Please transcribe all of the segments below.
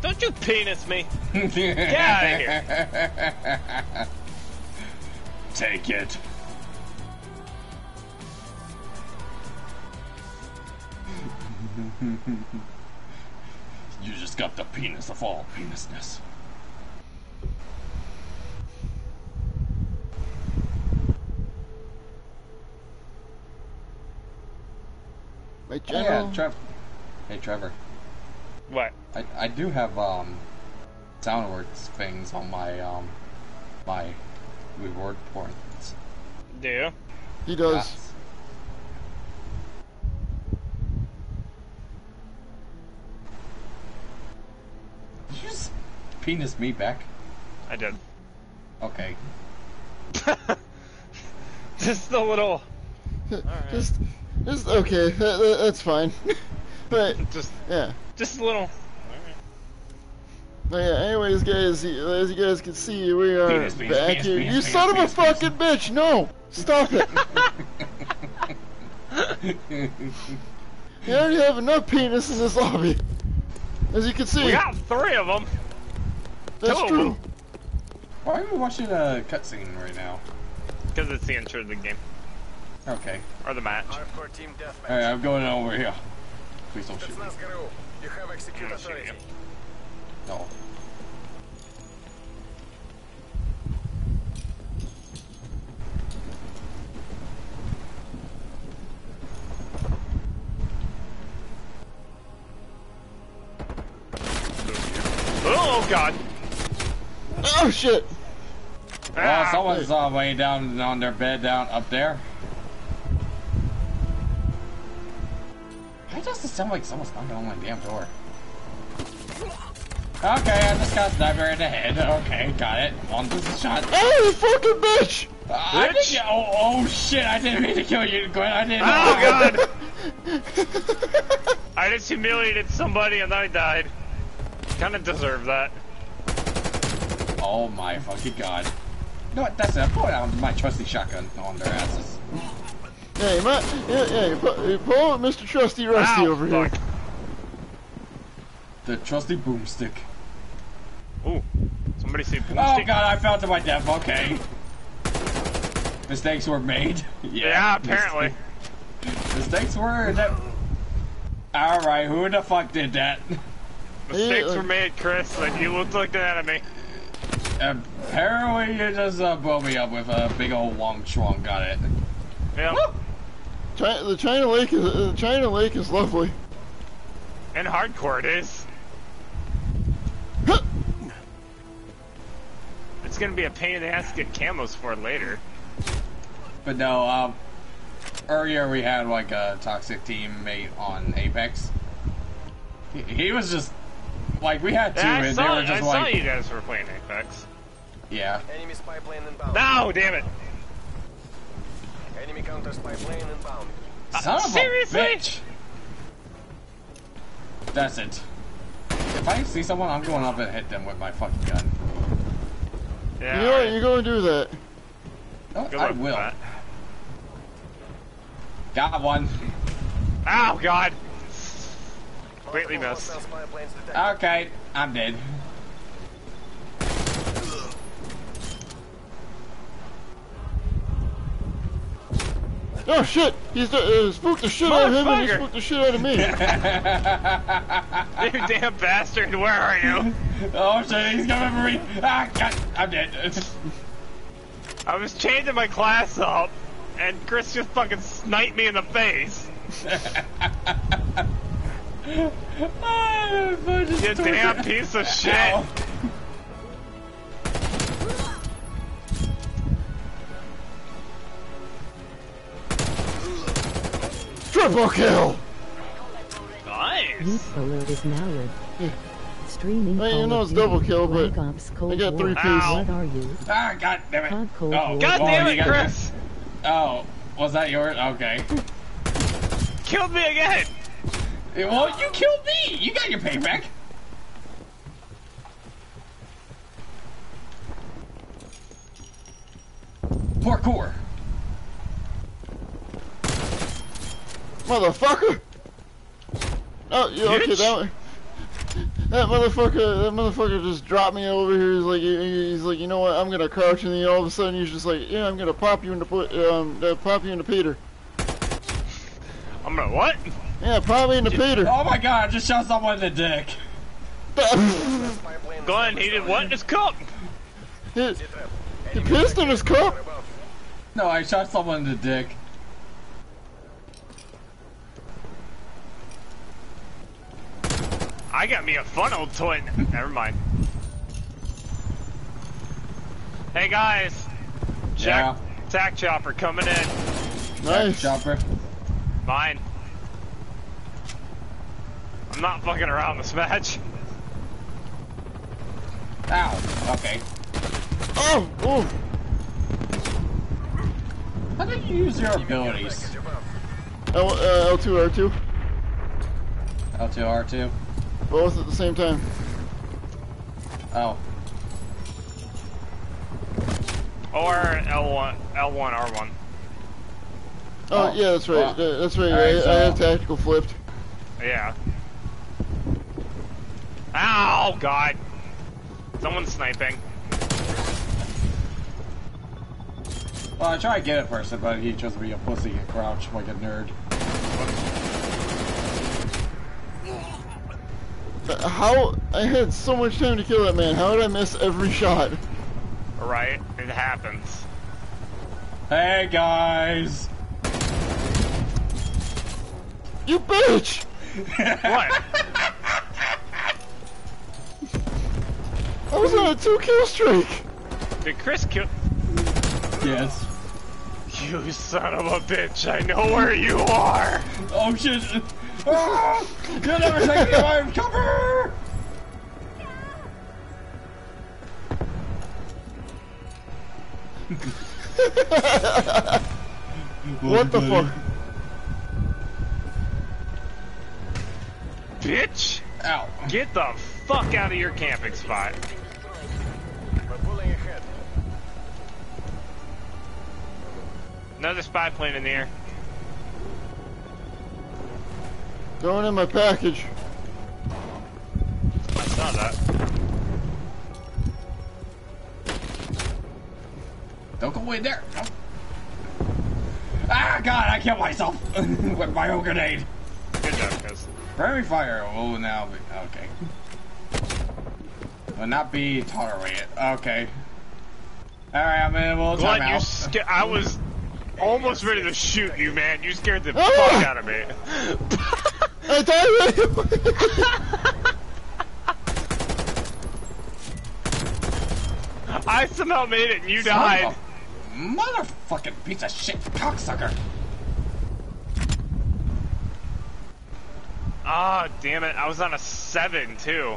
Don't you penis me. Get out of here. Take it. you just got the penis of all penisness. My Oh, yeah, Trev. Hey, Trevor. What? I, I do have um Soundworks things on my um my reward points. Do you? he does. Yes. Did you just penis me back? I did. Okay. Just a little. Just, just okay. That, that, that's fine. but Just, yeah. just a little. But yeah, anyways, guys, as you guys can see, we are Penis, penis, back penis, here. penis, you penis, son of a penis, penis. fucking bitch! No! Stop it! you already have enough penis in this lobby. As you can see, We got three of them. that's two of true. them. Why are we watching a cutscene right now? Because it's the intro of the game. Okay. Or the match. Hardcore team deathmatch. Alright, I'm going over here. Please don't shoot me. You have execute authority. No. Oh god! Oh shit! Ah, someone's uh, way down on their bed down up there. Why does it sound like someone's knocking on my damn door? Okay, I just got sniper in the head. Okay, got it. One this shot. Oh, you fucking bitch! Uh, Bitch. get, oh, oh shit! I didn't mean to kill you, Gwen. I didn't. Oh know. god. I just humiliated somebody and I died. Kinda deserve that. Oh my fucking god! You know what? That's it. I'm pulling out my trusty shotgun on their asses. Yeah, you might, yeah, yeah, you pull, you pull Mr. Trusty Rusty Ow, over here. The trusty boomstick. Ooh. Somebody say Oh boomstick. god! I fell to my death. Okay. Mistakes were made. Yeah, apparently. Mistakes were that. All right, who the fuck did that? Mistakes were made, Chris, and you looked like an enemy. Apparently, you just uh, blew me up with a big old wong schwong. Got it. Yeah. Chi- the China Lake is uh, China Lake is lovely. And hardcore it is. Huh. It's gonna be a pain in the ass to get camos for later. But no, um, earlier we had like a toxic teammate on Apex. He, he was just like we had two, Yeah, I and saw, they were I just saw like, you guys were playing Apex. yeah. Enemy spy plane inbound. No, damn it. Enemy counter spy plane inbound. Uh, Son of seriously? a bitch. That's it. If I see someone, I'm going up and hit them with my fucking gun. Yeah. you know what? alright. You're going to do that. Oh, I luck will. that. Got one. Ow, God. Greatly Multiple missed. hostile spy planes detected. Okay, I'm dead. Oh shit! He's uh, spooked the shit out of him, and he spooked the shit out of me. You damn bastard, where are you? oh shit, he's coming for me. Ah, God, I'm dead. I was changing my class up, and Chris just fucking sniped me in the face. I just You damn piece of shit. Triple kill! Nice. Youth alert is now with streaming. Hey, you know it's double kill, but Black Ops Cold I got War. three Ow. pieces. What are you? Ah, god damn it. Oh, War. God damn it, got- Chris. Oh, was that yours? Okay. Killed me again. Well, you killed me. You got your payback. Parkour. Motherfucker! Oh, you okay, Bitch. that one. That motherfucker, that motherfucker just dropped me over here. He's like, he's like, you know what? I'm gonna crouch, and then all of a sudden he's just like, yeah, I'm gonna pop you into put, um, uh, pop you into Peter. I'm gonna what? Yeah, pop me into Peter. Oh my god, I just shot someone in the dick. Spy plane Glenn, he did what in his cup? he, he pissed in his cup. No, I shot someone in the dick. I got me a funnel toy. Never mind. Hey guys, Jack, tack chopper coming in. Nice. Chopper. Mine. I'm not fucking around this match. Ow. Okay. Oh, oh. How did you use your abilities? L, uh, L2, R2, L2, R2. Both at the same time. Oh. Or L1, L1, R1. Oh, Oh, yeah, that's right. well, that's right. alright, I, I so- have tactical flipped. Yeah. Ow, God. Someone's sniping. Well, I tried to get it first, but he chose to be a pussy and crouch like a nerd. How I had so much time to kill that man. How did I miss every shot? Right? It happens. Hey guys! You bitch! What? I was on a two kill streak. Did Chris kill... Yes. You son of a bitch, I know where you are! Oh shit! You'll never take me away! Cover! What the fuck? Bitch! Ow. Get the fuck out of your camping spot. We're pulling ahead. Another spy plane in the air. Going in my package. I saw that. Don't go in there! No. Ah, God, I killed myself with my own grenade. Good job, Chris. Friendly fire will now okay. Will not be tolerated. Okay. Alright, I'm in a little Glenn, you timeout. sca- I was almost ready to shoot you, man. You scared the fuck out of me. I died. I somehow made it and you Son died. Motherfucking piece of shit cocksucker. Ah, damn it. I was on a seven, too.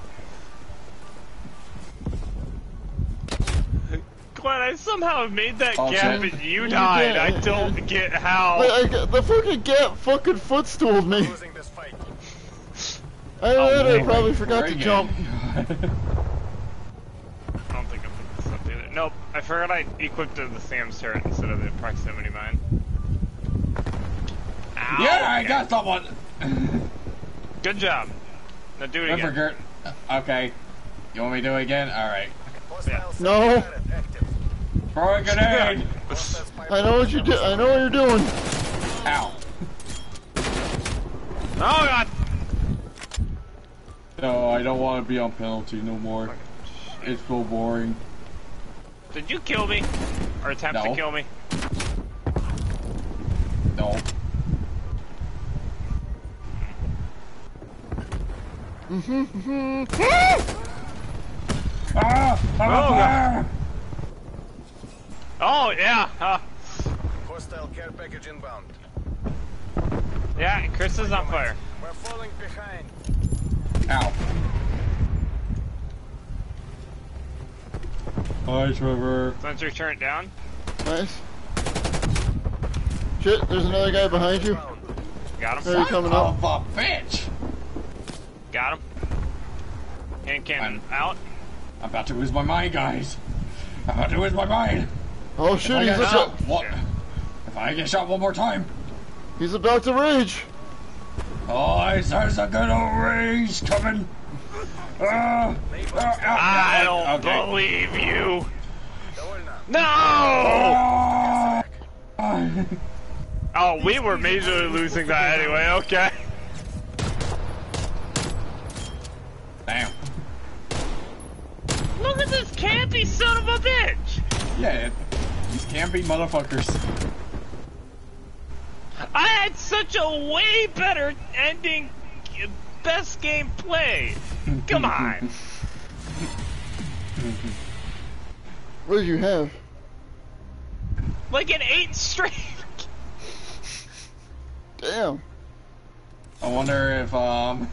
Glenn, I somehow made that Oh, gap shit. and you You died. did. I don't get how. I, I, got- the fucking gap fucking footstooled me. Losing this fight. I Oh, literally man. probably forgot to jump. I don't think I put this up either. Nope, I forgot I equipped the Sam's turret instead of the proximity mine. Ow, yeah, I okay. got someone. Good job. Now do it Good for again. Gert. Okay. You want me to do it again? Alright. Hostile No. Throw a grenade! Hostile I know what you did. I know what you're doing. Ow. Oh god! No, I don't want to be on penalty no more. It's so boring. Did you kill me? Or attempt No. to kill me? No. ah! I'm Oh, on fire! Oh yeah, uh, Hostile care package inbound. yeah. Chris is on fire. We're falling behind. Ow. Hi, Trevor. Sensor turn it down. Nice. Shit, there's another guy behind you. Bound. Got There him. you coming up. Of a bitch! Got him. Hand cannon out. I'm about to lose my mind, guys. I'm about to lose my mind. Oh shit, I he's, get about, shot, what? If I get shot one more time, he's about to rage. Boys, there's a good old raise coming. Uh, uh, uh I don't uh, okay. believe you. No! Uh, oh, we were majorly losing that anyway, okay. Damn. Look at this campy son of a bitch! Yeah, these campy motherfuckers. I had such a way better ending, best game play. Come on. What did you have? Like an eight straight. Damn. I wonder if um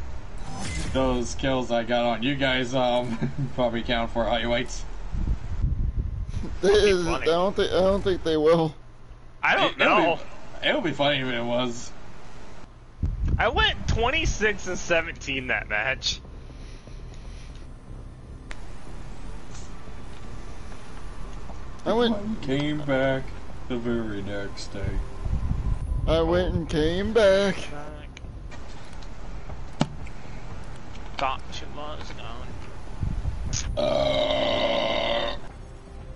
those kills I got on you guys um probably count for highlights. They- I don't think I don't think they will. I don't It- it'll be- know. It would be funny if it was. I went 26 and 17 that match. I went Came back the very next day. I went and came back. Thought you was gone, Uh,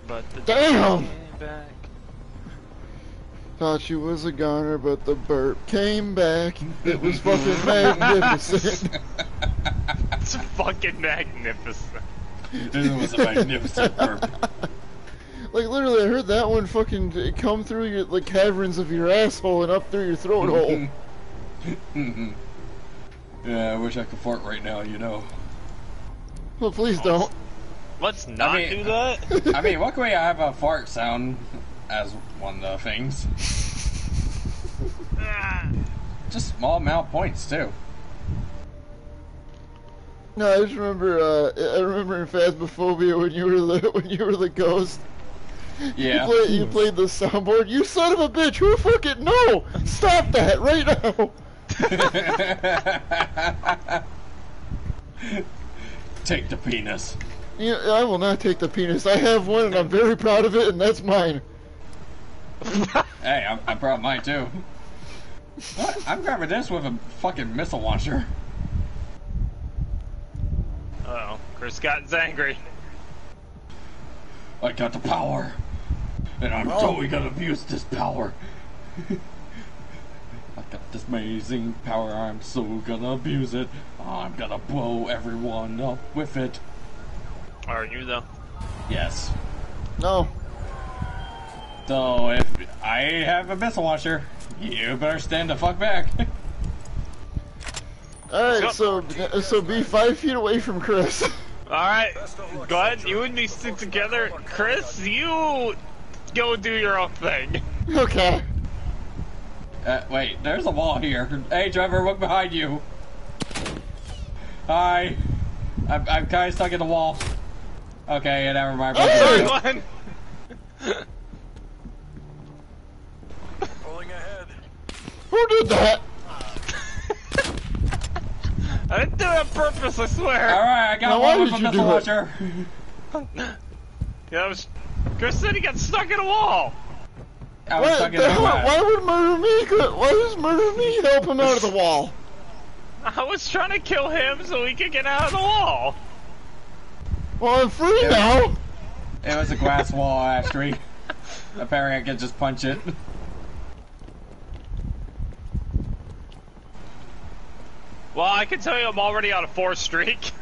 but the Damn! came back. Thought you was a goner, but the burp came back. It was fucking magnificent. It's fucking magnificent. it was a magnificent burp. Like literally, I heard that one fucking come through your the caverns of your asshole and up through your throat hole. Mm-hmm. yeah, I wish I could fart right now, you know. Well, please don't. Let's not mean- do that. I mean, what can we have a fart sound as one of the things? Just small amount of points too. No, I just remember. Uh, I remember in Phasmophobia when you were the when you were the ghost. Yeah. You, play, you played the soundboard. You son of a bitch! Who fucking no? Stop that right now! Take the penis. You, I will not take the penis. I have one, and I'm very proud of it, and that's mine. Hey, I'm, I'm proud of mine too. What? I'm grabbing this with a fucking missile launcher. oh, Chris got angry. I got the power. And I'm oh. totally gonna abuse this power. I got this amazing power, I'm so gonna abuse it. I'm gonna blow everyone up with it. Are you though? Yes. No. So if I have a missile launcher, you better stand the fuck back. All right, so so be five feet away from Chris. All right, go ahead. You and me stick together. Chris, you go do your own thing. okay. uh, wait, there's a wall here. Hey, Trevor, look behind you. Hi. I'm, I'm kind of stuck in the wall. Okay, never mind. Hey! Sorry, Glenn. Who did that? I didn't do it on purpose. I swear. All right, I got Now, one with did a missile launcher. Yeah, that was. Chris said he got stuck in a wall. I was Why, stuck in the the wall. why would murder me? Why does murder me help him out of the wall? I was trying to kill him so he could get out of the wall. Well, I'm free now. It was a glass wall, Astrid. Apparently, I could just punch it. Well, I can tell you I'm already on a four streak.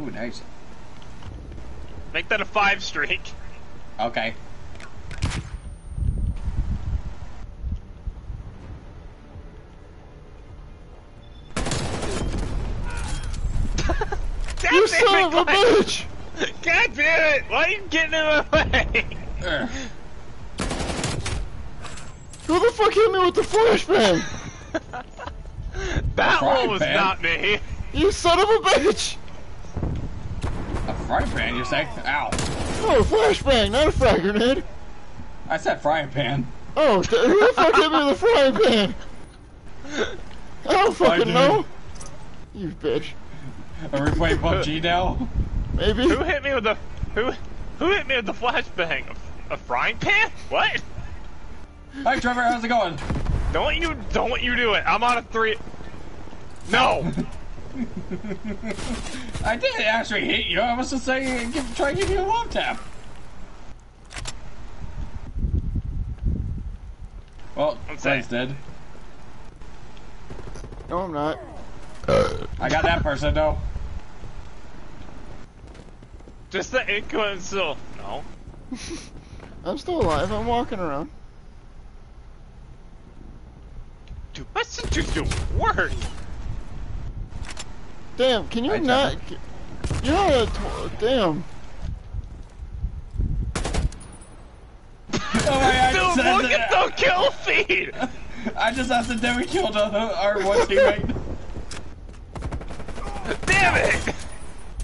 Ooh, nice. Make that a five streak. Okay. God You son it, of a bitch! God damn it! Why are you getting in my way? Ugh. Who the fuck hit me with the flashbang? That one was pan? not me. You son of a bitch! A frying pan, you say? Ow. Oh, a flashbang, not a frag grenade. I said frying pan. Oh, th- who the fuck hit me with a frying pan? I don't fucking did. know. You bitch. Are we playing PUBG now? Maybe. Who hit me with the who? Who hit me with the flashbang? A, a frying pan? What? Hi, Trevor, how's it going? Don't you don't you do it. I'm on a three. No! I didn't actually hit you. I was just saying, give, try to give you a love tap. Well, I'm Glenn's dead. No, I'm not. I got that person though. Just the income still. No. I'm still alive. I'm walking around. Dude, messengers do work! Damn, can you Hi, not? You're not a tw- damn. Oh my God, Dude, look to- at the kill feed! I just accidentally killed our, our one teammate. Damn it!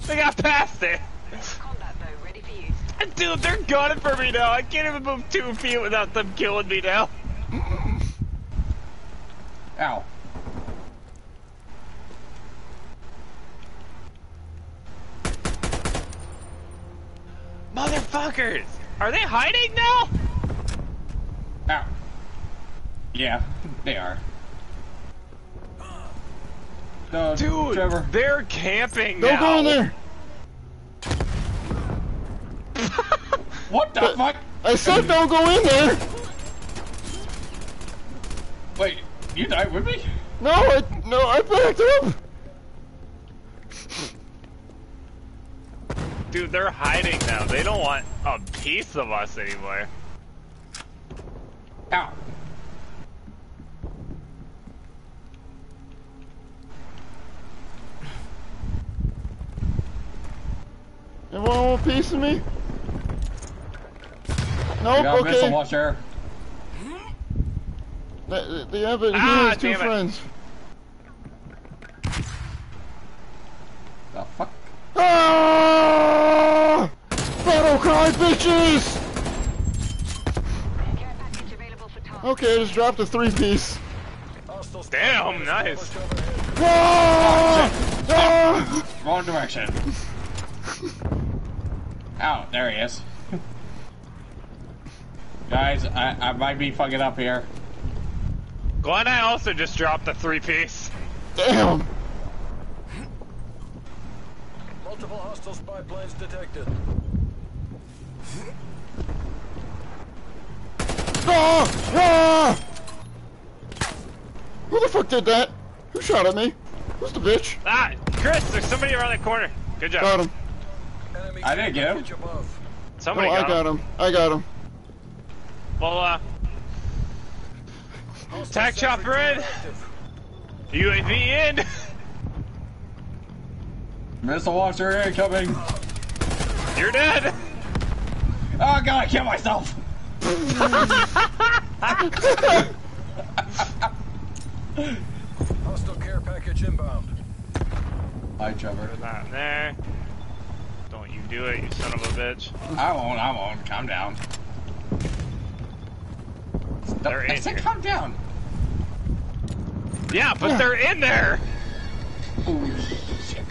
They got past it! Ready for use. Dude, they're gunning for me now. I can't even move two feet without them killing me now. Ow. Motherfuckers! Are they hiding now? Ow. Yeah, they are. No, Dude, Trevor. they're camping Don't now. go in there. What the But- fuck? I said don't go in there. Wait, you died with me? No, I no, I backed up. Dude, they're hiding now. They don't want a piece of us anymore. Ow. Anyone want a piece of me? I Nope. got a missile Okay. launcher. Th- th- Yeah, but he Ah, has two damn it. friends. The fuck? Ah! Battle cry, bitches! Care package available for task. Okay, I just dropped a three piece. Damn, nice. established overhead. Ah! Ah! Wrong direction. Ow, there he is. Guys, I, I might be fucking up here. Glenn, I also just dropped the three piece. Damn! Multiple hostile spy planes detected. Ah! Ah! Who the fuck did that? Who shot at me? Who's the bitch? Ah, Chris, there's somebody around the corner. Good job. Got him. Enemy I didn't get him. package above. Oh, Somebody I got, got him. him. I got him. Well, uh, Hostile Tac sentry chopper in. UAV in. Missile launcher incoming. You're dead. Oh god, I killed myself. Hostile care package inbound. Hi, Trevor. Not there. Don't you do it, you son of a bitch. I won't, I won't. Calm down. They're I said here. calm down. Yeah, but they're in there. Ooh, shit.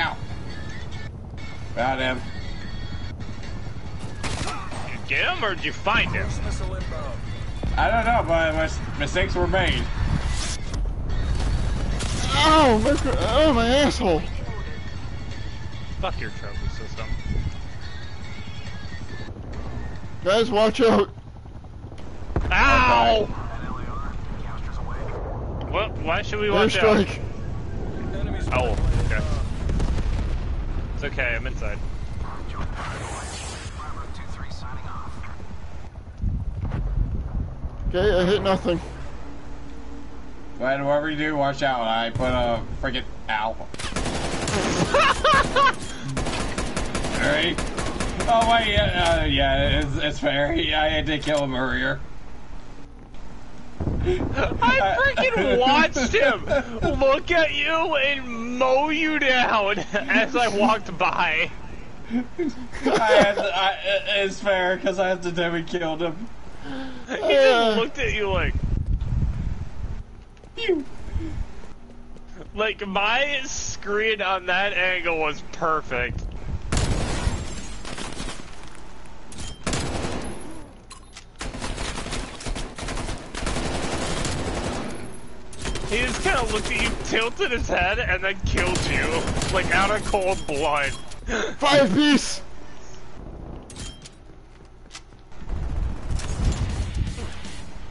Ow. Got him. You get him or did you find him? Cruise missile inbound. I don't know, but my mistakes were made. Ow! My, oh, my asshole. Fuck your trophy Guys, watch out. Ow! What? Why should we watch out? Airstrike. Enemies Oh, okay. It's okay, I'm inside. Okay, I hit nothing. But whatever you do, watch out. I put a freaking ow. Alright. Oh wait, yeah, uh, yeah, it's, it's fair. Yeah, I to kill him earlier. I freaking watched him look at you and mow you down as I walked by. I had to, I, it's fair because I accidentally killed him. He Uh. just looked at you like, Phew. like my screen on that angle was perfect. He just kind of looked at you, tilted his head, and then killed you, like out of cold blood. Five piece!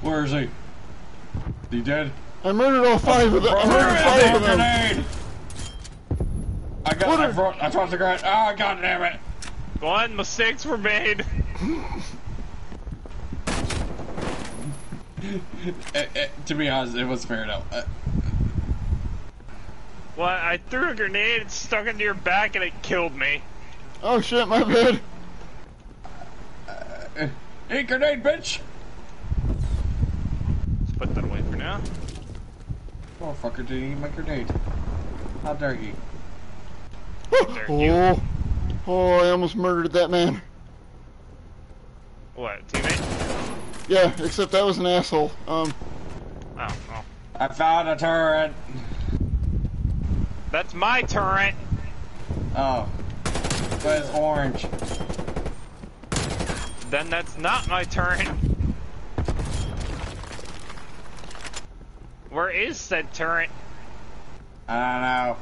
Where is he? Is he dead? I murdered all five of them. I murdered Grenade! five of them. Grenade! I got. What I, are- brought, I dropped the grenade. Ah, god damn it! One, mistakes were made. It- it- To be honest, it was fair enough. Uh, Well, I threw a grenade, it stuck into your back, and it killed me. Oh shit, my bad. uh, hey, grenade, bitch! Let's put that away for now. Oh, fucker, did he eat my grenade? How dare he? There you- Oh, oh, I almost murdered that man. What, teammate? Yeah, except that was an asshole. Um, Oh, oh. I found a turret. That's my turret. Oh, but it's orange. Then that's not my turret. Where is said turret? I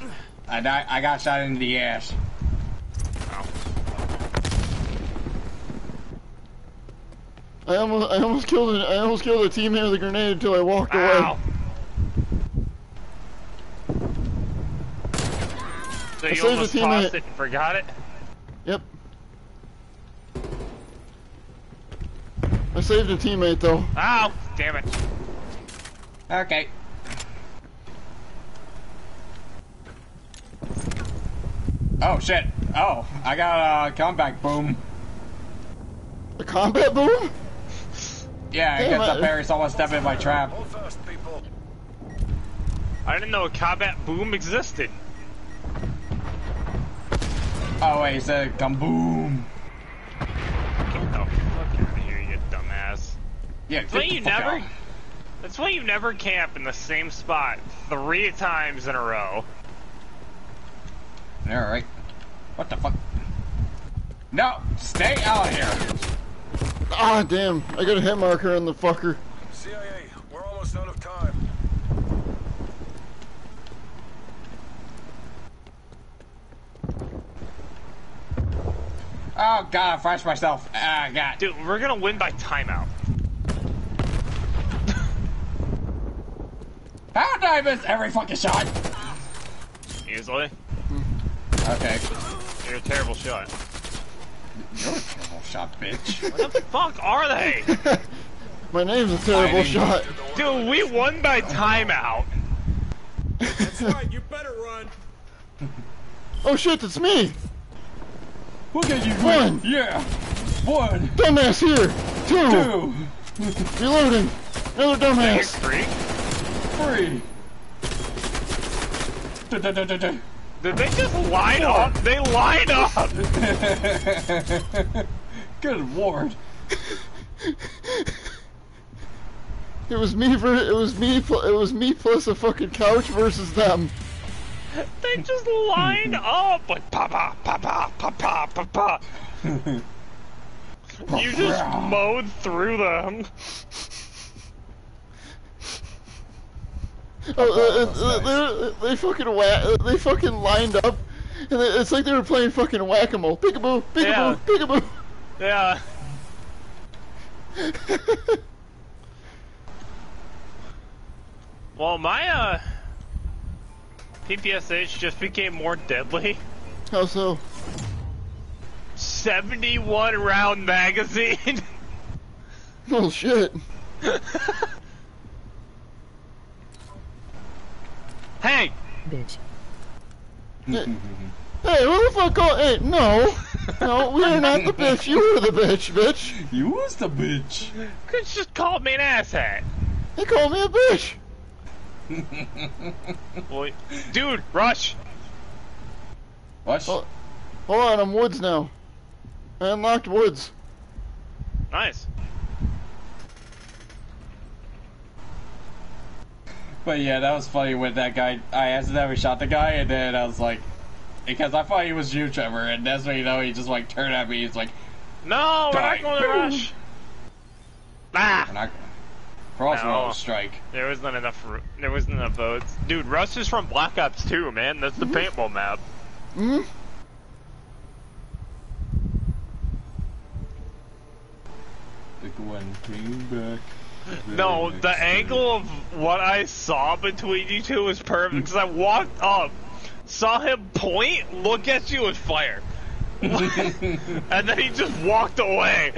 don't know. I I got shot in the ass. I almost, I almost killed, a, I almost killed a teammate with a grenade until I walked away. Ow. So you saved a almost teammate. tossed it and forgot it? Yep. I saved a teammate though. Ow! Damn it. Okay. Oh shit. Oh, I got a combat boom. A combat boom? Yeah, Damn because it. the parry someone stepped in my trap. Hold people. I didn't know a combat boom existed. Oh wait, he said come boom. Get the fuck out of here, you dumbass. Yeah, That's get why the you fuck never. out. That's why you never camp in the same spot three times in a row. Alright. What the fuck? No! Stay out of here! Ah, damn! I got a hit marker on the fucker. CIA, we're almost out of time. Oh god, I flashed myself. Ah, god. Dude, we're gonna win by timeout. How did I miss every fucking shot? Easily. Okay. You're a terrible shot. You're a terrible shot, bitch. What the fuck are they? My name's a terrible Fighting. shot. Dude, we won by timeout. That's right, you better run. Oh shit, it's me! Look at you, One. Yeah. One, Dumbass here! Two! two, Reloading! Another dumbass! three. three. Da, da, da, da, da. Did they just line up? They line up! Good lord. It was me for it was me pl- it was me plus a fucking couch versus them. They just line up like pa pa pa pa pa pa pa pa. You just mowed through them. Oh, uh, uh, they, they fucking wha- they fucking lined up, and it- it's like they were playing fucking whack-a-mole. Peekaboo, Yeah. peekaboo, peekaboo. Yeah. Well, my uh PPSH just became more deadly. How so? 71 round magazine. Oh shit. hey, Bitch. Hey, who the fuck call? Hey, no, no, we are not the bitch. You were the bitch, bitch. You was the bitch. could just called me an asshat. They called me a bitch. Well, dude, rush. What? Oh. Hold on, I'm woods now. I unlocked woods. Nice. But yeah, that was funny when that guy. I accidentally shot the guy, and then I was like, because I thought he was you, Trevor, and that's when you know he just like turned at me. He's like, No, we're Die. not going to rush. we're Ah, not. Frost No. strike. There wasn't enough. There wasn't enough votes. Dude, Rush is from Black Ops 2, man. That's the paintball map. Hmm? The Gwen came back. No, the angle of what I saw between you two was perfect because I walked up, saw him point, look at you, and fire. and then he just walked away.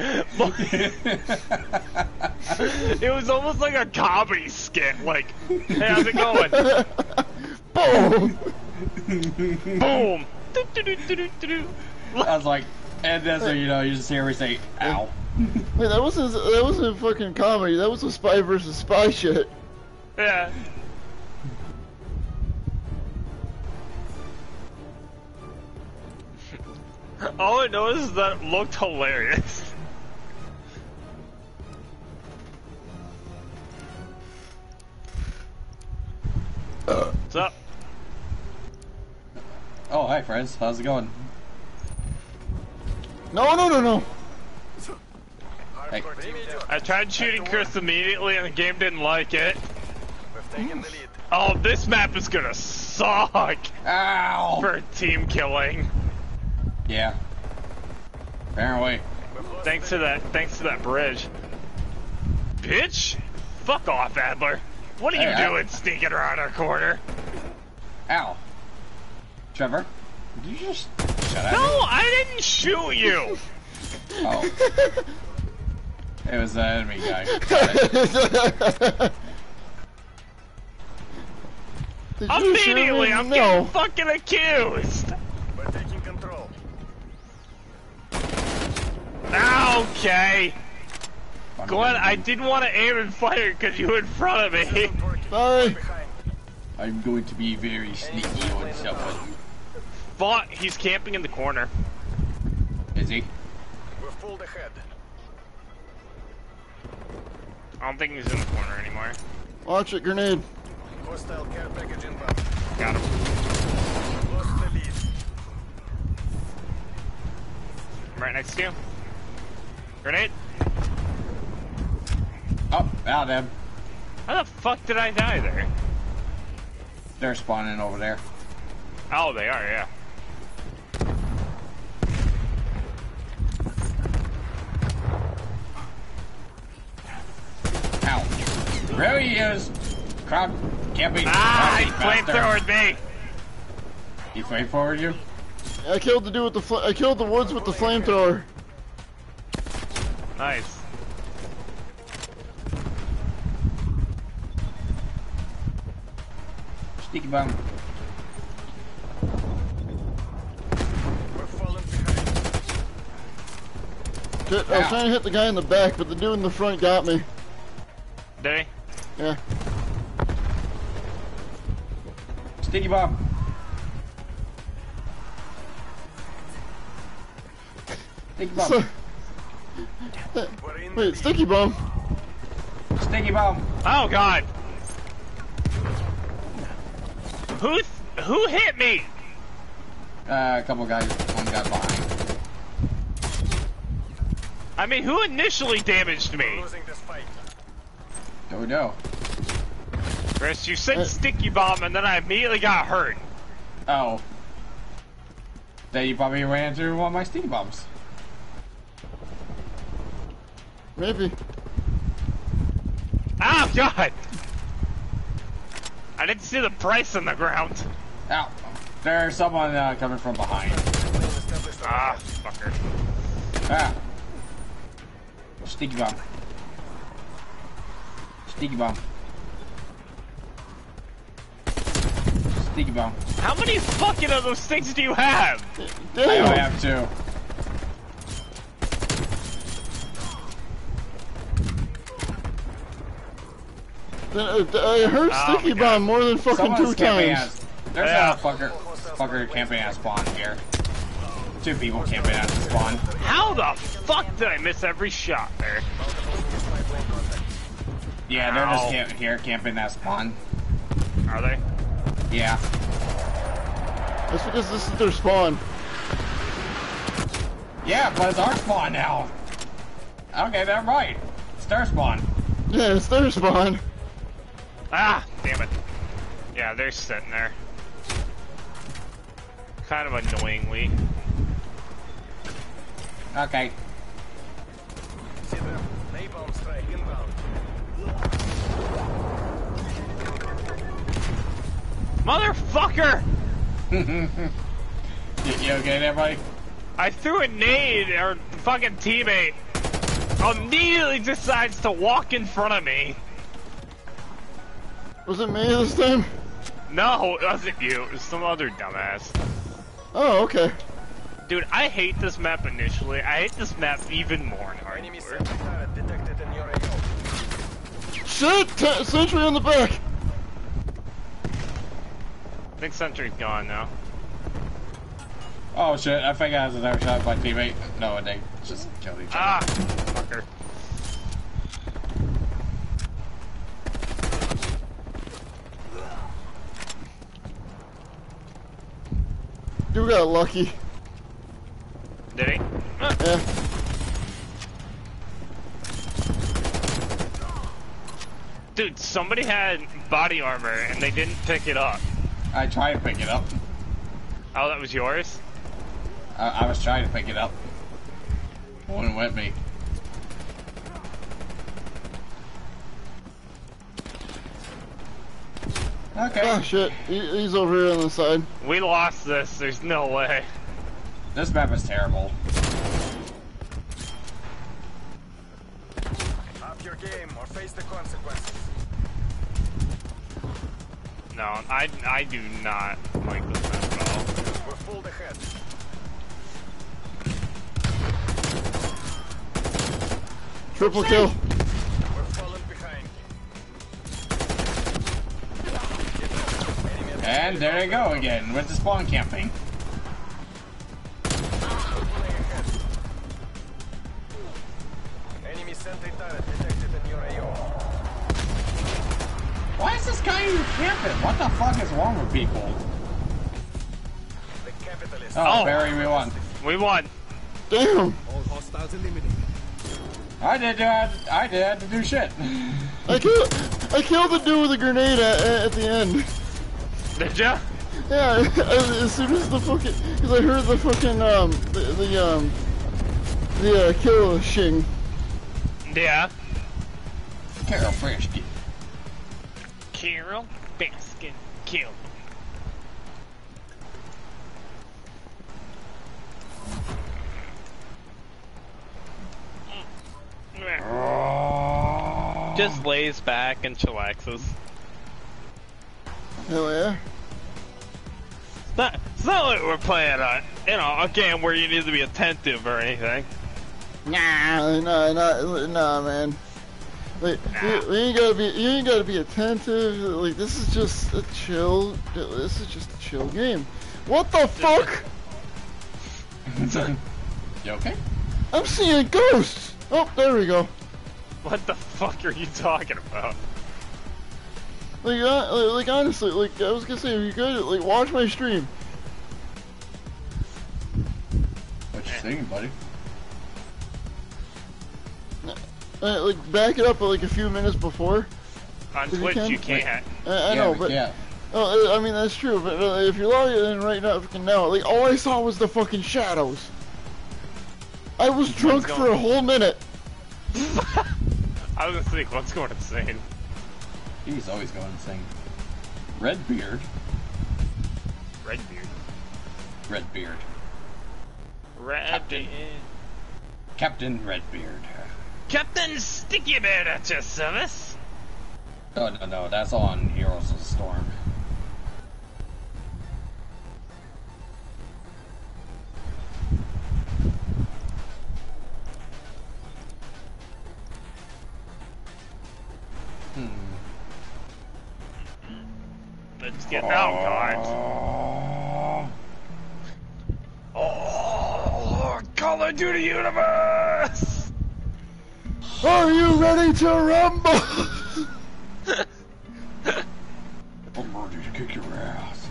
it was almost like a comedy skit. Like, hey, how's it going? Boom! Boom. I was like, and then so you know, you just hear me say, "Ow." Wait, that wasn't that wasn't fucking comedy. That was a spy versus spy shit. Yeah. All I know is that it looked hilarious. Uh. What's up? Oh, hi friends, how's it going? No, no, no, no. Hey. Hardcore team down. I tried shooting Chris immediately and the game didn't like it. We've taken the lead. Oh, this map is gonna suck Ow! for team killing. Yeah. Apparently. Thanks to that, thanks to that bridge. Bitch! Fuck off, Adler. What are you I- doing sneaking around our corner? Ow. Trevor, did you just shut up? No, I didn't shoot you! Oh. It was the enemy guy. Got it. Did you shoot Immediately. I'm no. getting fucking accused! Okay. Fun Glenn. I didn't want to aim and fire because you were in front of me. Isn't. Sorry. I'm going to be very sneaky on someone. Fought, he's camping in the corner. Is he? We're pulled ahead. I don't think he's in the corner anymore. Watch it, grenade. Hostile care package inbound. Got him. Lost the lead. I'm right next to you. Grenade? Oh, now them. How the fuck did I die there? They're spawning over there. Oh, they are, yeah. Ow. There he is. Crowd camping. Ah, he Crowd, flamethrowered me! He flamethrowered you? I killed the dude with the fl- I killed the woods with the flamethrower. Nice. Sticky bomb. We're falling behind. Shit, I was Ow. trying to hit the guy in the back, but the dude in the front got me. Did he? Yeah. Sticky bomb. Sticky bomb. So, We're in the wait, sticky bomb. Sticky bomb. Oh god! Who who hit me? Uh, a couple guys, one guy behind. I mean, who initially damaged me? Losing this. Don't know. Chris, you said Uh, sticky bomb and then I immediately got hurt. Oh. Then you probably ran into one of my sticky bombs. Maybe. Oh god! I didn't see the price on the ground. Ow. There's someone uh, coming from behind. Established on Ah, the fucker. Ah. Sticky bomb. Sticky bomb. Sticky bomb. How many fucking of those things do you have? I only have two. I heard Oh sticky bomb more than fucking Someone's two camping times. There's Yeah. a fucker, fucker camping at spawn here. Two people camping at spawn. How the fuck did I miss every shot there? Yeah, they're just Ow. camp- here camping at spawn. Are they? Yeah. That's because this is their spawn. Yeah, but it's our spawn now. Okay, they're right. It's their spawn. Yeah, it's their spawn. Ah, damn it. Yeah, they're sitting there. Kind of annoyingly. Okay. See them? Napalm strike inbound. Motherfucker! you, you okay there, buddy? I threw a nade, or the fucking teammate immediately decides to walk in front of me. Was it me this time? No, it wasn't you. It was some other dumbass. Oh, okay. Dude, I hate this map initially. I hate this map even more in hardcore. sentry turret detected in your AO. Shit! T- sentry on the back! I think Sentry's gone now. Oh shit, I think I was another shot by teammate. No, they just killed each other. Ah, fucker. Dude got lucky. Did he? Ah, Yeah. Dude, somebody had body armor and they didn't pick it up. I tried to pick it up. Oh, that was yours? I, I was trying to pick it up. Wouldn't let me. Okay. Oh shit. He, he's over here on the side. We lost this. There's no way. This map is terrible. Up your game or face the consequences. No, I, I do not like this map at all. We're full ahead. Triple kill. And there they go again with the spawn camping. pulling ahead. Enemy sentry turret detected in your AO. Why is this guy even camping? What the fuck is wrong with people? The capitalist. Oh, Oh. Barry, we won. We won. Damn. All hostiles eliminated. I did. Uh, I did have to do shit. I killed. I killed the dude with the grenade at, at the end. Did ya? Yeah, as soon as the fucking, because I heard the fucking um the, the um the uh, kill shing. Yeah. Carol Freshky. Carole Baskin kill. Just lays back and chillaxes. Hell yeah. It's not, it's not like we're playing a, you know, a game where you need to be attentive or anything. Nah, nah, nah, nah, man. Like, you, you ain't gotta be, you ain't gotta be attentive. Like, this is just a chill. This is just a chill game. What the fuck? You okay? I'm seeing ghosts. Oh, there we go. What the fuck are you talking about? Like, uh, like, like, honestly, like, I was gonna say, if you could, like, watch my stream. What you saying, buddy? Uh, like, back it up, like, a few minutes before. On If you Twitch, can- you can't. I, I yeah, know, we but can't. oh, uh, I mean that's true. But uh, if you're logging in right now, fucking now, like, all I saw was the fucking shadows. I was drunk for a whole minute. I was gonna say, what's going insane? He's always going insane. Redbeard. Redbeard. Redbeard. Redbeard. Captain Redbeard. Captain Sticky Beard at your service. Oh, no, no, that's on Heroes of the Storm. Let's get down, guys. Oh, Call of Duty Universe! Are you ready to rumble? I'm ready to kick your ass.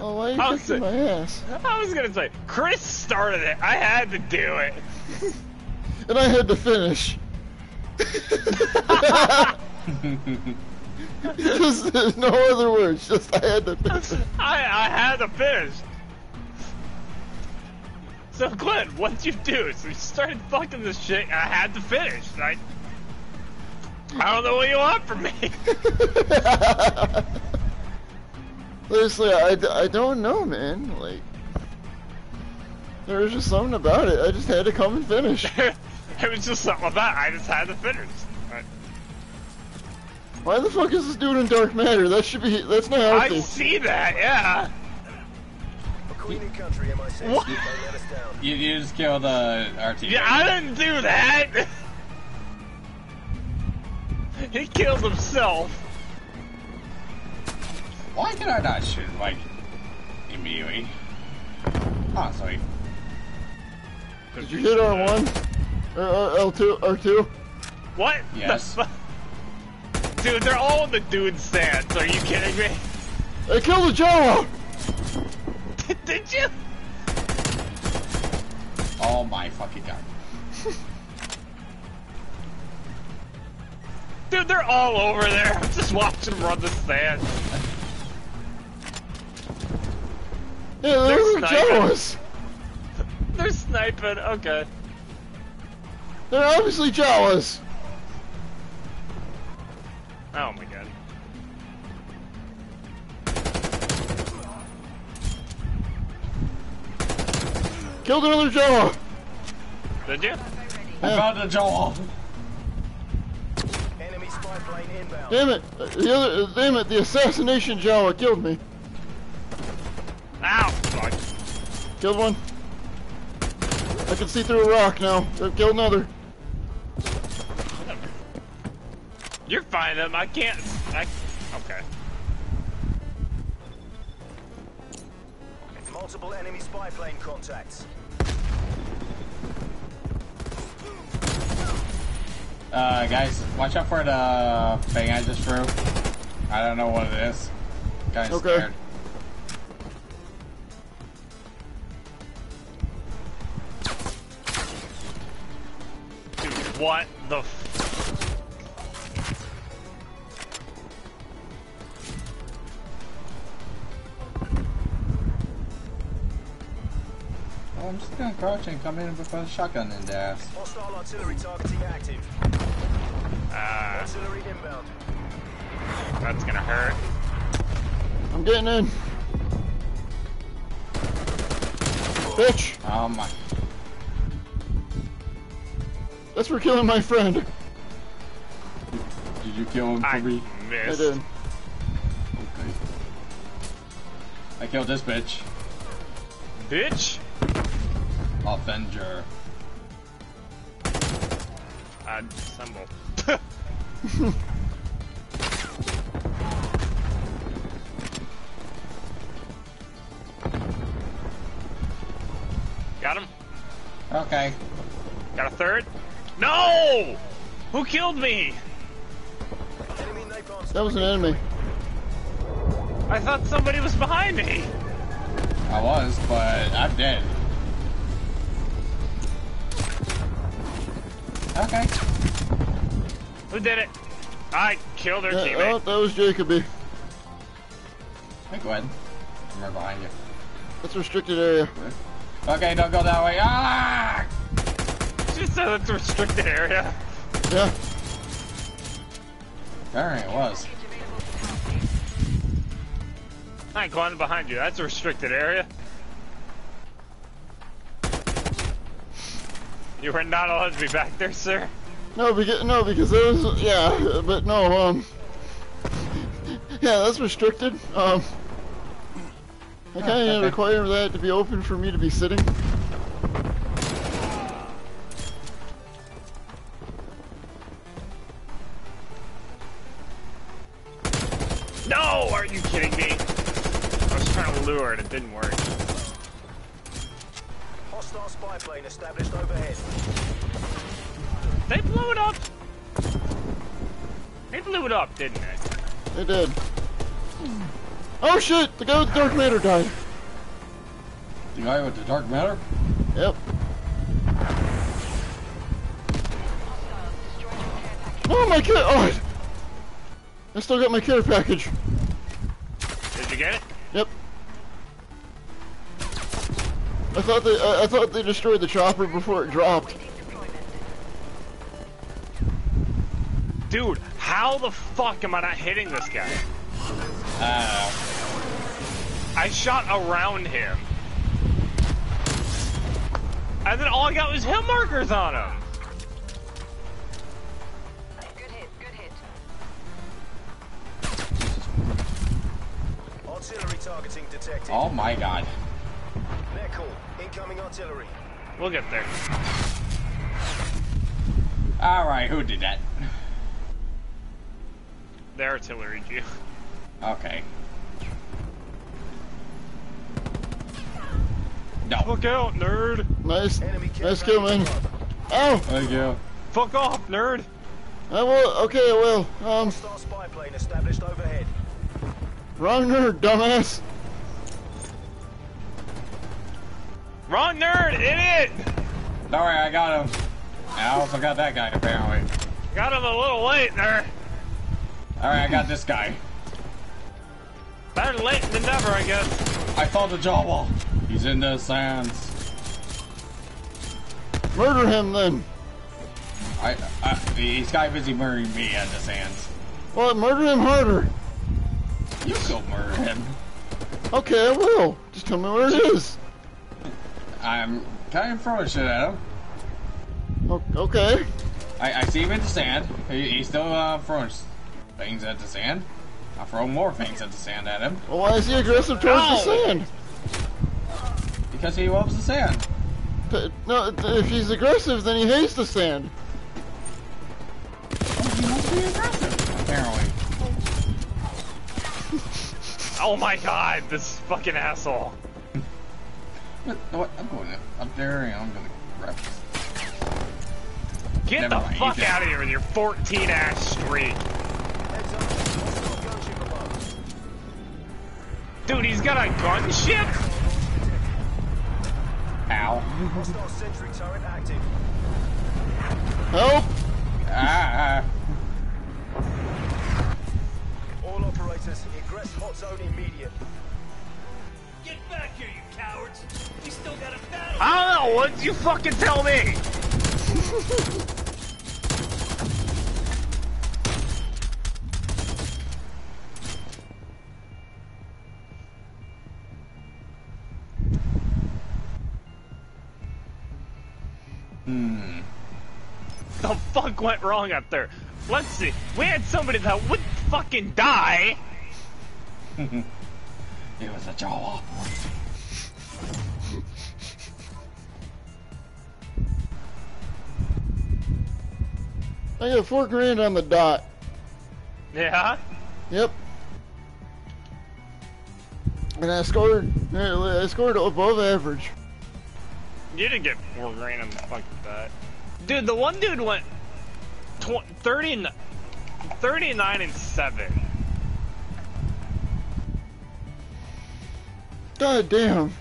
oh, why are you How's kicking it? my ass? I was gonna say, Chris started it. I had to do it. And I had to finish. just there's no other words. Just I had to. finish. I I had to finish. So Glenn, what'd you do? So you started fucking this shit. I had to finish. I I don't know what you want from me. Seriously, I, I don't know, man. Like, there was just something about it. I just had to come and finish. it was just something about. It. I just had to finish. I, Why the fuck is this dude in dark matter? That should be. That's not healthy. I healthy. see that. Yeah. A queen in country, MI6. What? Don't let us down. You, you just killed the RT. Yeah, I didn't do that. he killed himself. Why can I not shoot, like, immediately? Oh, sorry. Did you hit R1? Or, or L2? R2? What? Yes. The fu- Dude, they're all in the dude stance. Are you kidding me? They killed a Jawa! Did you? Oh my fucking god. Dude, they're all over there. I'm just watching them run the stand. Yeah, They're are sniping. Jawas! They're sniping. Okay. They're obviously Jawas! Oh my god. Killed another Jawa! Did you? I found a jaw. Enemy spy plane inbound. Damn it! uh, The other, uh, damn it! The assassination Jawa killed me. Ow! Fuck. Killed one. I can see through a rock now. I killed another. You're fine. Um, I can't. I. Okay. Multiple enemy spy plane contacts. Uh, guys, watch out for the thing I just threw. I don't know what it is. Guys, Okay. scared. Dude, what the? I'm just gonna crouch and come in with a shotgun in the ass. Hostile artillery targeting active. Ah, Artillery inbound. that's gonna hurt. I'm getting in. Bitch! Oh my. That's for killing my friend. Did you kill him for I me? I missed. did. Okay. I killed this bitch. Bitch. Avenger. Odd symbol. Got him. Okay. Got a third. No! Who killed me? Enemy That was an enemy. I thought somebody was behind me. I was, but I'm dead. Okay. Who did it? I killed her Yeah, oh, that was Jacoby. Hey, go ahead. I'm right behind you. That's a restricted area. Okay, don't go that way. Ah! She said it's a restricted area. Yeah. Apparently it was. Hi, Glenn, behind you. That's a restricted area. You were not allowed to be back there, sir. No, because no, because there was yeah, but no, um, yeah, that's restricted. Um, I kind of require that to be open for me to be sitting. No, are you kidding me? I was trying to lure it, it didn't work. Hostile spy plane established overhead. They blew it up. They blew it up, didn't they? They did. Oh shit! The guy with the dark matter died. The guy with the dark matter? Yep. Oh my god! Oh. I still got my care package. Did you get it? Yep. I thought they I, I thought they destroyed the chopper before it dropped. Dude, how the fuck am I not hitting this guy? Uh, I shot around him. And then all I got was hit markers on him. Good hit, good hit. Artillery targeting detected. oh my god. They're cool. Incoming artillery. We'll get there. Alright, who did that? The artillery you. Okay. No. Fuck out, nerd. Nice, Enemy nice kill, man. Oh! Ow! Thank you. Fuck off, nerd. I will. Okay, I will. Um, Hostile spy plane established overhead. wrong nerd, dumbass. Wrong nerd, idiot. Don't worry, I got him. I also got that guy, apparently. Got him a little late there. Alright, I got this guy. Better late than never, I guess. I found the jaw wall. He's in the sands. Murder him then. I, I, he's got busy murdering me at the sands. Well, murder him harder. You go murder him. Okay, I will. Just tell me where it is. I'm kind of throwing shit at him. Okay. I, I see him in the sand. He, he's still uh, throwing things at the sand. I throw more things at the sand at him Well, why is he aggressive towards Ow! the sand? because he loves the sand. T- No, if he's aggressive, then he hates the sand. He must be aggressive. Apparently. Oh my god, this fucking asshole. What, what? I'm going up there and I'm gonna grab this. Get Never the mind, fuck out of here with your 14 ass streak. Heads up. Hostile gunship above. Dude, he's got a gunship? Ow. Hostile sentry turret active. Help! ah. All operators, ingress hot zone immediate. Get back here, you cowards! We still got a battle! I don't know, what'd you fucking tell me? Hmm. The fuck went wrong up there? Let's see. We had somebody that would fucking die. It was a jaw. I got four grand on the dot. Yeah? Yep. And I scored. I scored above average. You didn't get four grand on the fuck that. Dude, the one dude went tw- 30 and 39 and 7. God damn.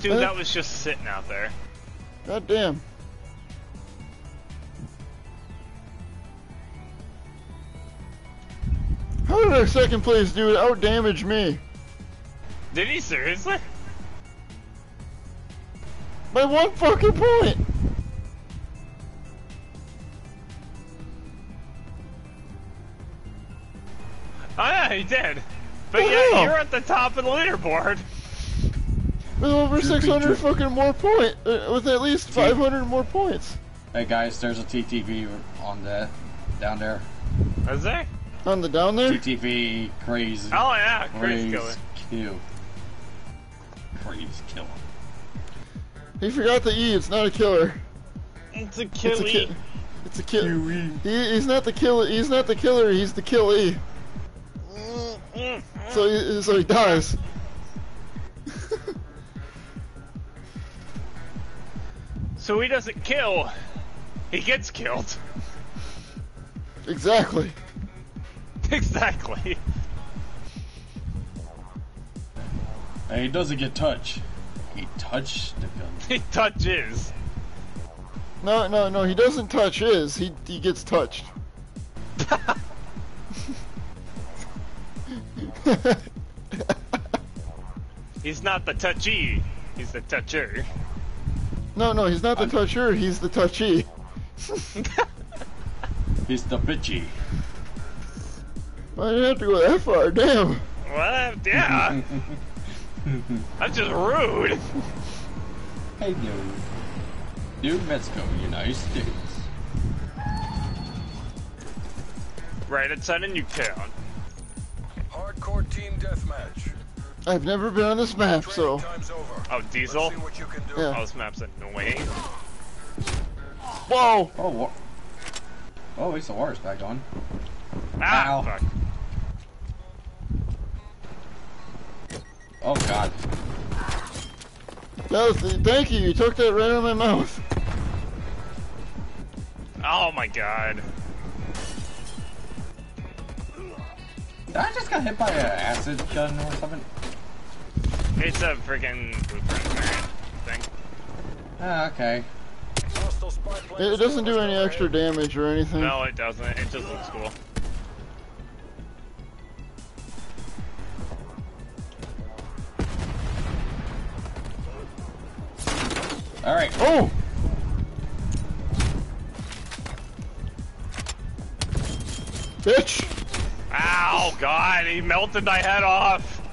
Dude, Huh? that was just sitting out there. God damn. How did our second place dude out damage me? Did he seriously? By one fucking point! Oh yeah, he did. But yeah, you're at the top of the leaderboard. With over Should 600 dri- fucking more point, uh, with at least 500 more points Hey guys, there's a TTV on the down there. Is there? on the down there. TTV crazy. Oh yeah, crazy crazy killer. kill. Crazy kill. He forgot the E. It's not a killer. It's a It's a killie. ki- It's a kill. He, he's not the killer. He's not the killer. He's the kill E. Mm, mm, mm. So he, so he dies. So he doesn't kill. He gets killed. exactly. exactly. Hey, he doesn't get touched. He touched the gun. He touches. No, no, no. He doesn't touch his. He he gets touched. He's not the touchy. He's the toucher. No, no. He's not the toucher. He's the touchy. He's the bitchy. I didn't have to go that far. Damn. What? Yeah. That's just rude. Hey, New. New Mexico, United States. Right outside new town. Hardcore team deathmatch. I've never been on this map, so Training time's. Oh, Diesel? Let's see what you can do. Yeah. Oh, this map's annoying. whoa. Oh, what? Oh, at least the water's back on. Ah, Ow. fuck. Oh, God. That was the, thank you. You took that right out of my mouth. Oh my god. Did I just got hit by an acid gun or something? It's a freaking blueprint thing. Ah, okay. Hostile spy plane It, it doesn't do any extra damage or anything. No, it doesn't. It just looks cool. Alright. Oh. Bitch. Ow, God, he melted my head off.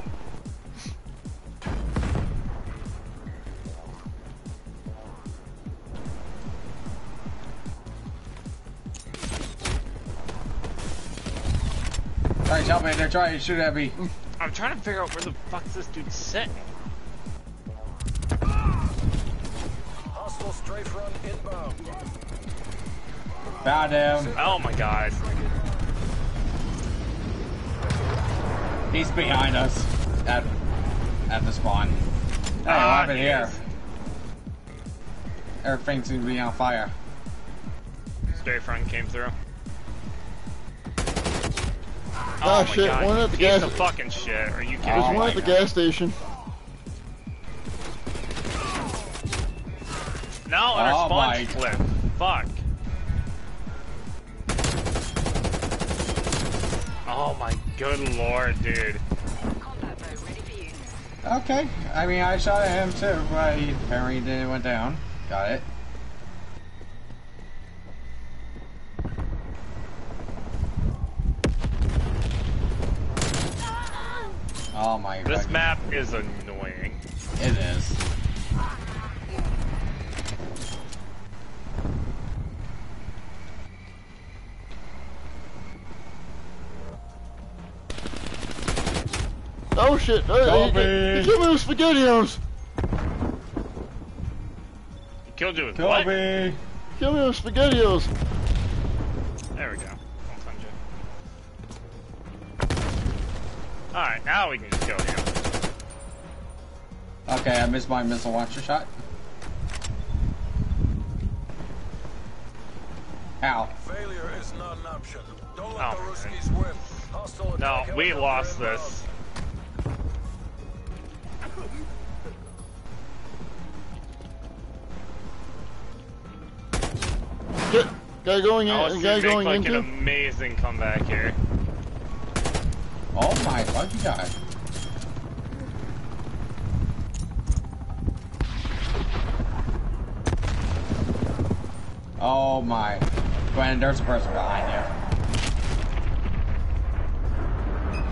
Alright, help me. They're trying to shoot at me. I'm trying to figure out where the fuck's this dude sitting. Hostile strafe run inbound. Found him. Oh my god. He's behind us. At, at the spawn. Hey, what Ah, happened he here? is. Everything seems to be on fire. Straight front came through. Oh ah, my shit, god. one at the Piece gas- of fucking shit. Are you kidding There's Oh me? one my at the God. gas station. No, and our Oh my- spawn's flipped. Fuck. Oh my good lord, dude. Combat boat ready for use. Okay. I mean, I shot at him too, but he apparently didn't went down. Got it. Oh my god. This map is annoying. It is. Oh shit! Uh, he, Kobe. he killed me with SpaghettiOs. He killed you with what? Kobe! Kill me with SpaghettiOs. There we go. Alright, now we can just go him. Okay, I missed my missile launcher shot. Ow. Failure is not an option. Don't let Oh, the man. Ruskies win. Hostile No, we lost this. Get guy going in. I guy gonna make going like an into. amazing comeback here. Oh my god, you guy. Oh my. Gwen, there's a person behind you.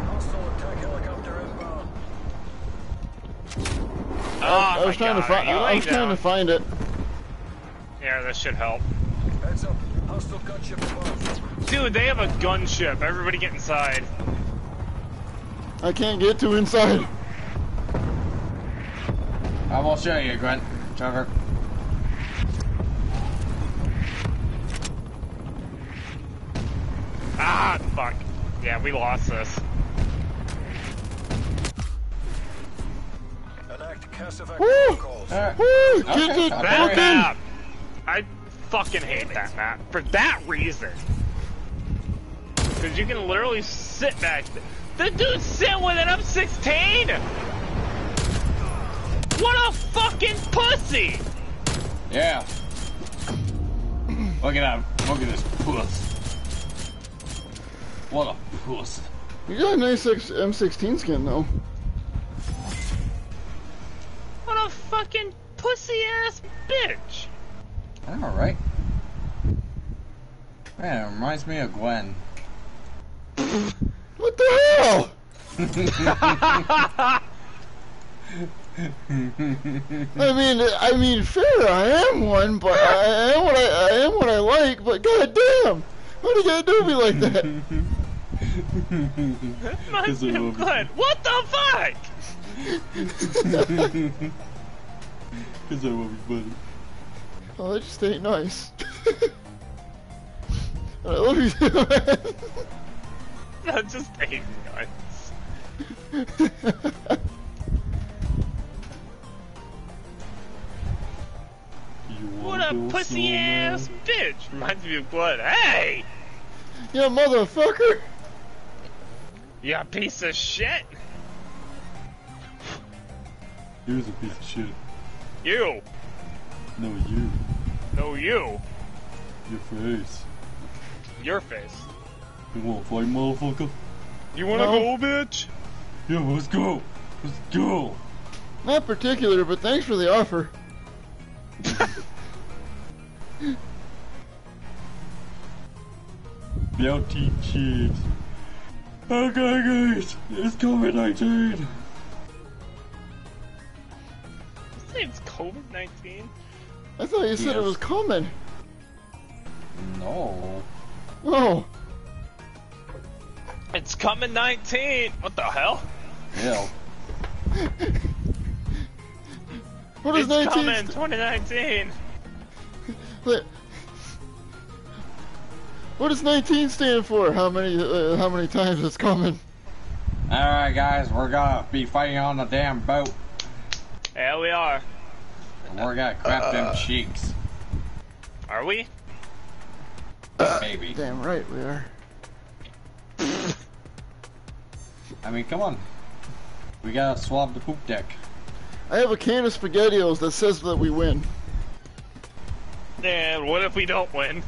Hostile attack helicopter inbound. Oh, I was my trying to find. I laying was trying to find it. Yeah, this should help. Heads up. Hostile gunship above. Dude, they have a gunship. Everybody get inside. I can't get to inside. I will show you, Gwen. Trevor. Ah, fuck. Yeah, we lost this. Enact CASEVAC Woo! protocols. Alright. Woo! Okay, Get the I'll Fucking- I fucking hate that map. For that reason. Because you can literally sit back there. The dude's sitting with an M16! What a fucking pussy! Yeah. Look at that. Look at this puss. What a puss. You got a nice X- M16 skin though. What a fucking pussy ass bitch! I know, right? Man, it reminds me of Gwen. What the hell? I mean, I mean, fair. I am one, but I am what I, I am what I like. But goddamn, why do you gotta do me like that? Reminds me of Glenn. What the fuck? Cause I love you, buddy. Oh, that just ain't nice. I love you, man. That just ain't nice. You What a pussy snowman? ass bitch! Reminds me of Glenn. Hey! you motherfucker. You piece of shit! You're a piece of shit. You! No, you. No, you! Your face. Your face. You wanna fight, motherfucker? You wanna No. go, bitch? Yeah, let's go. Let's go. Not particular, but thanks for the offer. Bounty chips. Okay, guys. It's COVID-19. His name's COVID 19? I thought you said it was coming. No. Oh, It's coming 19! What the hell? Yeah. what is It's 19? coming 2019! Wait. What does 19 stand for? How many uh, how many times it's coming? Alright, guys. We're gonna be fighting on the damn boat. Yeah, we are. And we're gonna crap them cheeks. Are we? Maybe. Damn right we are. I mean, come on. We gotta swab the poop deck. I have a can of SpaghettiOs that says that we win. And what if we don't win?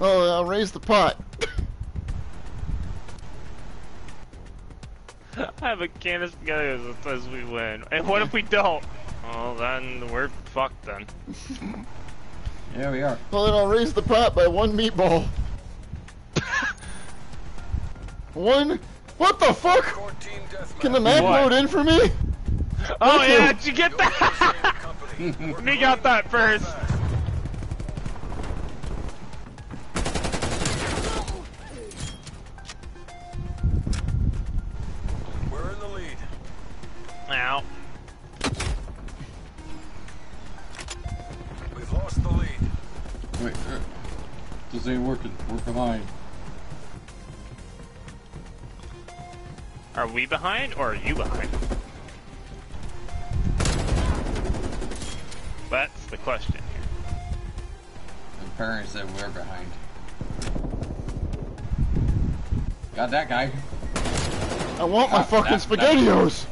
Oh, I'll raise the pot. I have a can of SpaghettiOs that says we win. And what if we don't? Well, then we're fucked then. Yeah, we are. Well, then I'll raise the pot by one meatball. one? What the fuck? Core team deathmatch. Can the map What? load in for me? Oh Thank yeah, you. did you get that? Me got that first. We're in the lead. Ow. We've lost the lead. Wait, uh, this ain't working. We're behind. Are we behind or are you behind? That's the question here. The parents said we're behind. Got that guy. I want my Ah, fucking that- that- SpaghettiOs.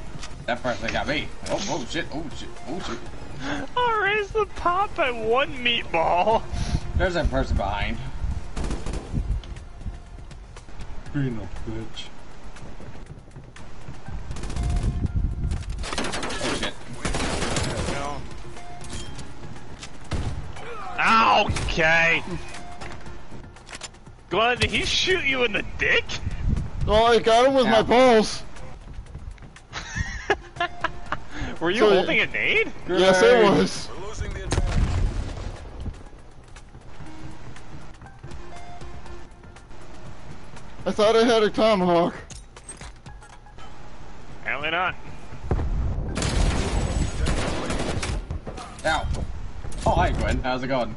That person got me. Oh, oh shit. Oh shit. Oh shit. I raised the pot by one meatball. There's that person behind. Being a bitch. Okay. Glenn, did he shoot you in the dick? Well, I got him with my Ow. balls. Were you So- holding a nade? Yes, it was. We're losing the advantage. I thought I had a tomahawk. Apparently not. Ow. Oh, hi, Gwen. How's it going?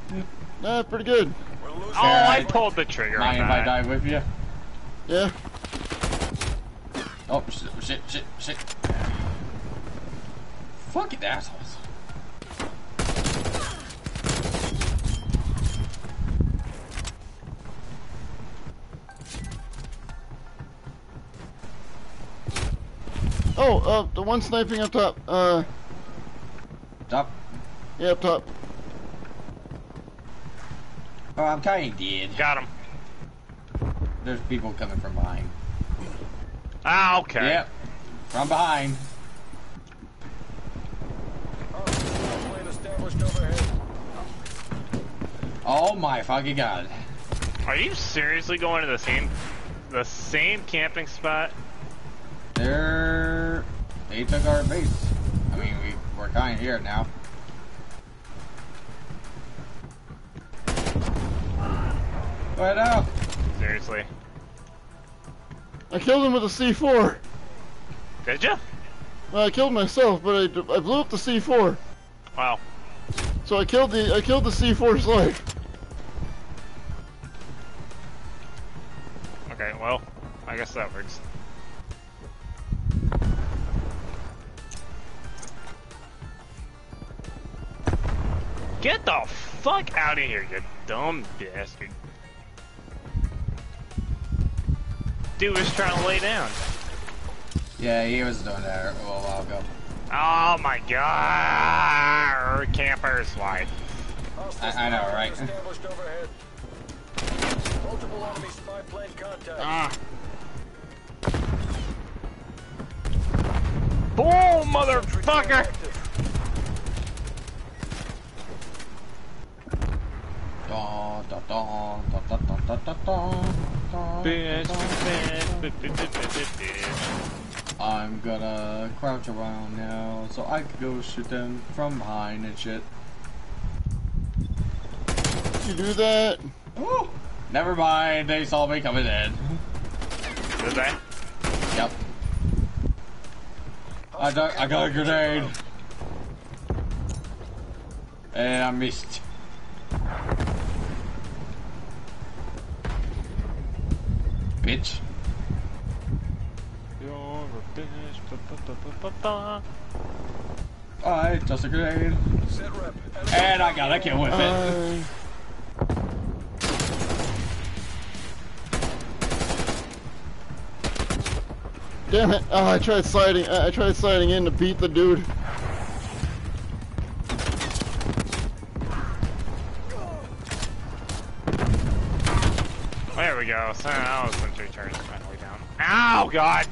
Nah, pretty good. Oh, I pulled the trigger on Mind if I die with you? Yeah. Oh, shit, shit, shit, shit. Fucking assholes. Oh, uh, the one sniping up top. Uh, Stop. yeah, up top. Oh, I'm kind of dead. Got him. There's people coming from behind. Ah, okay. Yep. From behind. Plane established overhead. Oh my fucking god. Are you seriously going to the same, the same camping spot? They're... They took our base. I mean, we, we're kind of here now. But uh, Seriously? I killed him with a C4. Did you? Well, I killed myself, but I, I blew up the C4. Wow. So I killed the I killed the C4's life. Okay, well, I guess that works. Get the fuck out of here, you dumb bastard. Dude was trying to lay down. yeah, he was doing that a little while ago. Oh my god! Camper's. Hostiles I- I know, right? Established overhead. Multiple enemy spy plane contact. Ah, Boom, motherfucker! I'm gonna crouch around now so I can go shoot them from behind and shit. you do that? Ooh. Never mind, they saw me coming in. Did they? Yep. I, got- I got a grenade. And I missed. Bitch. You're a bitch. Ba, ba, ba, ba, ba, ba. I just a grenade. Set rep. Enemy And I got a kill with it. Damn it! Oh, I tried sliding. I I tried sliding in to beat the dude. There we go. So that was sentry turns finally down. Ow, God!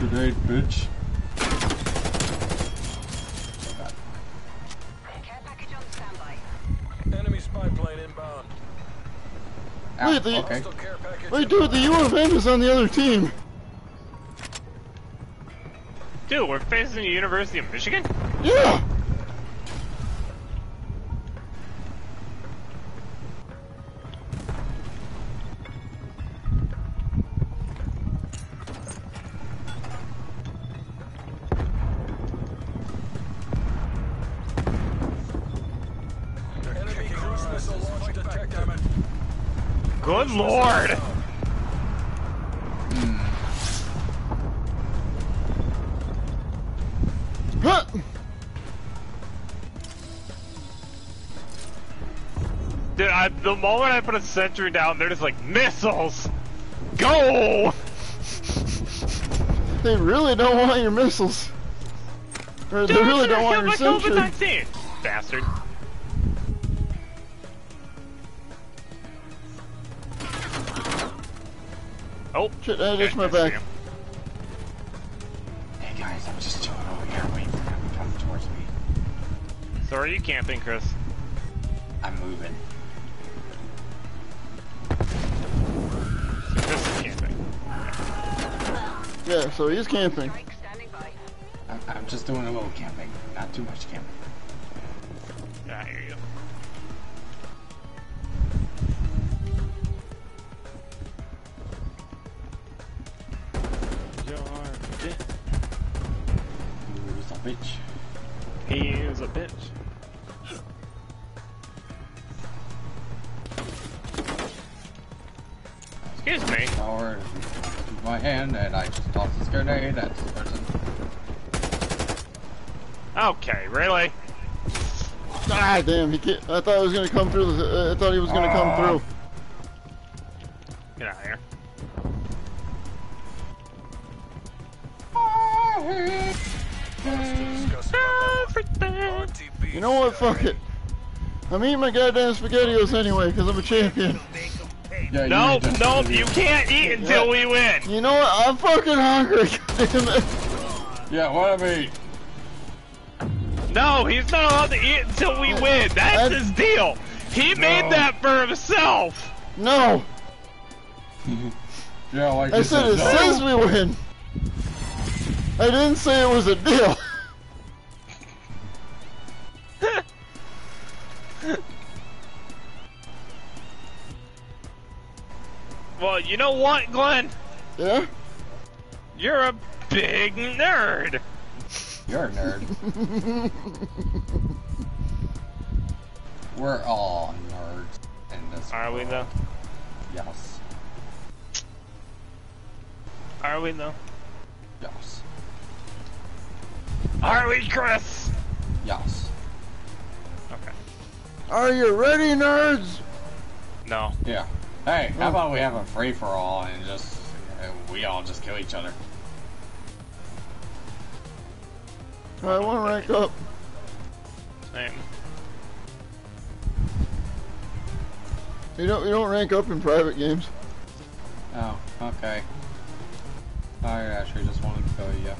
Grenade, bitch. Care package on standby. Enemy spy plane inbound. Ow, Wait, the- okay. Hostile care package. Wait, dude, the U of M is on the other team. Dude, we're facing the University of Michigan? Yeah. The moment I put a sentry down, they're just like, missiles! Go! They really don't want your missiles. Or they Dude, really don't want your my sentry. Bastard. Oh, Shit, that okay, is my I back. him. Hey guys, I'm just chilling over here waiting for them to come towards me. So are you camping, Chris? I'm moving. Yeah, so he's camping. I'm just doing a little camping, not too much camping. Ah, damn! He can't, I thought he was gonna come through. The, uh, I thought he was gonna come Ah. through. Get out of here. You know what? Fuck it. I'm eating my goddamn SpaghettiOs anyway because I'm a champion. Yeah, you Nope, nope, you can't eat until we win. You know what? I'm fucking hungry. Damn it. Yeah, what I mean. No, he's not allowed to eat until we oh, win. That's That's- his deal. He made No. that for himself. No. Yeah, like I said it no. says we win. I didn't say it was a deal. Well, you know what, Glenn? Yeah? You're a big nerd. You're a nerd. We're all nerds in this. Are we world. though? Yes. Are we though? Yes. Are we, Chris? Yes. Okay. Are you ready, nerds? No. Yeah. Hey, how oh. about we have a free for all and just we all just kill each other? I want to rank up. Same. You don't. You don't rank up in private games. Oh, okay. I actually just wanted to kill you.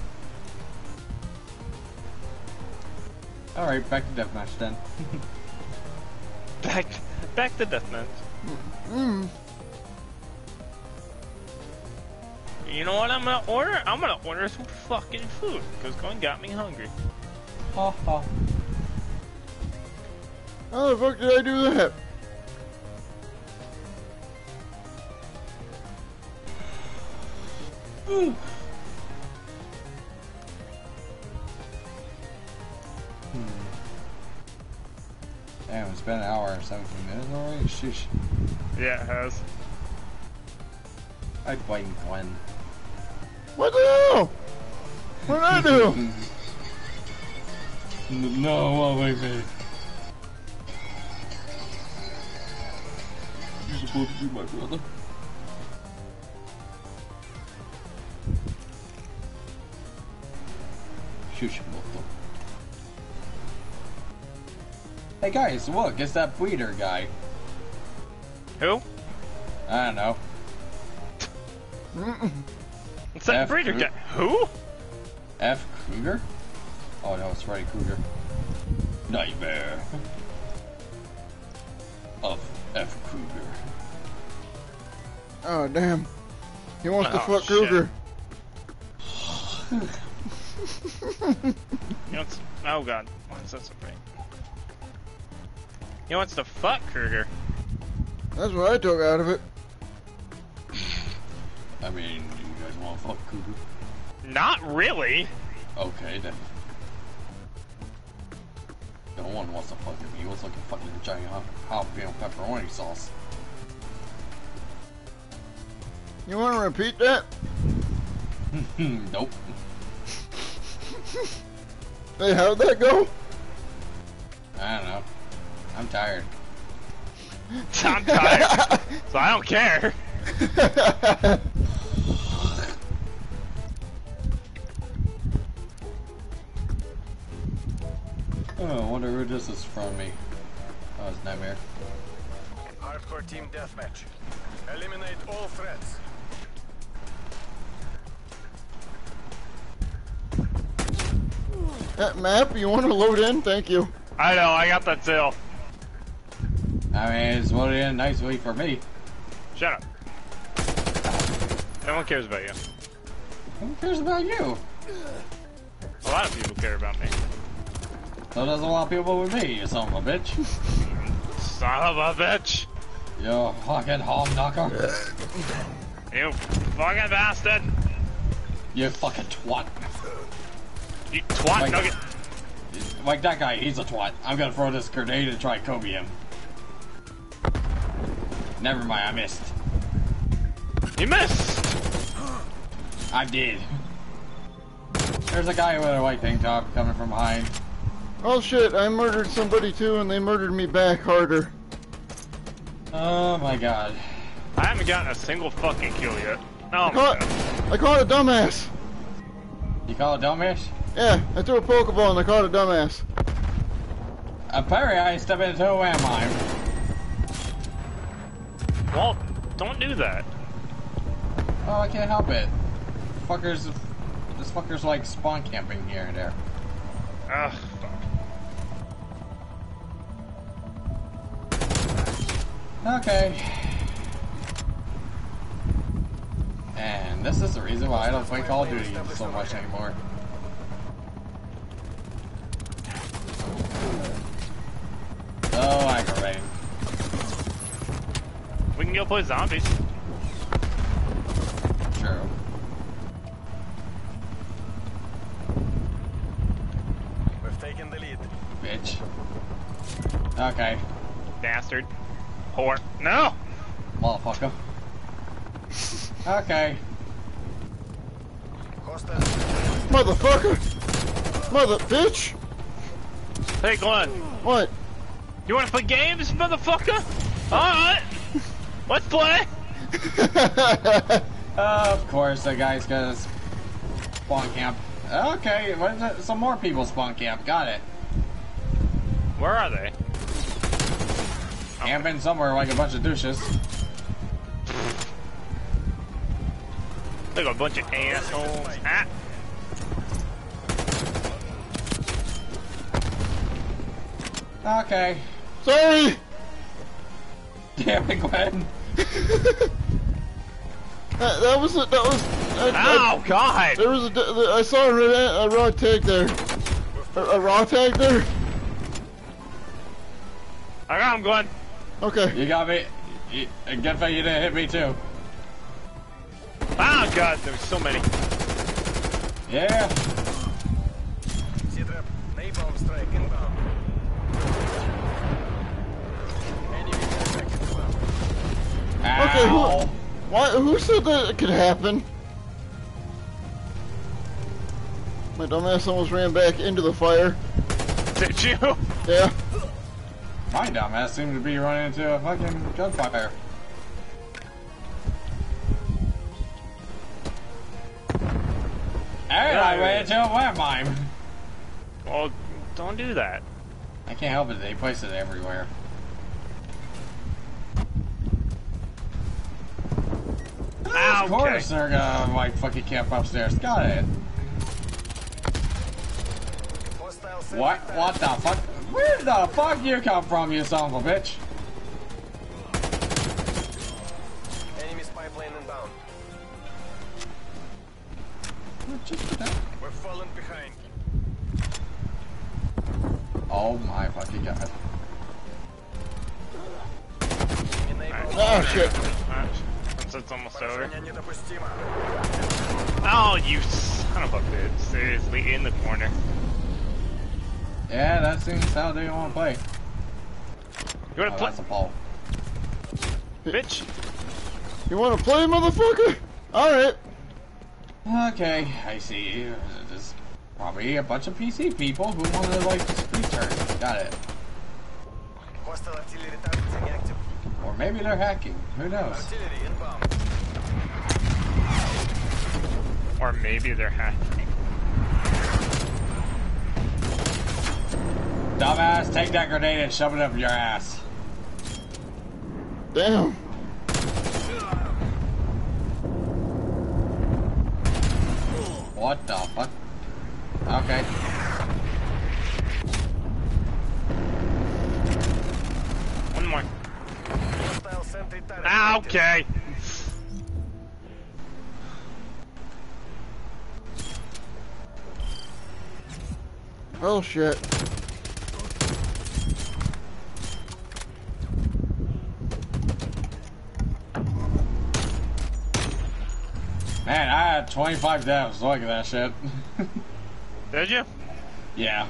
Alright, back to deathmatch then. Back, back to deathmatch. Mm. You know what I'm gonna order? I'm gonna order some fucking food because Glenn got me hungry. Ha ha. How the fuck did I do that? Hmm. Damn, it's been an hour and 17 minutes already? Sheesh. Yeah, it has. I'd blame Glenn. What the hell? What did I do? N- No, well, wait, wait. You're supposed to be my brother. Shushimoto. Hey guys, look, it's that breeder guy. Who? I don't know. It's that F. breeder guy. Who? F. Kruger? Oh no, it's Freddy Krueger. Nightmare. Of F. Kruger. Oh damn. He wants to Oh, fuck shit. Kruger. He wants. Oh god. What's that so great? He wants to fuck Kruger. That's what I took out of it. I mean, do you guys want to fuck Kruger? Not really. Okay then. No one wants to fuck him. He was like a fucking giant ha- jalapeno pepperoni sauce. You want to repeat that? Nope. Hey, how'd that go? I don't know. I'm tired. I'm tired, so I don't care. Oh, I wonder who this is from me. Oh, it's Nightmare. Hardcore team deathmatch. Eliminate all threats. that map, you want to load in? Thank you. I know. I got that too. I mean, it's voted in nicely for me. Shut up. No one cares about you. Who cares about you? A lot of people care about me. So does a lot of people with me, you son of a bitch. Son of a bitch. You fucking hog knocker. You fucking bastard. You fucking twat. You twat Like- nugget. Like that guy, he's a twat. I'm gonna throw this grenade and try Kobe him. Never mind, I missed. You missed. I did. There's a guy with a white tank top coming from behind. Oh shit, I murdered somebody too and they murdered me back harder. Oh my god. I haven't gotten a single fucking kill yet. Oh my Caught. I caught a dumbass. You call it dumbass? Yeah, I threw a Pokeball and I caught a dumbass. Apparently, I step into a landmine. Well, don't do that. Oh, I can't help it. Fuckers, this fucker's like spawn camping here and there. Ugh, Okay. And this is the reason why I don't play Call of Duty so much anymore. Oh, so aggravating. We can go play zombies. True. We've taken the lead. Bitch. Okay. Bastard. Whore. No! Motherfucker. Okay. Hostile. Motherfucker! Mother bitch! Hey, Glenn. What? You wanna play games, motherfucker? Alright! Let's play! of course, the guy's gonna spawn camp. Okay, what is it? some more people spawn camp. Got it. Where are they? Camping somewhere like a bunch of douches. Look, a bunch of assholes. Ah! Okay. Sorry! Damn it, Glenn. That, that was a, that was. I, I- Oh, God! there was a. I saw a, ra- a raw tag there. A, a raw tag there. I got him, Glenn. Okay. You got me. You, good thing you didn't hit me too. Oh, God, there's so many. Yeah. C-trap. Napalm strike inbound. Enemy contact inbound. Okay, who- Ow. Why? Who said that it could happen? My dumbass almost ran back into the fire. Did you? Yeah. My dumbass seemed to be running into a fucking gunfire. And I ran into a landmine. Well, don't do that. I can't help it, they place it everywhere. Ah, Of course okay. they're gonna like fucking camp upstairs. Got it. What? What the fuck? Where the fuck you come from, you son of a bitch? Enemy spy plane inbound. We're falling behind. Oh my fucking god. Oh shit. It's almost over. Oh, you son of a bitch. Seriously, in the corner. Yeah, that seems how they want to play. You wanna Oh, play? that's a ball. Bitch. You want to play, motherfucker? All right. Okay, I see. There's probably a bunch of PC people who want to like street turn. Got it. Hostile artillery targeting active. Or maybe they're hacking. Who knows? Or maybe they're hacking. Dumbass, take that grenade and shove it up your ass. Damn. What the fuck? Okay. One more. Hostile sentry turret. Ah, active. okay. Oh shit. Man, I had 25 deaths. Look at that shit. Did you? yeah.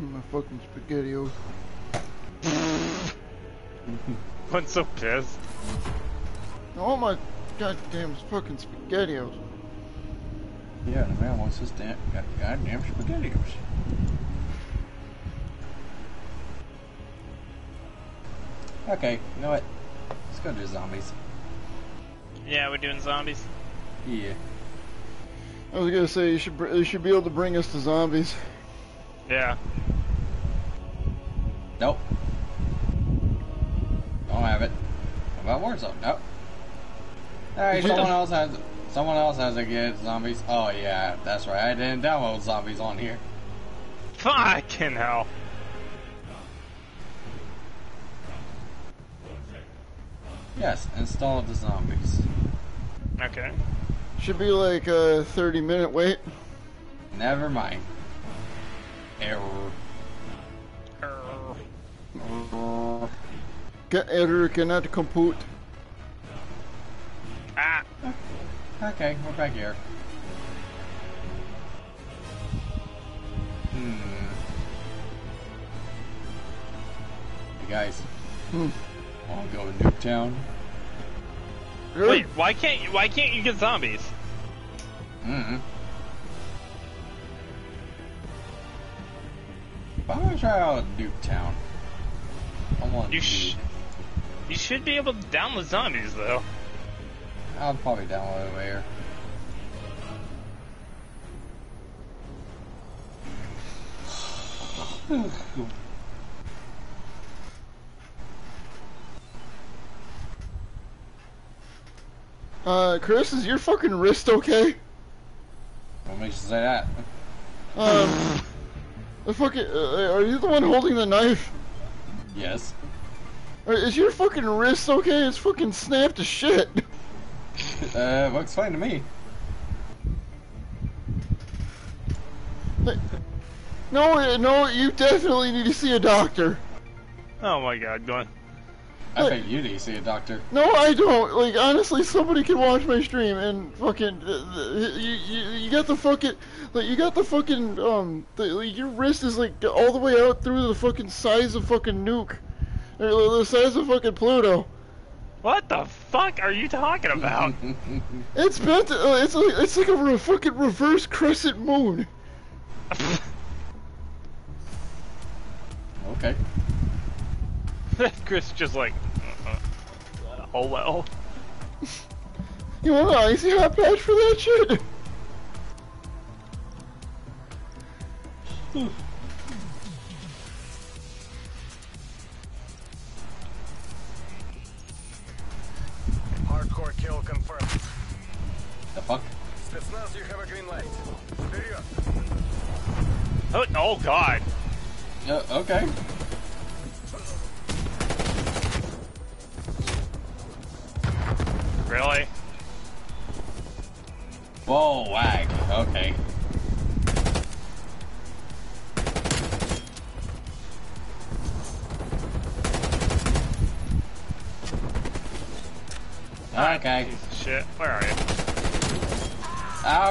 My fucking spaghettios. I'm so pissed. I want my goddamn fucking spaghettios. Yeah, the man wants his damn, god- goddamn spaghettios. Okay, you know what? Let's go do zombies. Yeah, we're doing zombies. Yeah. I was gonna say you should br- you should be able to bring us to zombies. Yeah. Nope. Don't have it. What about Warzone? Nope. Alright, someone else has someone else has a get zombies. Oh yeah, that's right. I didn't download zombies on here. Fucking hell. Yes, install the zombies. Okay. Should be like a 30 minute wait. Never mind. Error. Err. Get error cannot compute. Ah. Okay, we're back here. Hmm. You guys, Hmm. wanna go to Nuketown? Good. Wait, why can't you? Why can't you get zombies? Mm-hmm. Why don't I try out Nuketown? I want You to. sh- You should be able to download zombies though. I'll probably download it later. Uh, Chris, is your fucking wrist okay? What makes you say that? Um, the fucking, uh, are you the one holding the knife? Yes. Or is your fucking wrist okay? It's fucking snapped to shit. Uh, looks fine to me. No, uh, no, you definitely need to see a doctor. Oh my god, going. I think you need to see a doctor. No, I don't. Like, honestly, somebody can watch my stream and fucking, uh, you, you, you got the fucking, like, you got the fucking, um, the, like, your wrist is like all the way out through the fucking size of fucking Nuke, or the the size of fucking Pluto. What the fuck are you talking about? It's bent. Uh, it's like it's like a re- fucking reverse crescent moon. okay. Chris just like, uh, well. You want to see how bad for that shit? Hardcore kill confirmed. The fuck? Spetsnaz, you have a green light. Period. Oh, oh god. Uh, okay. Really? Whoa, wag. Okay. Ah, okay. Piece shit. Where are you?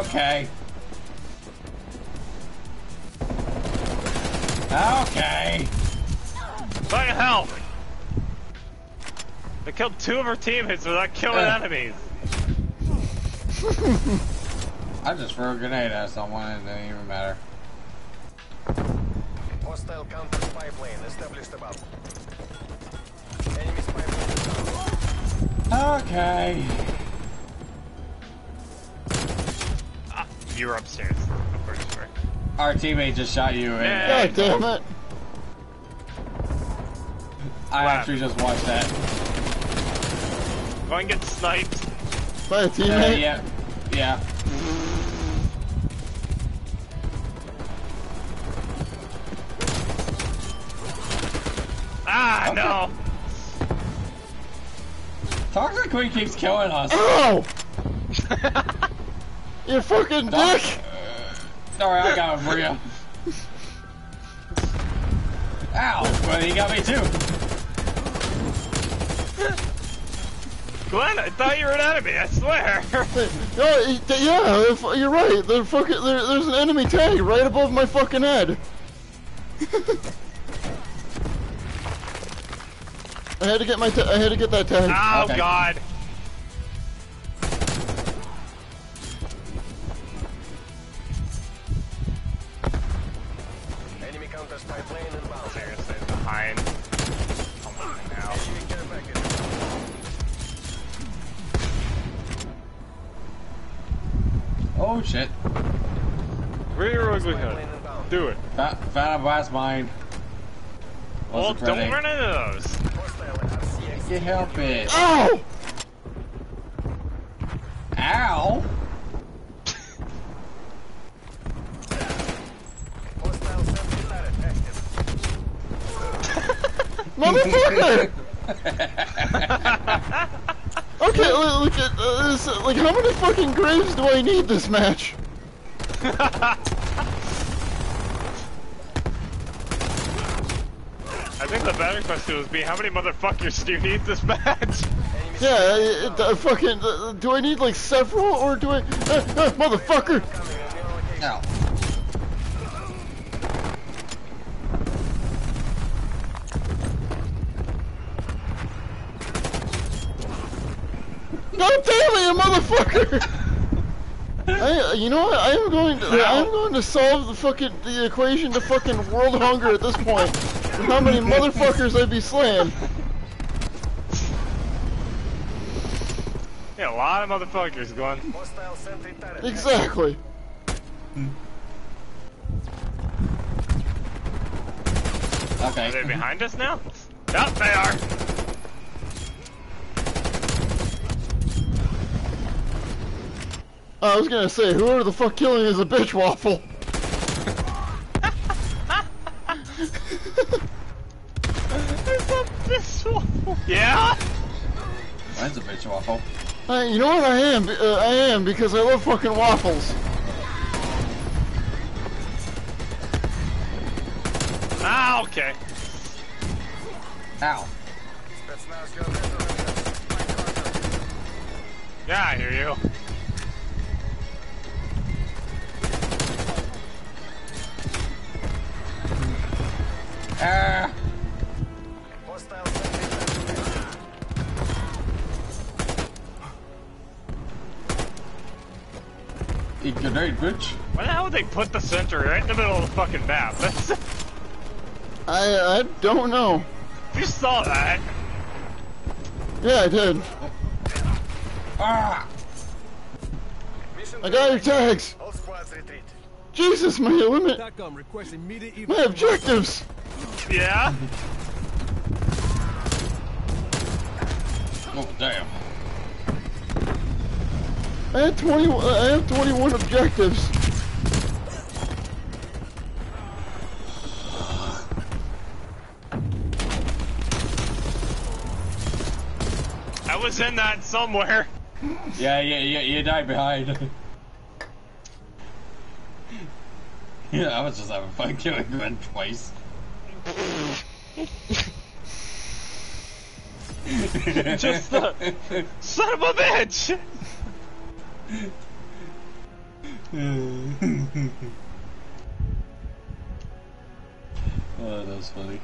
Okay. Okay. Fucking hell! They killed two of our teammates without killing Uh. enemies. I just threw a grenade at someone and it didn't even matter. Hostile counter spy plane established above. Enemy spy plane down. Okay. Ah, you were upstairs. Of course you were. Our teammate just shot you and Yeah. God damn it! I Wow. actually just watched that. Go and get sniped. By a Uh, teammate. yeah. Yeah. Ah, Okay. no! Toxic Queen keeps killing us. Ow! you fucking dick! Sorry, I got him for you. Ow! Well, he got me too. Glenn, I thought you were an enemy, I swear! No, yeah, you're right. There fucking, there, there's an enemy tag right above my fucking head. I had to get my, ta- I had to get that tag. oh Okay. god. Oh shit. Rear ugly Spy head. Do it. Fa- Phantom blast mine. Well, oh, don't ready. run into those. Can't help it. Ow! Ow! Hostile sentry turret active. Motherfucker! okay, look, look at uh, this. Like, how many fucking graves do I need this match? I think the better question was be how many motherfuckers do you need this match? Yeah, it, uh, fucking. Uh, do I need like several, or do I? Uh, uh, motherfucker! Ow. God damn it, you motherfucker! I, you know what? I am going to. I am going to solve the fucking the equation to fucking world hunger at this point. With how many motherfuckers I'd be slaying? Yeah, a lot of motherfuckers going. Hostile sentry turret Exactly. Hmm. Are they Okay. behind us now? Yep, they are. I was gonna say, whoever the fuck killing is a bitch waffle. This one. Yeah? Mine's a bitch waffle. Uh, you know what I am? Uh, I am because I love fucking waffles. Ah, okay. Ow. Spetsnaz, you're better than that. My corner. Yeah, I hear you. Ah. Hostile sentry turret. Eat grenade, bitch. Why the hell would they put the center right in the middle of the fucking map? That's, I I don't know. you saw that. Yeah, I did. Ah. I got your tags. All squads retreat. Jesus, my limit, TACOM request immediate evac. my objectives. Yeah? Oh damn. I had 20. I have 21 objectives. I was in that somewhere. Yeah, yeah, yeah. You died behind. yeah, I was just having fun killing Gwen twice. Just the son of a bitch. oh, that was funny.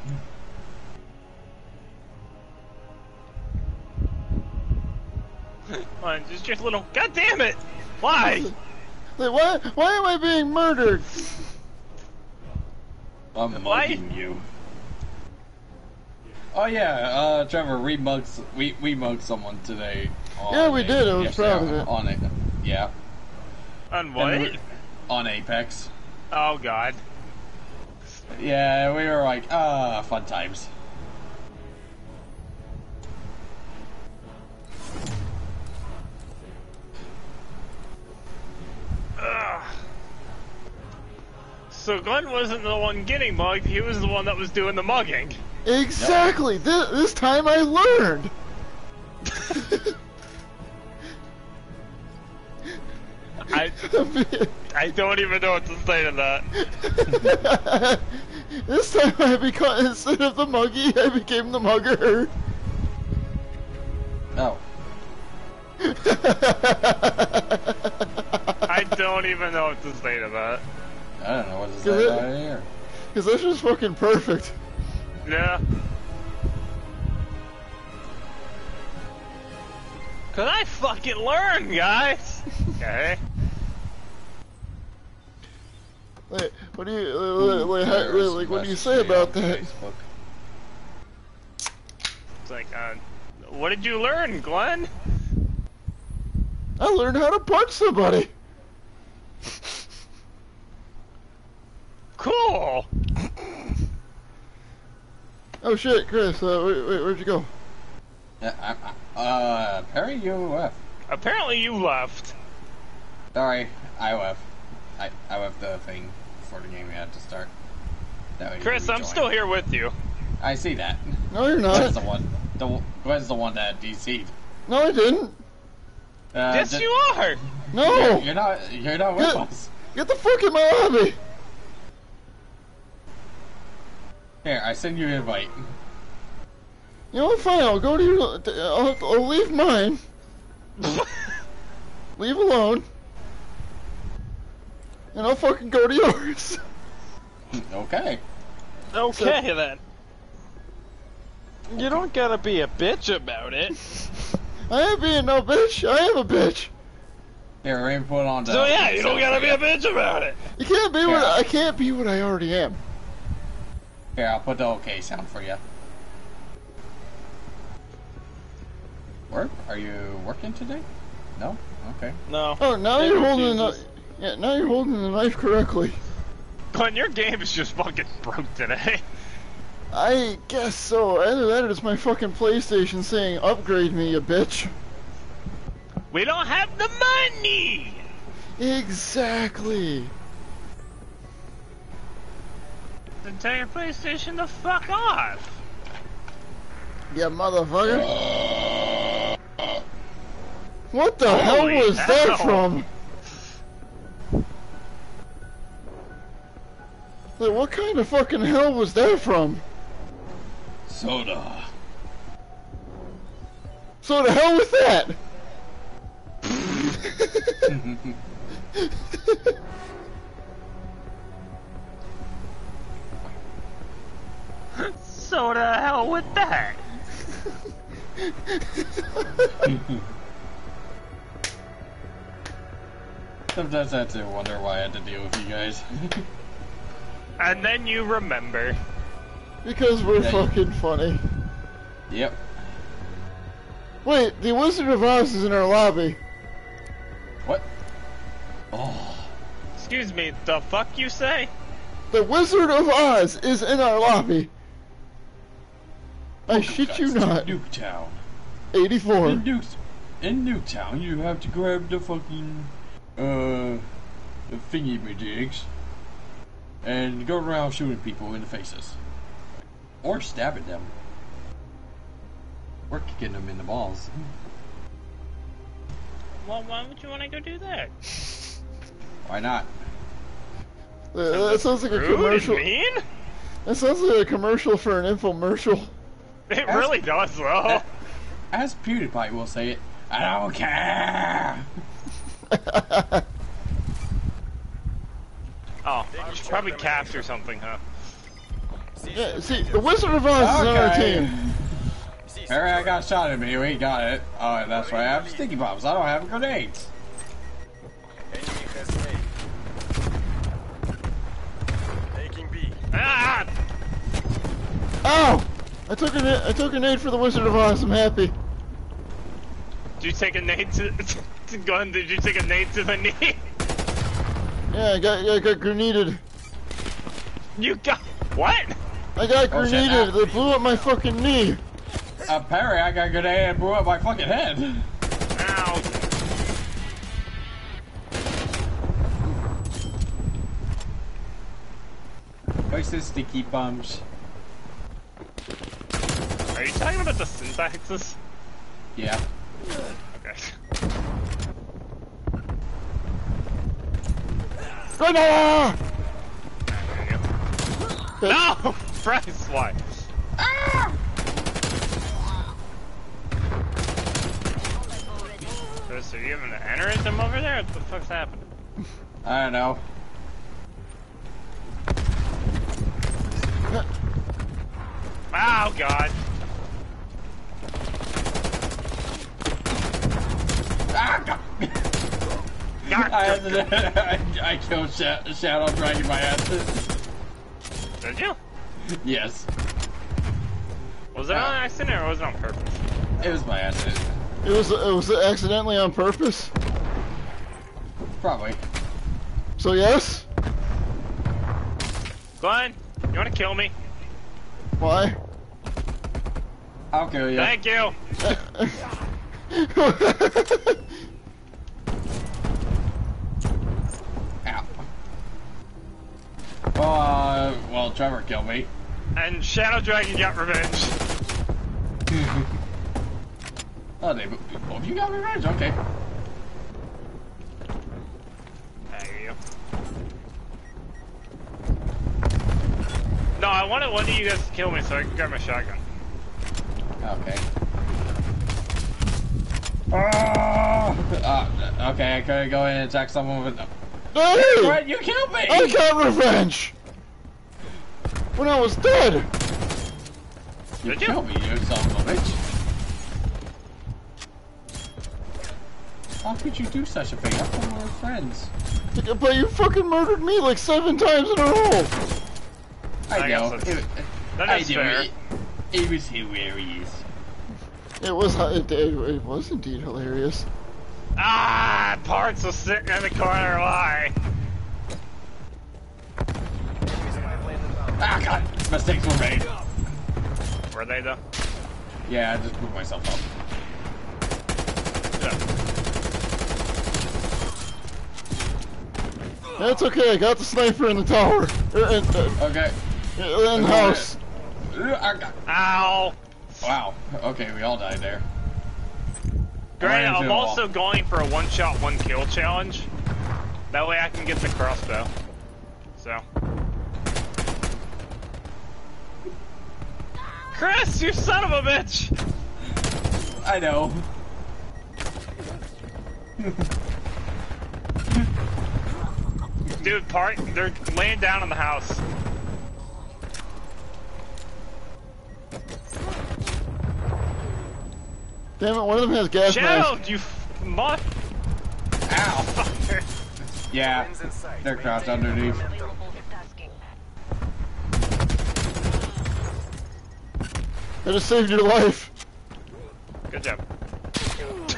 Come on, just your little. God damn it! Why? Like, why? Why am I being murdered? I'm Why? mugging you. Oh yeah, uh, Trevor, we mugged we we mugged someone today. On Yeah, we a- did. I was yesterday proud of it. On it, yeah. On what? we- on Apex. Oh god. Yeah, we were like, ah, fun times. Ugh. So Glenn wasn't the one getting mugged, he was the one that was doing the mugging. Exactly. This, this time I learned. I I don't even know what to say to that. this time I became, instead of the muggy, I became the mugger. No. I don't even know what to say to that. I don't know what to Is it? about here. Cause that's just fucking perfect. Yeah. Cause I fucking learn, guys. Okay. Wait, What do you uh, like, how- like? What do you say about that? Facebook. It's like, uh, what did you learn, Glenn? I learned how to punch somebody. Cool. Oh shit, Chris, uh, wait, wait, where'd you go? Yeah, I, I, uh, Perry, you left. Apparently you left. Sorry, I left. I, I left the thing before the game we had to start. That way Chris, I'm still here with you. I see that. No, you're Gwen's not. the one. The, Gwen's the one that DC'd. No, I didn't. Uh, yes, the- you are. No, You're, you're not. You're not with Yeah. us. get the fuck in my lobby. Here, I send you an invite. You know what? Fine, I'll go to your. I'll, I'll leave mine. leave alone. And I'll fucking go to yours. Okay. Okay then. You don't gotta be a bitch about it. I ain't being no bitch. I am a bitch. Here, we're gonna put on. the- So yeah, you don't gotta be a bitch about it. You can't be what I can't be what I already am. Here, I'll put the okay sound for you. Work? Are you working today? No. Okay. No. Oh, now They you're holding the. refuse Yeah, now you're holding the knife correctly. Glenn, your game is just fucking broke today. I guess so. Either that or it's my fucking PlayStation saying upgrade me, you bitch. We don't have the money. Exactly. Then tell your PlayStation to fuck off. Yeah, motherfucker. What the hell Holy was that from? Like, what kind of fucking hell was that from? Soda. So the hell was that? So the hell with that? Sometimes I have to wonder why I had to deal with you guys. And then you remember. because we're Yeah, you- fucking funny. yep. Wait, the Wizard of Oz is in our lobby. What? Oh. Excuse me, the fuck you say? The Wizard of Oz is in our lobby. I shit you not. Nuketown. 84. In Nuke, in Nuketown, you have to grab the fucking uh the thingy majigs and go around shooting people in the faces, or stabbing them, or kicking them in the balls. Well, why would you want to go do that? Why not? Uh, that sounds like a Rude and commercial. mean? That sounds like a commercial for an infomercial. It really does, though. As PewDiePie will say it, I don't care. Oh, you should probably capture something, huh? yeah, see, the Wizard of Oz is on our team. Harry, I got shot at me. We got it. Oh, that's right. I have sticky bombs. I don't have grenades. Enemy has A. Taking B. Ah! Ow! I took a na- I took a nade for the Wizard of Oz. I'm happy. Did you take a nade to, to gun? Did you take a nade to the knee? Yeah, I got I got grenaded. You got what? I got Oh, grenaded. They blew up my fucking knee. Uh, Perry, I got a grenade and blew up my fucking head. Ow! What's sticky bombs? Are you talking about the Semtexes? Yeah. Okay. Grenade! No! Christ, why? Chris, are you having an aneurysm over there? What the fuck's happening? I don't know. Oh, God. Ah, I, had to, I, I killed Sha- Shadow Dragon by accident. Did you? Yes, Was it an accident or was it on purpose? it was by accident. It was it was accidentally on purpose. Probably. So yes. Glenn, you want to kill me? Why? I'll kill you. Thank you. Ow. Well, uh, well, Trevor killed me. And Shadow Dragon got revenge. Oh, they both you got revenge. Okay. There you go. No, I wanted one of you guys to kill me so I can grab my shotgun. Okay. Oh, uh, okay, I could go in and attack someone with. hey! What? You killed me! I got revenge. When I was dead. You Did you? killed me, you son of a bitch. How could you do such a thing? I thought we were friends. But you fucking murdered me like seven times in a row. I, I guess know. that's- It, That I is know. fair. It, it was hilarious. It was it, it, it was indeed hilarious. Ah, parts are sitting in the corner. Why? Ah, God! Mistakes were made. Were they though? Yeah, I just blew myself up. Yeah. That's okay. I got the sniper in the tower. Uh, in, uh, Okay. in the house. I Ow. Wow. Okay, we all died there. Granted, I'm also going for a one-shot, one-kill challenge. That way I can get the crossbow. So. Chris, you son of a bitch! I know. Dude, part they're laying down in the house. Damn it! One of them has gas Shadow, mask. you f- mutt Ow. Yeah, Friends in they're crouched underneath. momentum. Available for tasking. I just saved your life. Good job.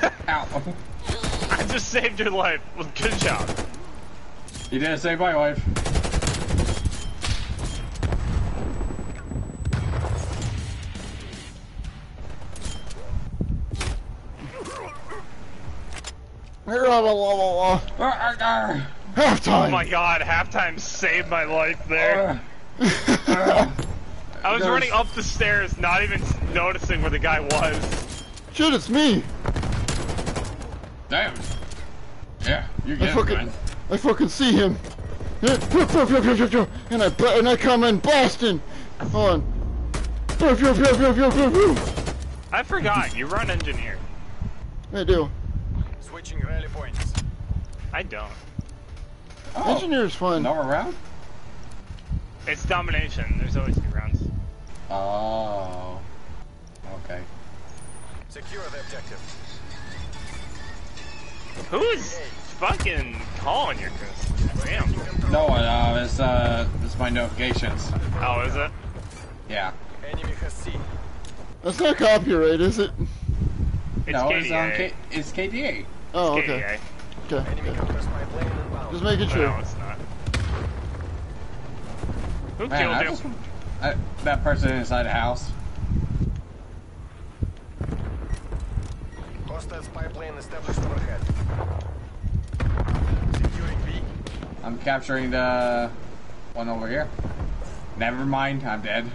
Ow. I just saved your life. Well, good job. You didn't save my wife. Halftime. Oh my god, halftime saved my life there. I was There's- running up the stairs, not even noticing where the guy was. Shit, it's me. Damn. Yeah, you I get it, fucking, man. I fucking see him. And I and I come in blasting. Hold on. I forgot, you run engineer. I do. Switching rally points. I don't. Oh, Engineer's fun. no round? It's domination. There's always two rounds. Oh. Okay. Secure the objective. Who is fucking calling your Chris? Damn. No, uh, it's, uh, it's my notifications. Oh, is it? Yeah. Enemy has C. That's not copyright, is it? It's no, KDA. it's on K- it's KDA. Oh, KDA. okay. Eh? Okay. Enemy okay. counter spy plane inbound. Just making But sure. No, it's not. Who Man, I killed just. I, that person inside the house. Hostile spy plane established overhead. Securing B. I'm capturing the one over here. Never mind, I'm dead.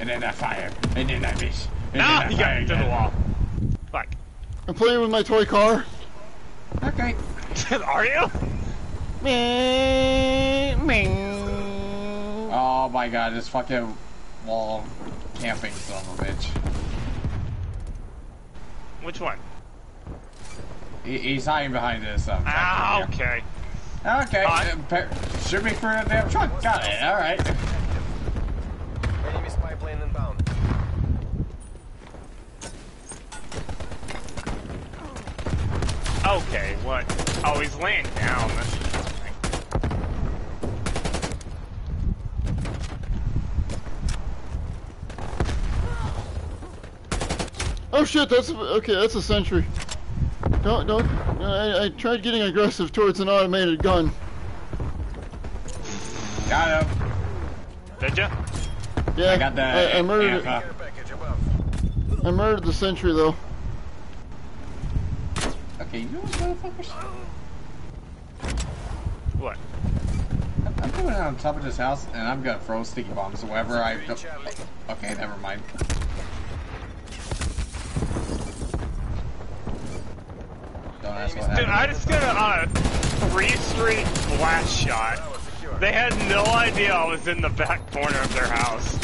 And then I fire. And then I miss. And No, then I you got fire me the wall. Fuck. I'm playing with my toy car. Okay. Are you? Me, me. Oh my god, this fucking wall camping son of a bitch. Which one? He, he's hiding behind this. Um, Ah, okay. Okay. Hot. uh, pa- shoot me for a damn truck. Got it. All right. Enemy spy plane inbound. Okay, what? Oh, he's laying down. That's interesting. Oh shit, that's okay. That's a sentry. Don't don't. I, I tried getting aggressive towards an automated gun. Got him. Did ya? Yeah, I got that. I, I murdered. yeah, it. Care package above. I murdered the sentry though. Okay, you motherfuckers. What? I'm coming out on top of this house and I'm gonna throw sticky bombs wherever I. Securing Charlie. Okay, never mind. Don't ask what Dude, I just got a uh, three straight blast shot. They had no idea I was in the back corner of their house.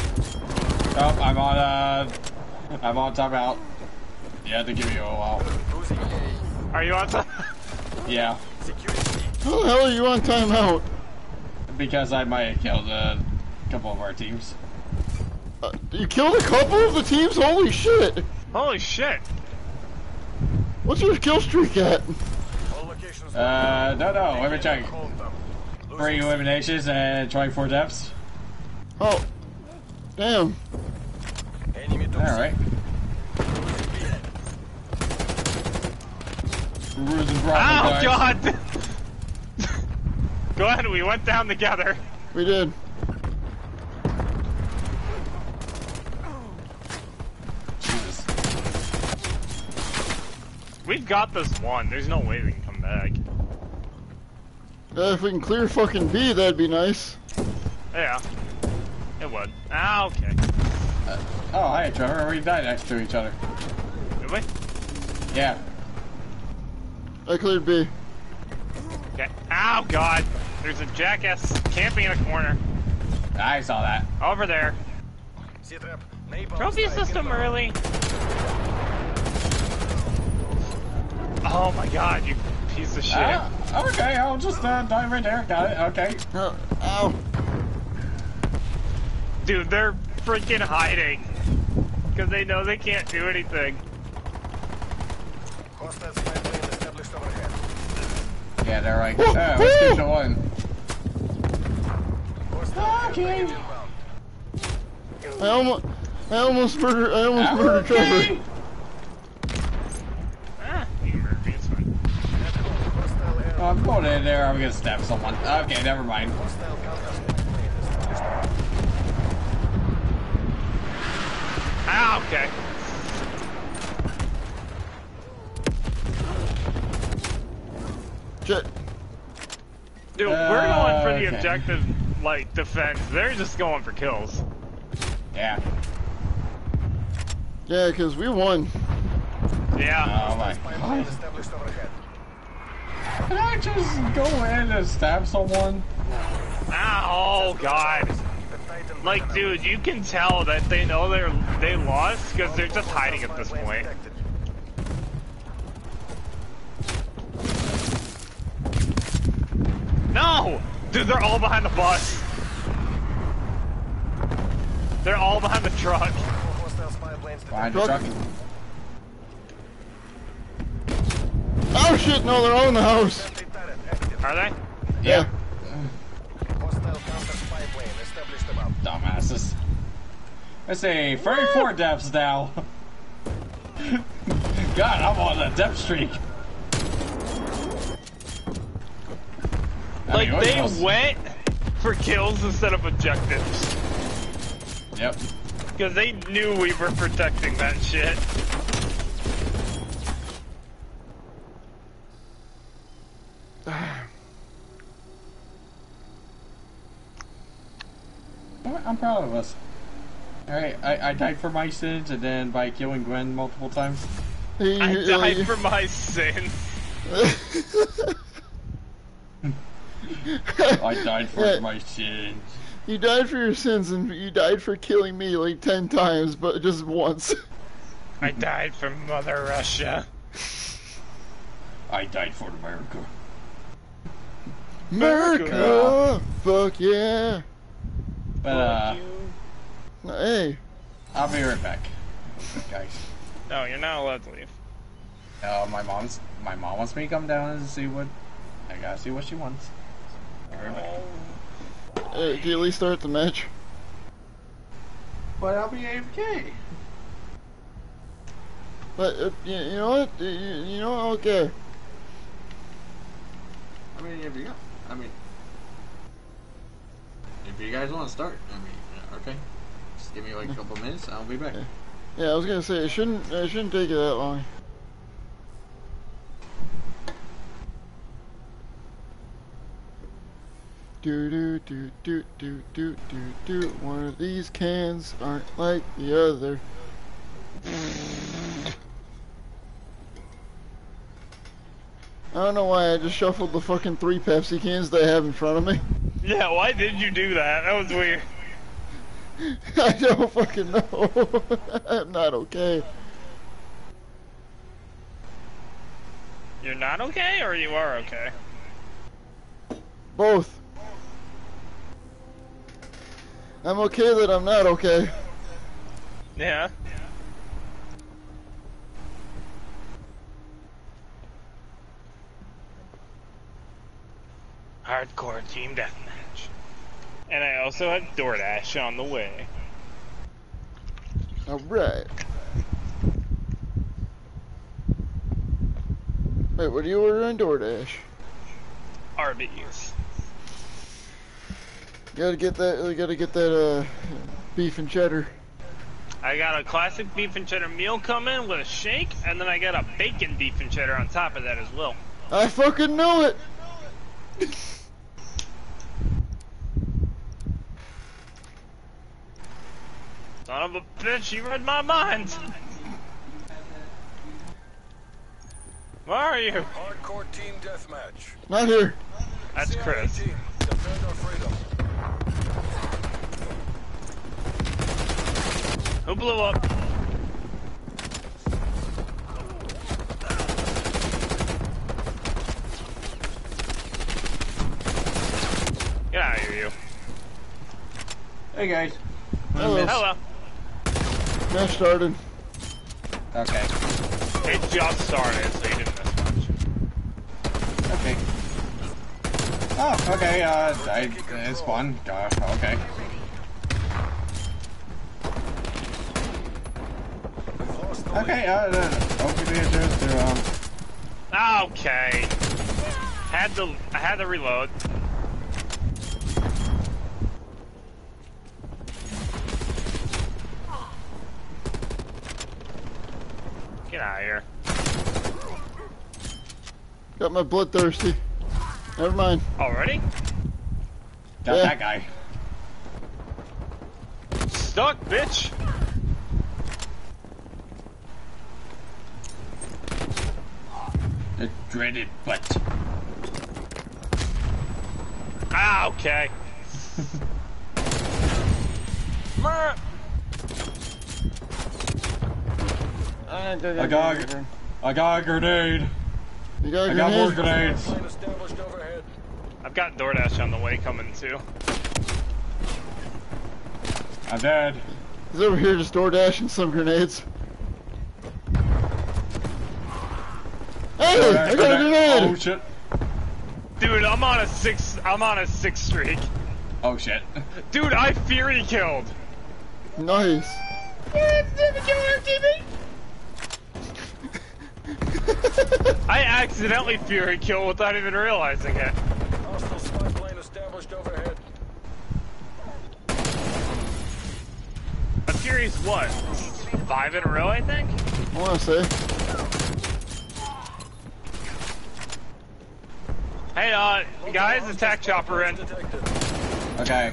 Oh, I'm on. Uh, I'm on top timeout. Yeah, to give you a while. Losing A. Are you on time? Yeah, Securing B. How the hell are you on timeout? because I might have killed a couple of our teams. Uh, you killed a couple of the teams. Holy shit! Holy shit. What's your kill streak at? All locations. Uh, no, no. Let me check. Three eliminations and 24 deaths. Oh, damn. Enemy All right. Bruise and Bravo, Oh guys. god! Go ahead, we went down together. We did. Jesus. We've got this one. There's no way we can come back. Uh, if we can clear fucking B, that'd be nice. Yeah. It would. Ah, okay. Oh, hi, Trevor. We died next to each other. Did we? Yeah. I cleared B. Okay. Oh god! There's a jackass camping in a corner. I saw that. Over there. C-trap. Trophy system early. Oh my god, you piece of shit. Ah, okay, I'll just uh, dive right there. Got it. Okay. Oh, ow. Dude, they're freaking hiding. Because they know they can't do anything. Hostile spy plane established overhead. Yeah, they're right. Woo, Uh, let's woo! keep going. Hostile care Okay. I almost, I almost murdered, I almost murdered Okay. Trevor. Ah, you can murder me, it's fine. Hostile air. Oh, I'm going in there. I'm gonna stab someone. Okay, never mind. Hostile counter spy plane established overhead. Ah, okay. Shit. Dude, we're Uh, going for the okay. objective, like, defense. They're just going for kills. Yeah. Yeah, because we won. Yeah. Oh my god. Can I just go in and stab someone? Ah, oh, God. Like, dude, you can tell that they know they're they lost because they're just hiding at this point. detected. No! Dude, they're all behind the bus. They're all behind the truck. Hostile Behind the Truck. truck. Oh shit, no, they're all in the house. Friendly turret active. Are they? Yeah. Hostile counter spy plane established above. Dumbasses. Let's see, 34 deaths now. God, I'm on a death streak. Like, mean, they almost- went for kills instead of objectives. Yep. Because they knew we were protecting that shit. I'm proud of us. Alright, I, I died for my sins and then by killing Gwen multiple times. I died for my sins. I died for Yeah. my sins. you died for your sins and you died for killing me like ten times, but just once. I died for Mother Russia. I died for America. America! Fuck yeah! But uh, Hey, I'll be right back. Guys. No, you're not allowed to leave. Uh, my mom's my mom wants me to come down and see what I gotta see what she wants. Hey, can you at least start the match? But I'll be AFK. But uh, you, you know what? You, you know what? Okay. I mean, if you got, I mean, if you guys want to start, I mean, uh, okay. Just give me like a couple minutes. And I'll be back. Yeah, I was gonna say it shouldn't it shouldn't take you that long. Do do do do do do do do. One of these cans aren't like the other. I don't know why I just shuffled the fucking three Pepsi cans they have in front of me. Yeah, why did you do that? That was weird. I don't fucking know. I'm not okay. You're not okay, or you are okay? Both. I'm okay that I'm not okay. Yeah. Hardcore team deathmatch. And I also have DoorDash on the way. Alright. Wait, what do you order on DoorDash? Arby's. You gotta get that, you gotta get that, uh, beef and cheddar. I got a classic beef and cheddar meal coming with a shake, and then I got a bacon beef and cheddar on top of that as well. I fucking knew it! Son of a bitch, you read my mind! Where are you? Hardcore team deathmatch. Not here. That's Chris. defend our freedom. Who blew up? Get out of here, you. Hey guys. Hello. Hello. Match started. Okay. It just started, so you didn't miss much. Okay. Oh, okay. Uh, I, it's fun. Uh, okay. We've lost the Okay. Uh, uh, hopefully it just um. Okay. Had to, I had to reload. Get out of here. Got my bloodthirsty. Never mind. Already? Got Yeah. that guy. Stuck, bitch! The dreaded butt. Ah, okay. I got. I got a grenade. You got a I got more grenades. plane established overhead. I've got DoorDash on the way coming too. I'm dead. He's over here just door dashing some grenades. Hey, I got a Oh shit. Dude, I'm on a six. I'm on a six streak. Oh shit. Dude, I Fury killed. Nice. I accidentally Fury killed without even realizing it. Hostile spy plane established overhead. A Fury's what? Five in a row, I think. I wanna say. Hey, uh, guys, attack chopper in. Detected. Okay.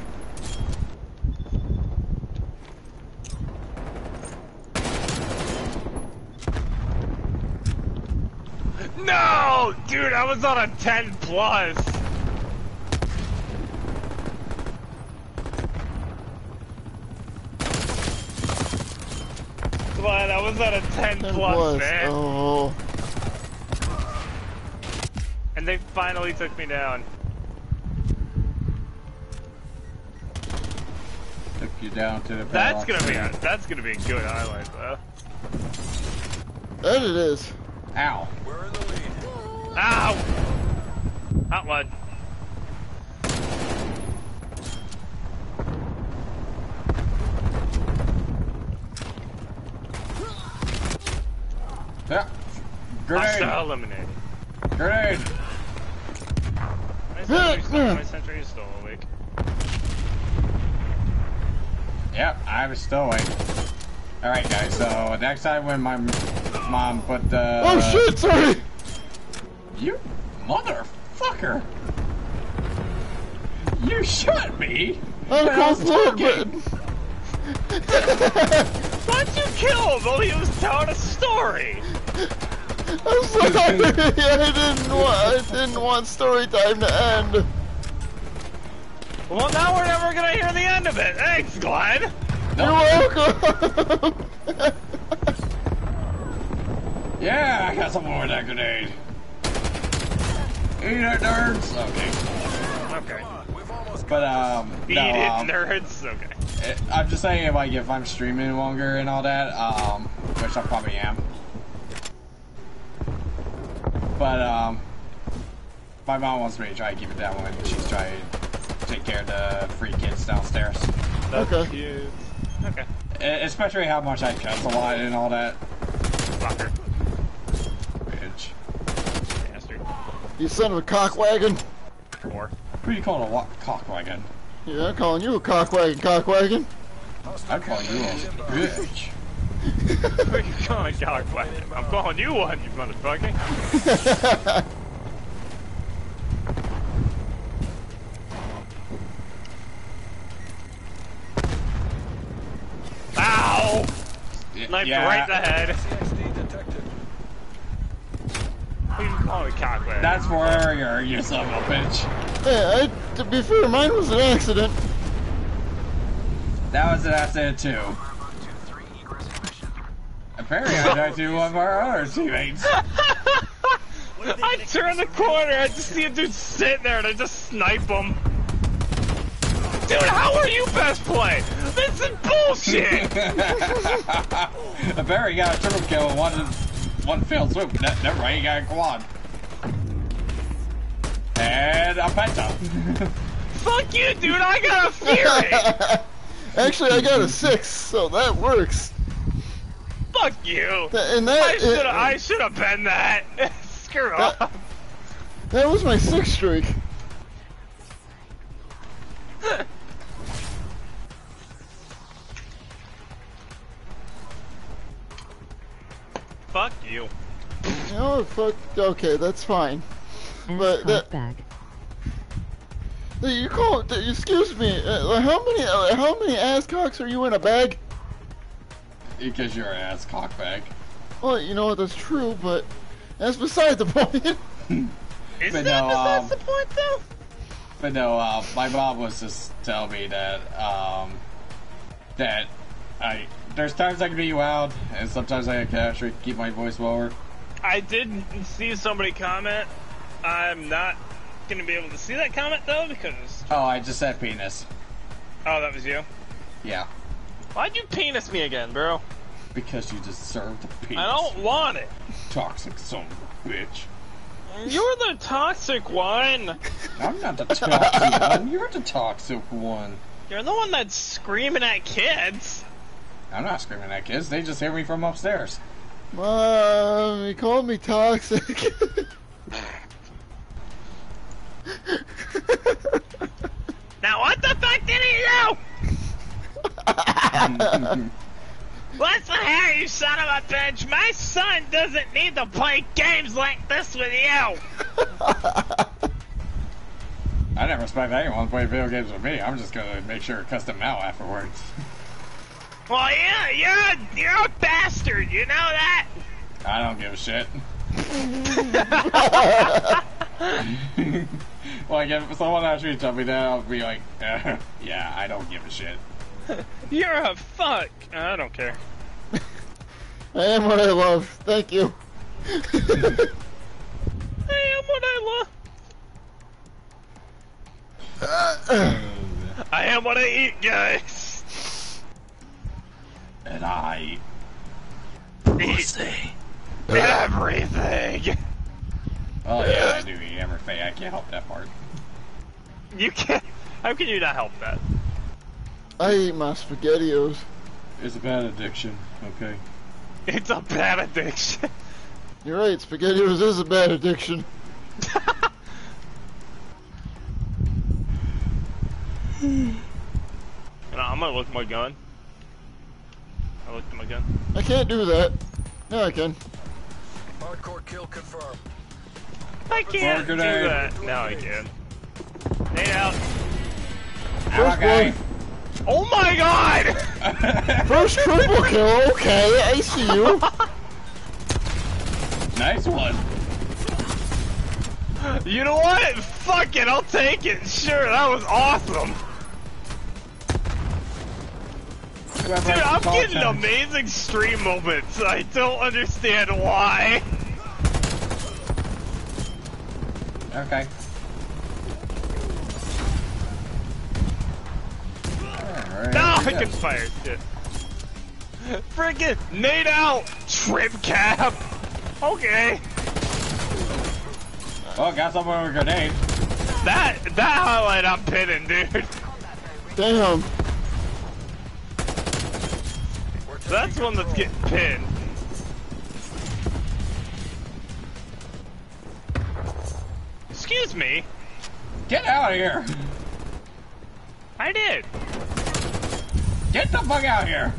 No, dude, I was on a 10 plus. Come on, I was on a 10, 10 plus, plus. man. Oh. And they finally took me down. Took you down to the. That's gonna be a, that's gonna be a good highlight though. That it is. Ow. We're in the lead. Ow! Not one. Yeah. Grenade. Hostile eliminated. Grenade. My sentry is still awake. Yep, I was still awake. Alright guys, so next time when my mom put the... Oh shit, sorry! You motherfucker! You shot me! I'm when I was cold blooded, talking. Why'd you kill him while he was telling a story? I'm sorry! I didn't want, I didn't want story time to end. Well, now we're never gonna hear the end of it. Thanks, Glenn. You're welcome! Yeah, I got some more of that grenade. Eat it, nerds! Okay. Okay. We've almost But, um, Eat no, it, um, nerds. Okay. it- I'm just saying, like, if I'm streaming longer and all that, um, which I probably am. But, um, my mom wants me to try to keep it down when she's trying to take care of the free kids downstairs. That's Okay. cute. Okay. Especially how much I cuss a lot and all that. Fucker. Bitch. Bastard. You son of a cockwagon. Four. Who are you calling a wa- cockwagon? Yeah, I'm calling you a cockwagon, cockwagon. I'd call you a bitch. Who are you calling a? I'm calling you one, you motherfucker. Ow! Y- Knife yeah, right in the head. CXD detected. Who you calling a cockwagon? That's where you're, you son of a bitch. Hey, I, to be fair, mine was an accident. That was an accident too. Apparently I died to one of our other teammates. I turn the corner, I just see a dude sitting there and I just snipe him. Dude, how are you best play? This is bullshit! Apparently he got a triple kill in one, one failed swoop. Ne- Never mind, he got a quad. And a penta. Fuck you, dude, I got a Fury! Actually, I got a six, so that works. Fuck you! Th- And I that, should I should have been that. Screw That- off. that was my sixth streak. Fuck you. Oh, fuck. Okay, that's fine. But that, bag. you call excuse me. Uh, how many uh, how many ass cocks are you in a bag? Because you're an ass cockbag. Well, you know what, that's true, but that's beside the point. Is But that no, besides um, the point though? But no, uh, my mom was just telling me that, um, that I, there's times I can be loud, and sometimes I can actually keep my voice lower. I did see somebody comment. I'm not gonna be able to see that comment though because Oh, I just said penis. oh that was you. Yeah. Why'd you penis me again, bro? Because you deserve the penis. I don't want it. Toxic son of a bitch. You're the toxic one. I'm not the toxic one, you're the toxic one. You're the one that's screaming at kids. I'm not screaming at kids, they just hear me from upstairs. Mom, he called me toxic. Now what the fuck did he do? What's the hell, you son of a bitch? My son doesn't need to play games like this with you. I never expect anyone to play video games with me, I'm just gonna make sure to cuss them out afterwards. Well, yeah, you're a, you're a bastard. You know that. I don't give a shit. like, if someone actually tell me that, I'll be like, uh, yeah, I don't give a shit. You're a fuck. I don't care. I am what I love. Thank you. I am what I love. I am what I eat, guys. And I. Eat. Everything. Oh yeah, I do eat everything. I can't help that part. You can't. How can you not help that? I eat my spaghettios. It's a bad addiction. Okay. It's a bad addiction. You're right, spaghettios is a bad addiction. And I'm gonna look at my gun. I looked at my gun. I can't do that. No, I can. Hardcore kill confirmed. I can't do that. No, I can. Nade out. First okay. one. Oh my god! First triple kill. Okay, I see you. nice one. You know what? Fuck it, I'll take it. Sure, that was awesome. Dude, I'm getting amazing stream moments. I don't understand why. Okay. Alright. No, I yeah. can fire shit. Freaking nade out! Trim cap! Okay. Oh, got someone with a grenade. That, that highlight I'm pinning, dude. Damn. We're That's one that's getting pinned. Excuse me. Get out of here. I did. Get the fuck out of here.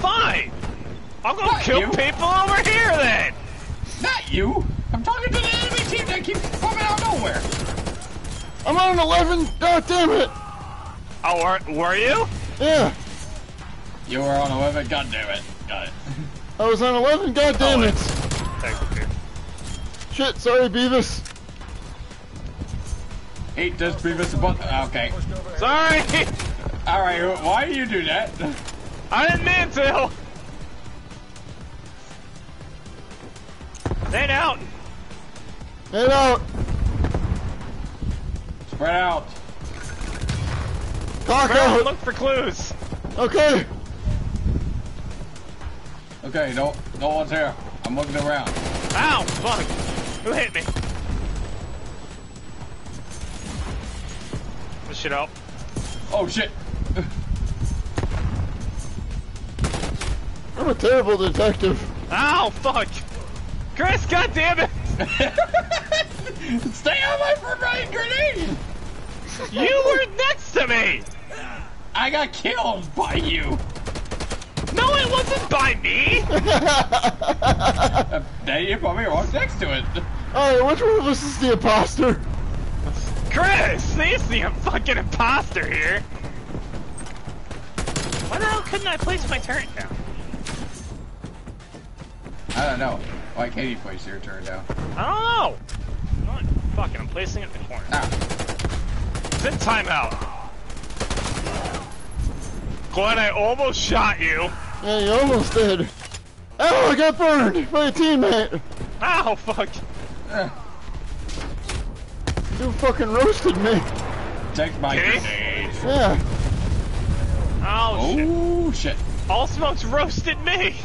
Fine. I'll go Fuck kill you. people over here then. Not you. I'm talking to the enemy team that keeps coming out of nowhere. I'm on an 11. God damn it. Oh, were, were you? Yeah. You were on 11. God damn it. Got it. I was on 11. God damn Oh, it. Thank you. Shit. Sorry, Beavis. Eat this Beavis and Butt. Okay. Sorry. Alright, why do you do that? I didn't mean to. Nade out. Head out. Spread out. Cock Bro, out. look for clues. Okay. Okay, no, no one's here. I'm looking around. Ow, fuck. Who hit me? This shit out. Oh shit. I'm a terrible detective. Ow, fuck. Chris, god damn it. Stay on my front grenade! You were next to me. I got killed by you. No, it wasn't by me. Then you probably walked next to it. Alright, which one of us is the imposter? Chris, he's the fucking imposter here. Why the hell couldn't I place my turret down? I don't know. Why can't you place your turret down? I don't know. You know what? Fucking, I'm placing it in the corner. Ah, It's in timeout. Glenn, I almost shot you. Yeah, you almost did. Oh, I got burned by a teammate. Ow, fuck. You fucking roasted me. take my grenade. Yeah. Oh, shit. Oh shit. All smokes roasted me.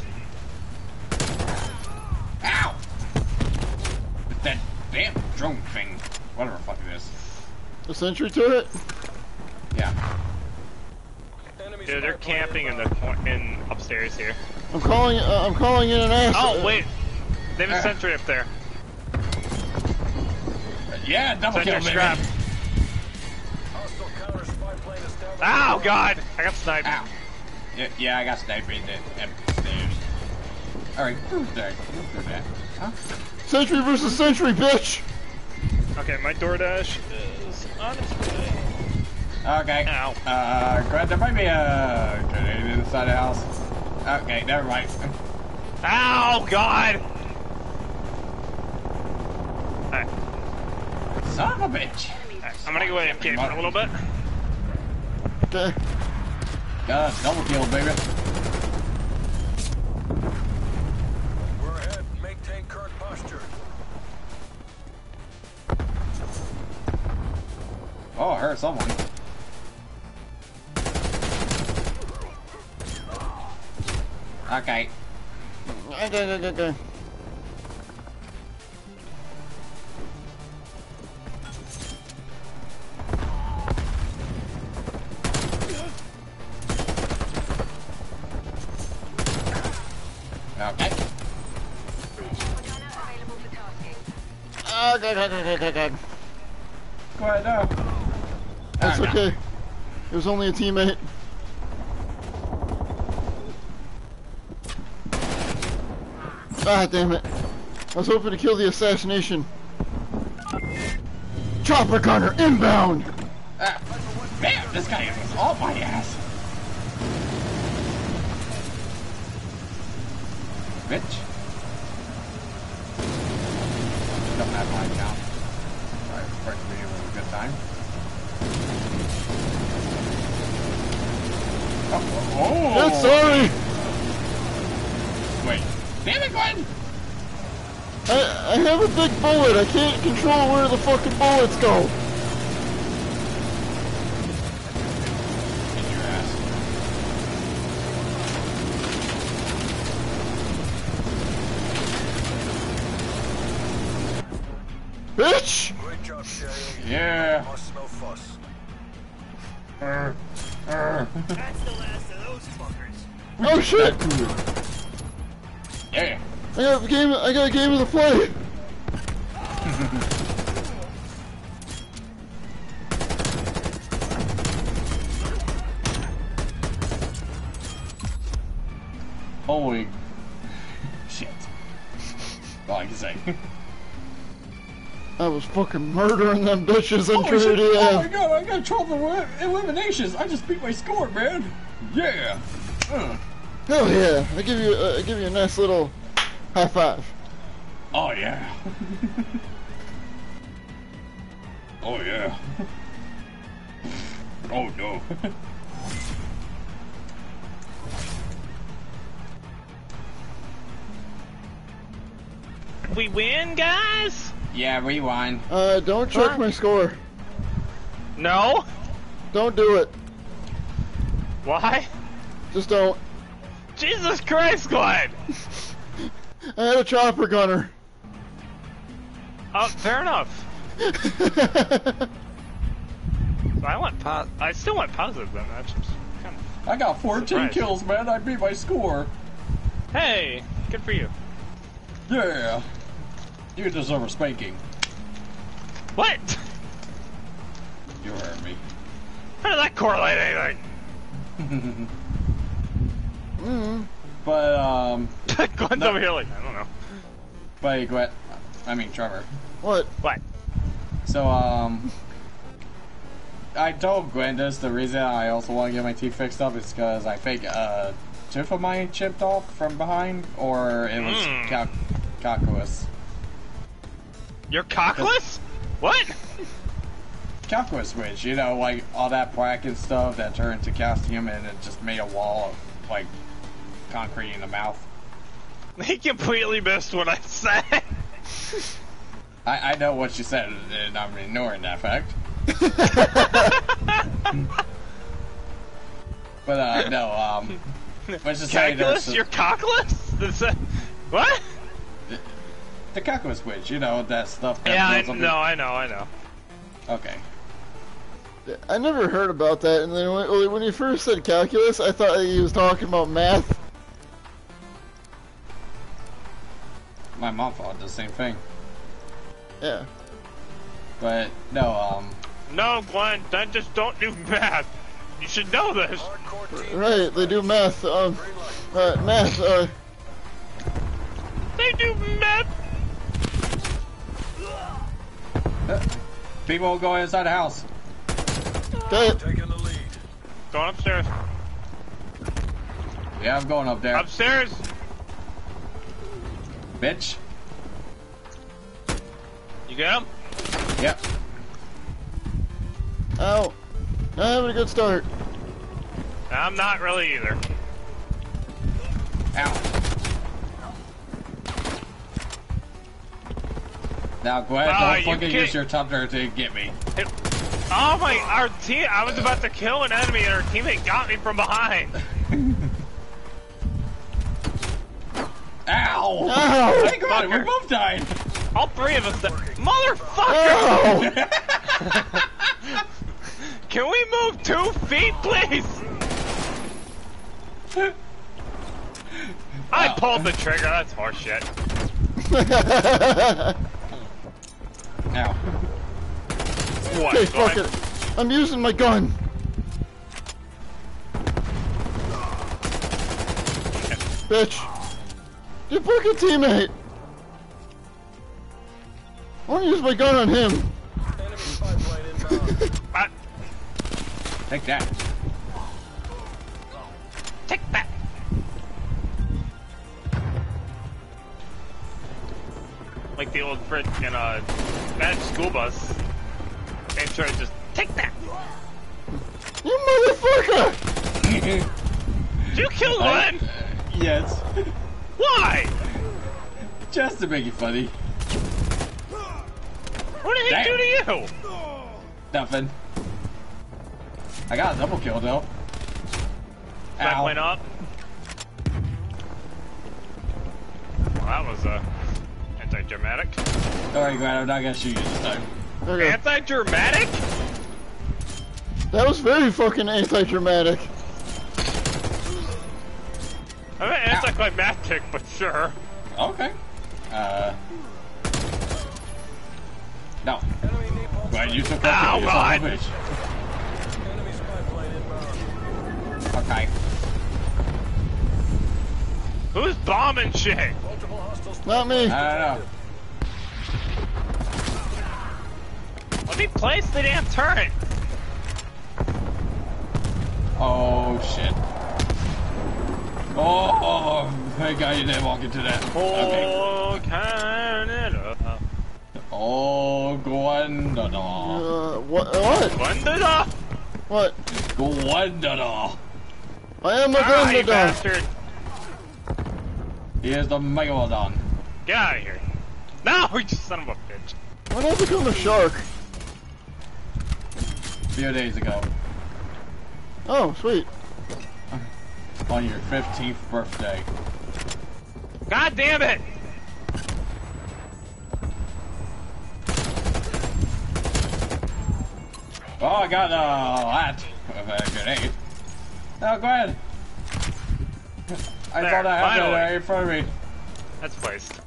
Ow! With that damn drone thing. Whatever the fuck it is. The sentry to it? Yeah. Enemy Dude, they're camping in the in upstairs here. I'm calling. Uh, I'm calling in an ass. Oh wait, they have a Uh. sentry up there. Yeah, double kill, Sentry baby. strap. Ow, God, I got sniped. Ow. Yeah, yeah, I got sniped in the upstairs. Alright, who's there? Who's doing that? Huh? Sentry versus sentry, bitch. Okay, my DoorDash is on its way. Okay. Ow. Uh, Grant, there might be a grenade inside the house. Okay, never mind. Ow, God. Alright, Son of a bitch. alright, I'm gonna go AFK for a little bit. Okay. Got a double kill, baby. We're ahead. Maintain current posture. Oh, I heard someone. Okay. Okay, okay, okay. Okay. Gunner available for tasking. Okay, okay, okay, okay, okay. Go ahead now. That's no. okay. It was only a teammate. Ah, damn it. I was hoping to kill the assassination. Chopper gunner inbound! Ah, damn, this guy was all my ass. Bitch. Don't have my account. Alright, for it to be a good time. Oh, oh, oh. Yeah, sorry! Wait. Damn it, Glenn! I, I have a big bullet. I can't control where the fucking bullets go. Bitch! Great job. Yeah. Must no fuss. Uh, uh. That's the last of those fuckers. Oh shit! Yeah. I got a game. I got a game of the play. Holy shit. All I can say. I was fucking murdering them bitches on Holy shit. Trinity Oh my god, I got 12 elim- eliminations. I just beat my score, man. Yeah. Uh. Hell yeah! I give you. Uh, I give you a nice little high five. Oh yeah. oh yeah. oh no. We win, guys? Yeah, rewind. Uh, don't check Huh? my score. No? Don't do it. Why? Just don't. Jesus Christ, Glenn! I had a chopper gunner. Oh, fair enough. So I went pos- I still went positive then. That's just kind of. I got 14 Surprise. kills, man. I beat my score. Hey, good for you. Yeah. You deserve a spanking. What? You heard me. How did that correlate anything? mm. But, um, Glenn's No. over here like, I don't know. but Gwen, I mean Trevor. What? What? So, um, I told Gwen this. The reason I also want to get my teeth fixed up is because I think a tooth of mine chipped off from behind, or it was Mm. cal- calculus. You're cockless? What? Calculus switch, you know, like all that plaque and stuff that turned to calcium and it just made a wall of, like, concrete in the mouth. He completely missed what I said. I, I know what you said, and I'm ignoring that fact. But, uh, no, um, let's just say Calculus? there's You're cockless? That's a- what? The calculus switch, you know, that stuff that Yeah, I builds up know, I know, I know. Okay. I never heard about that, and then when, when he first said calculus, I thought he was talking about math. My mom thought the same thing. Yeah. But, no, um, No, Glenn, then just don't do math. You should know this. Hardcore. Right, they do math. Um, uh, math. Uh, They do math. People will go inside the house. okay. Taking the lead. Going upstairs. Yeah, I'm going up there. Upstairs. Bitch. You get him? Yep. Oh. Not having a good start. I'm not really either. Ow. Now, Gwen, Ah, don't you fucking can't- use your tumbler to get me. It- oh my, our team, I was about to kill an enemy and our teammate got me from behind. Ow! Ow! Hey, come on, we Fucker. both died. All three of us. That, motherfucker! Ow! Can we move two feet, please? I pulled the trigger. That's horseshit. Ow. What? okay, fuck it. I'm using my gun. Bitch. You fucking teammate. I want to use my gun on him. Enemy spy plane inbound. Take that. take that. Like the old freaking uh, bad school bus. And try to just take that. You motherfucker! Did you kill Glenn? yes. Why? Just to make it funny. What did he do to you? Nothing. I got a double kill though. That went up. Well, that was uh, anti-dramatic. Don't worry, Grant, I'm not gonna shoot you this time. Okay. Anti-dramatic? That was very fucking anti-dramatic. I mean, anticlimactic, but sure. Okay. Uh. No. Enemy napalm Go ahead, use the Ow, fucking you son of a God. bitch. Enemy spy plane inbound. Okay. Who's bombing shit? Multiple hostiles. Not me. I don't know. Let me place the damn turret. Oh shit. Oh, thank God you didn't walk into that. Okay. Oh, Canada. Oh, Gwendada. Uh, what? What? Gwendada? What? Gwendada. I am a Ah, you bastard. He is the Megalodon. Get out of here. No, you son of a bitch. When I become a shark? A few days ago. Oh, sweet. On your 15th birthday. God damn it. Oh, I got uh, that of a grenade. Oh, go ahead. I There, thought I had finally. that right in front of me. That's placed.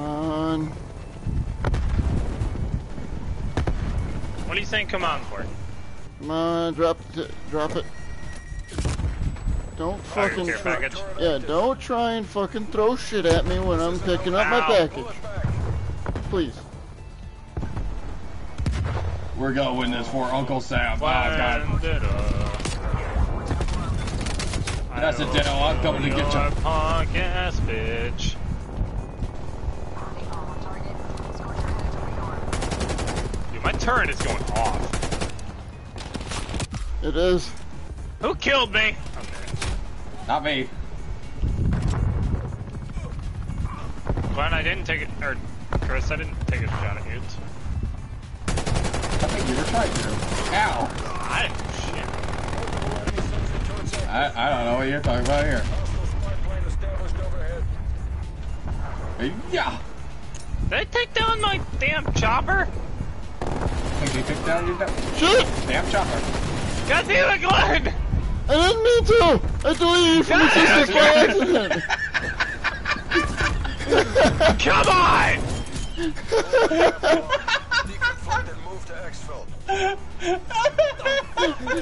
On. What are you saying come on for? Come on, drop it. Drop it. Don't Oh, fucking care try- Yeah, don't try and fucking throw shit at me when I'm picking up my package. Please. We're gonna win this for Uncle Sam. Oh, God. That's a ditto. I'm coming to get You're you. a punk ass bitch. Dude, my turret is going off. It is. Who killed me? Not me. Glenn, I didn't take it, or Chris, I didn't take a shot at you. I think you were trying to. Ow. I do shit. Enemy sentry turrets out. I, I don't know what you're talking about here. Hostile spy plane established overhead. Yeah. Did I take down my damn chopper? Think you took down your da- Shit! damn chopper. God damn it, Glenn! I didn't mean to! I deleted you from existence by accident! Come on! Deconflict and move to exfil.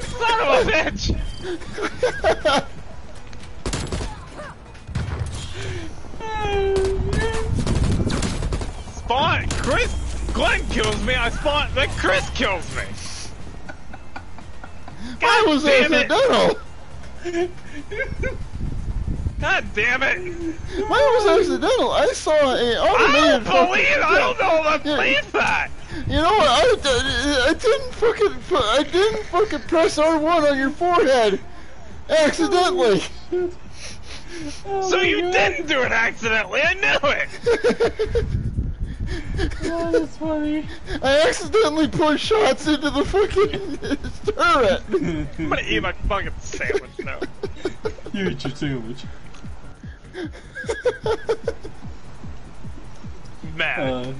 Son of a bitch! Spawn! Chris! Glenn kills me, I spawn, then Chris kills me! I was accidental! God damn it! Mine was accidental. I saw a I automated don't believe! I don't know if I Yeah. believe that! You know what? I, I, I didn't fucking I didn't fucking press R1 on your forehead accidentally. So you didn't do it accidentally, I knew it! Oh, that's funny. I accidentally put shots into the fucking turret. I'm gonna eat my fucking sandwich now. You eat your sandwich. Mad. Uh,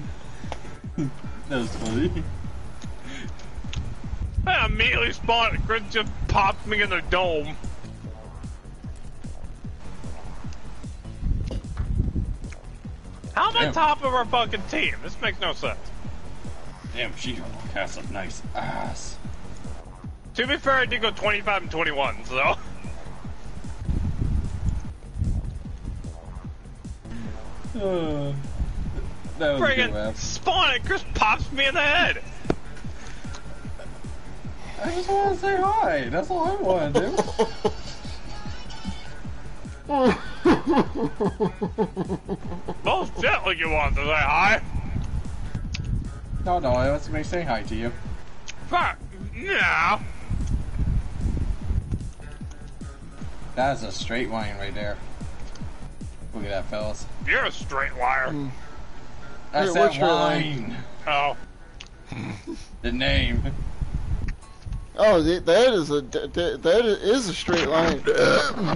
that was funny. I immediately spawned and Chris just popped me in the dome. How am I Damn. top of our fucking team? This makes no sense. Damn, she has a nice ass. To be fair, I did go 25 and 21, so. Uh, that was a good Friggin' spawn and Chris pops me in the head. I just want to say hi. That's all I want to do. Most gently you want to say hi. No, no, I was me say hi to you. Fuck. Yeah. That's a straight line right there. Look at that, fellas. You're a straight liar. Hmm. I Wait, said what line? line. Oh. The name. Oh, that is a th- th- that is a straight line.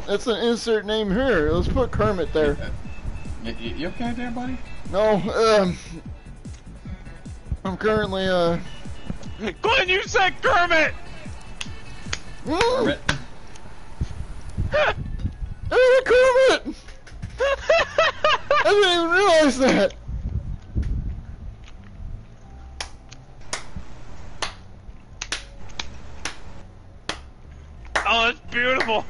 That's an insert name here. Let's put Kermit there. Y- y- you okay there, buddy? No, um, I'm currently uh. Glenn, you said Kermit! Mm, Kermit. Hey, Kermit! I didn't even realize that. Oh, that's beautiful.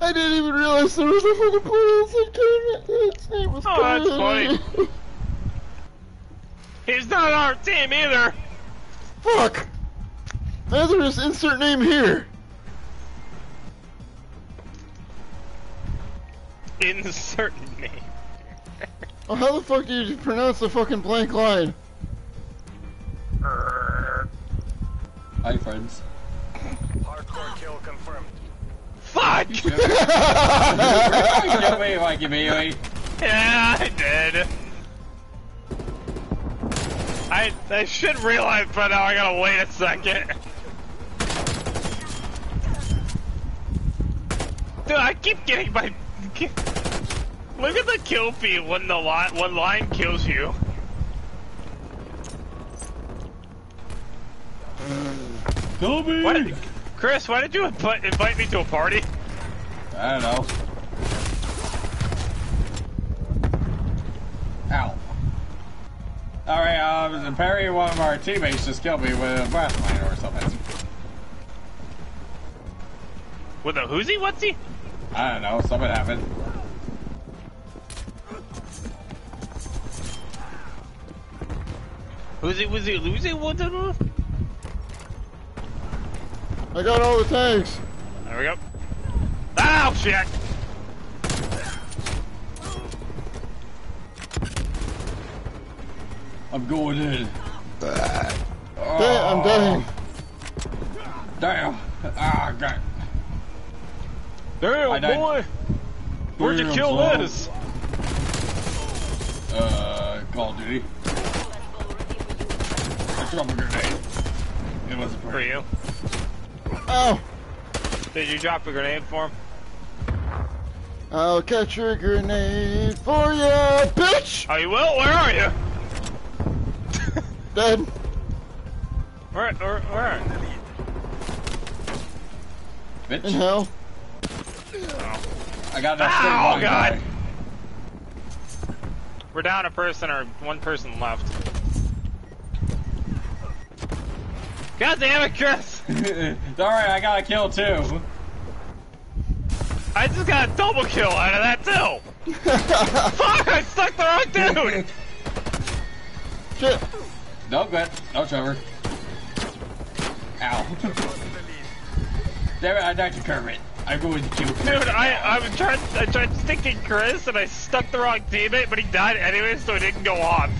I didn't even realize there was a fucking player that said Kermit. His name was Oh, that's Kermit. He's not on our team either. Fuck! Neither is insert name here. Insert name. Oh, how the fuck do you pronounce the fucking blank line? Hi, friends. Hardcore kill confirmed. Fuck! Give me, like, give me, yeah, I did. I I should realize by now I gotta wait a second. Dude, I keep getting my. Look at the kill feed when the line when line kills you. Kobe! Why did, Chris, why did you invite, invite me to a party? I don't know. Ow. Alright, um, apparently one of our teammates just killed me with a blast mine or something. With a? What's he? I don't know, something happened. Whoosy, whoosy, loosey, what the? I got all the tanks. There we go. Ow, shit! I'm going in. Damn, I'm dying. Damn. Ah, God. I Damn, died. boy! Where'd you kill son. Liz? Uh, Call of Duty. I dropped a grenade. It wasn't For you. Ow! Did you drop a grenade for him? I'll catch your grenade for ya, bitch! Oh, you will? Where are you? Dead. Where, where, where? In Bitch. hell. I got that straight Ow, line God. guy. We're down a person or one person left. God damn it, Chris! Alright, I got a kill too. I just got a double kill out of that too! Fuck! I stuck the wrong dude! Shit. No, good. No, Trevor. Ow. Damn it, I died to Kermit. I'm going to kill Kermit. Dude, I, I was trying I tried sticking Chris and I stuck the wrong teammate, but he died anyway, so it didn't go off.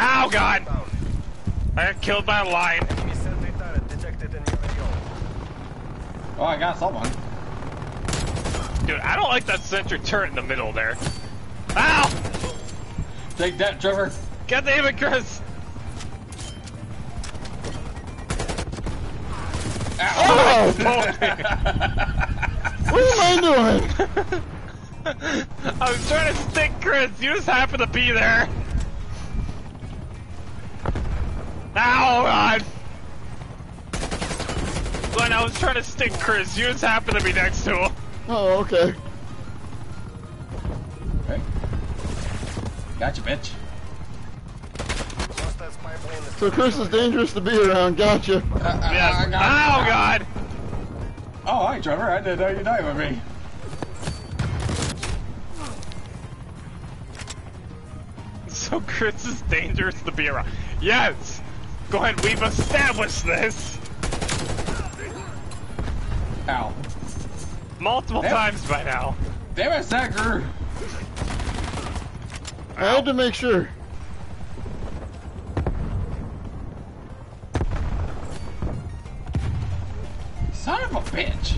Ow, God! I got killed by a lion. Enemy sentry turret detected in your AO. Oh, I got someone. Dude, I don't like that sentry turret in the middle there. Ow! Take that, Trevor. God damn it, Chris! Oh! what am I doing? I was trying to stick Chris, you just happen to be there. Ow, God! Glenn, I was trying to stick Chris, you just happened to be next to him. Oh, okay. Okay. Gotcha, bitch. Hostile spy plane is So Chris is dangerous to be around. Gotcha. Uh, uh, Yes. I got- Ow, God! Oh, hi, Trevor. I didn't know you died with me. So Chris is dangerous to be around. Yes! Go ahead, we've established this Ow. multiple Yep. times by now. Damn it, Sacker. I had to make sure. Son of a bitch.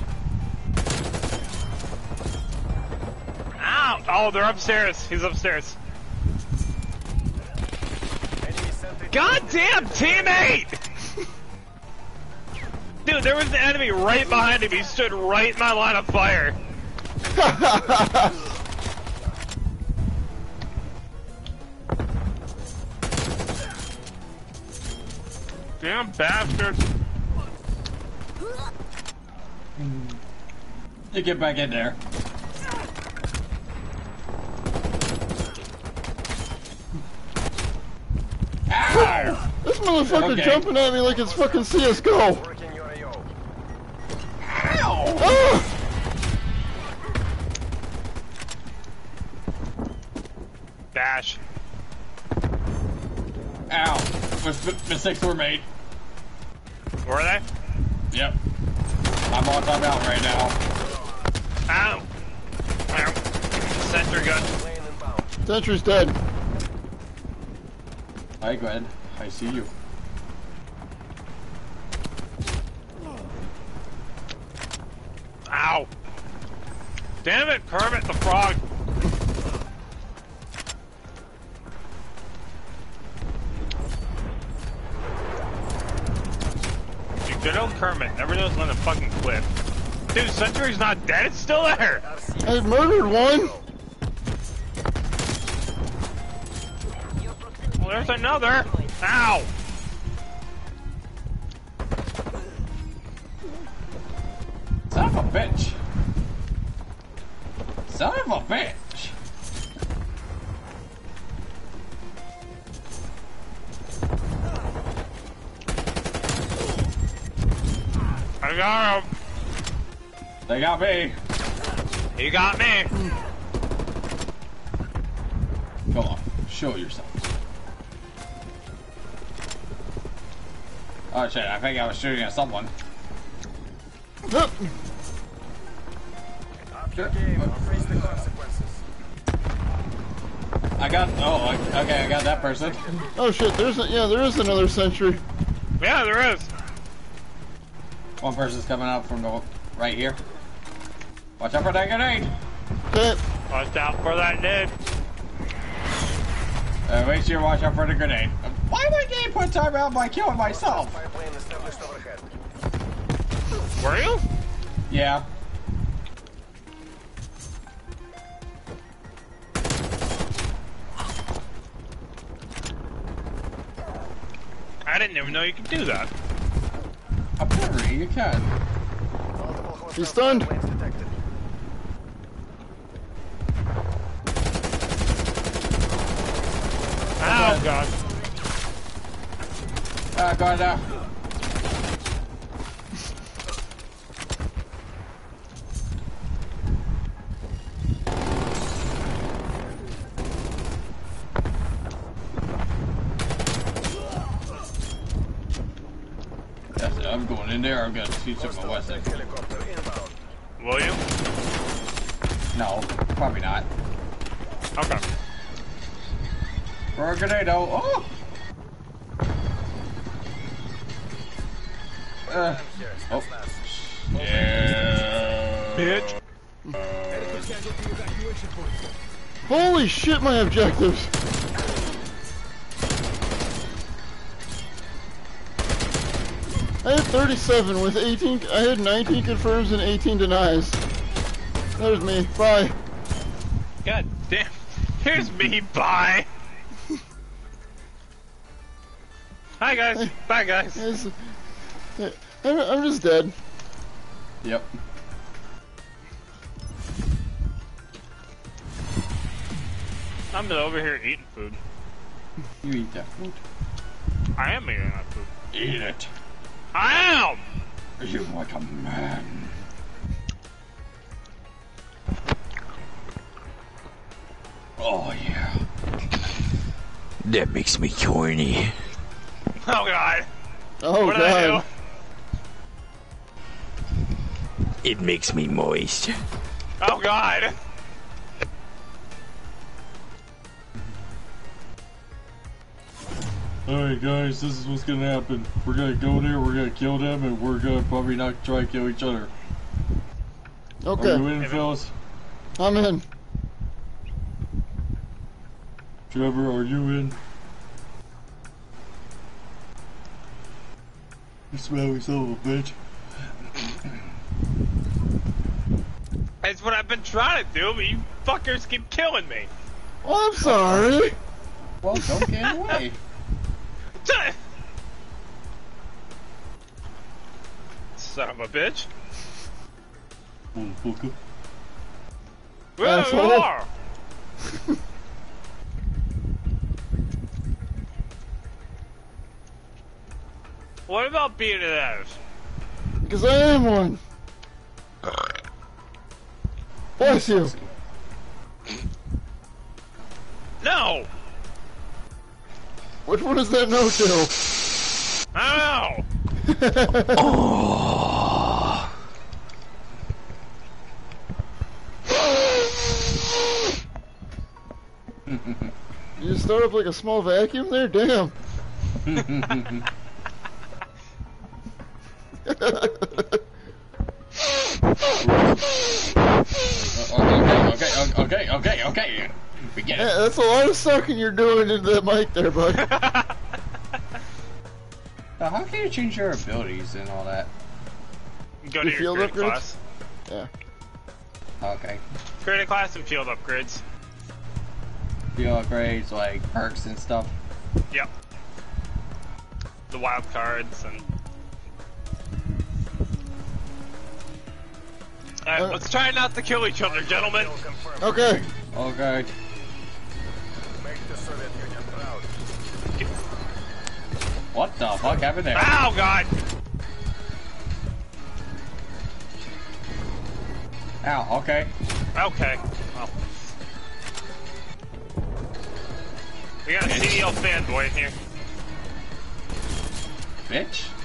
Ow! Oh, they're upstairs. He's upstairs. Enemy sentry. God damn, teammate! Dude, there was an enemy right behind him. He stood right in my line of fire. Damn bastard. You get back in there. Ow! This motherfucker Okay. jumping at me like it's fucking CSGO. Working your AO. Ow! Ah! Dash. Ow! Mis- mistakes were made. Were they? Yep. I'm on timeout right now. Ow. Ow. Sentry gun. Plane inbound. Sentry's dead. Hi, Gwen. I see you. Ow. Damn it, Kermit the Frog. Dude, good old Kermit never knows when to fucking quit. Dude, Sentry's not dead, it's still there! I murdered one. There's another! Ow! Son of a bitch. Son of a bitch. I got him! They got me. He got me! Come on. Show yourself. Oh shit, I think I was shooting at someone. Up your game or face the consequences. I got, oh, okay, I got that person. Oh shit, there's a, yeah, there is another sentry. Yeah, there is! One person's coming up from the right here. Watch out for that grenade. Okay. Watch out for that dude! Uh, make sure you watch out for the grenade. Why would they put timeout by killing myself? Spy plane established overhead. Were you? Yeah. I didn't even know you could do that. Apparently you can. He's stunned. spy. Oh, God. Ah, Go ahead now. That's it. I'm going in there. I'm gonna shoot some of my helicopter. Will you? No, probably not. Okay. For a grenade, oh! Uh, oh. last. Yeah. bitch. Holy shit, my objectives! I had 37 with 18. I had 19 confirms and 18 denies. There's me. Bye. God damn. Here's me. Bye. Hi guys. Bye guys. It's- I'm, I'm just dead. Yep. I'm over here eating food. You eat that food. I am eating that food. Eat it. I am. You like a man. Oh yeah. That makes me horny. Oh god. Oh what did I god. It makes me moist. Oh god. Alright guys, this is what's gonna happen. We're gonna go there, we're gonna kill them, and we're gonna probably not try to kill each other. Okay. Are you Okay, in, fellas? I'm in. Trevor, are you in? You smelly son of a bitch. That's what I've been trying to do, but you fuckers keep killing me. Oh, I'm sorry. Well, don't get away. Son of a bitch. Motherfucker. Where you Asshole. are? what about being an ass? Because I am one. Bless you. No! Which one is that no to? I don't know! you start up like a small vacuum there? Damn. okay, okay, okay, okay, okay, okay. We get Yeah, that's a lot of sucking you're doing into that mic there, bud. Now, how can you change your abilities and all that? Go Your to your field upgrades? class. Yeah. Okay. Create a class and field upgrades. Field upgrades, like perks and stuff. Yep. The wild cards and. Alright, Uh, let's try not to kill each other, gentlemen. Okay. Okay. Make the Soviet Union proud. What the fuck happened there? Ow, God! Ow, okay. Okay. Well. We got a CDL fanboy in here. Bitch.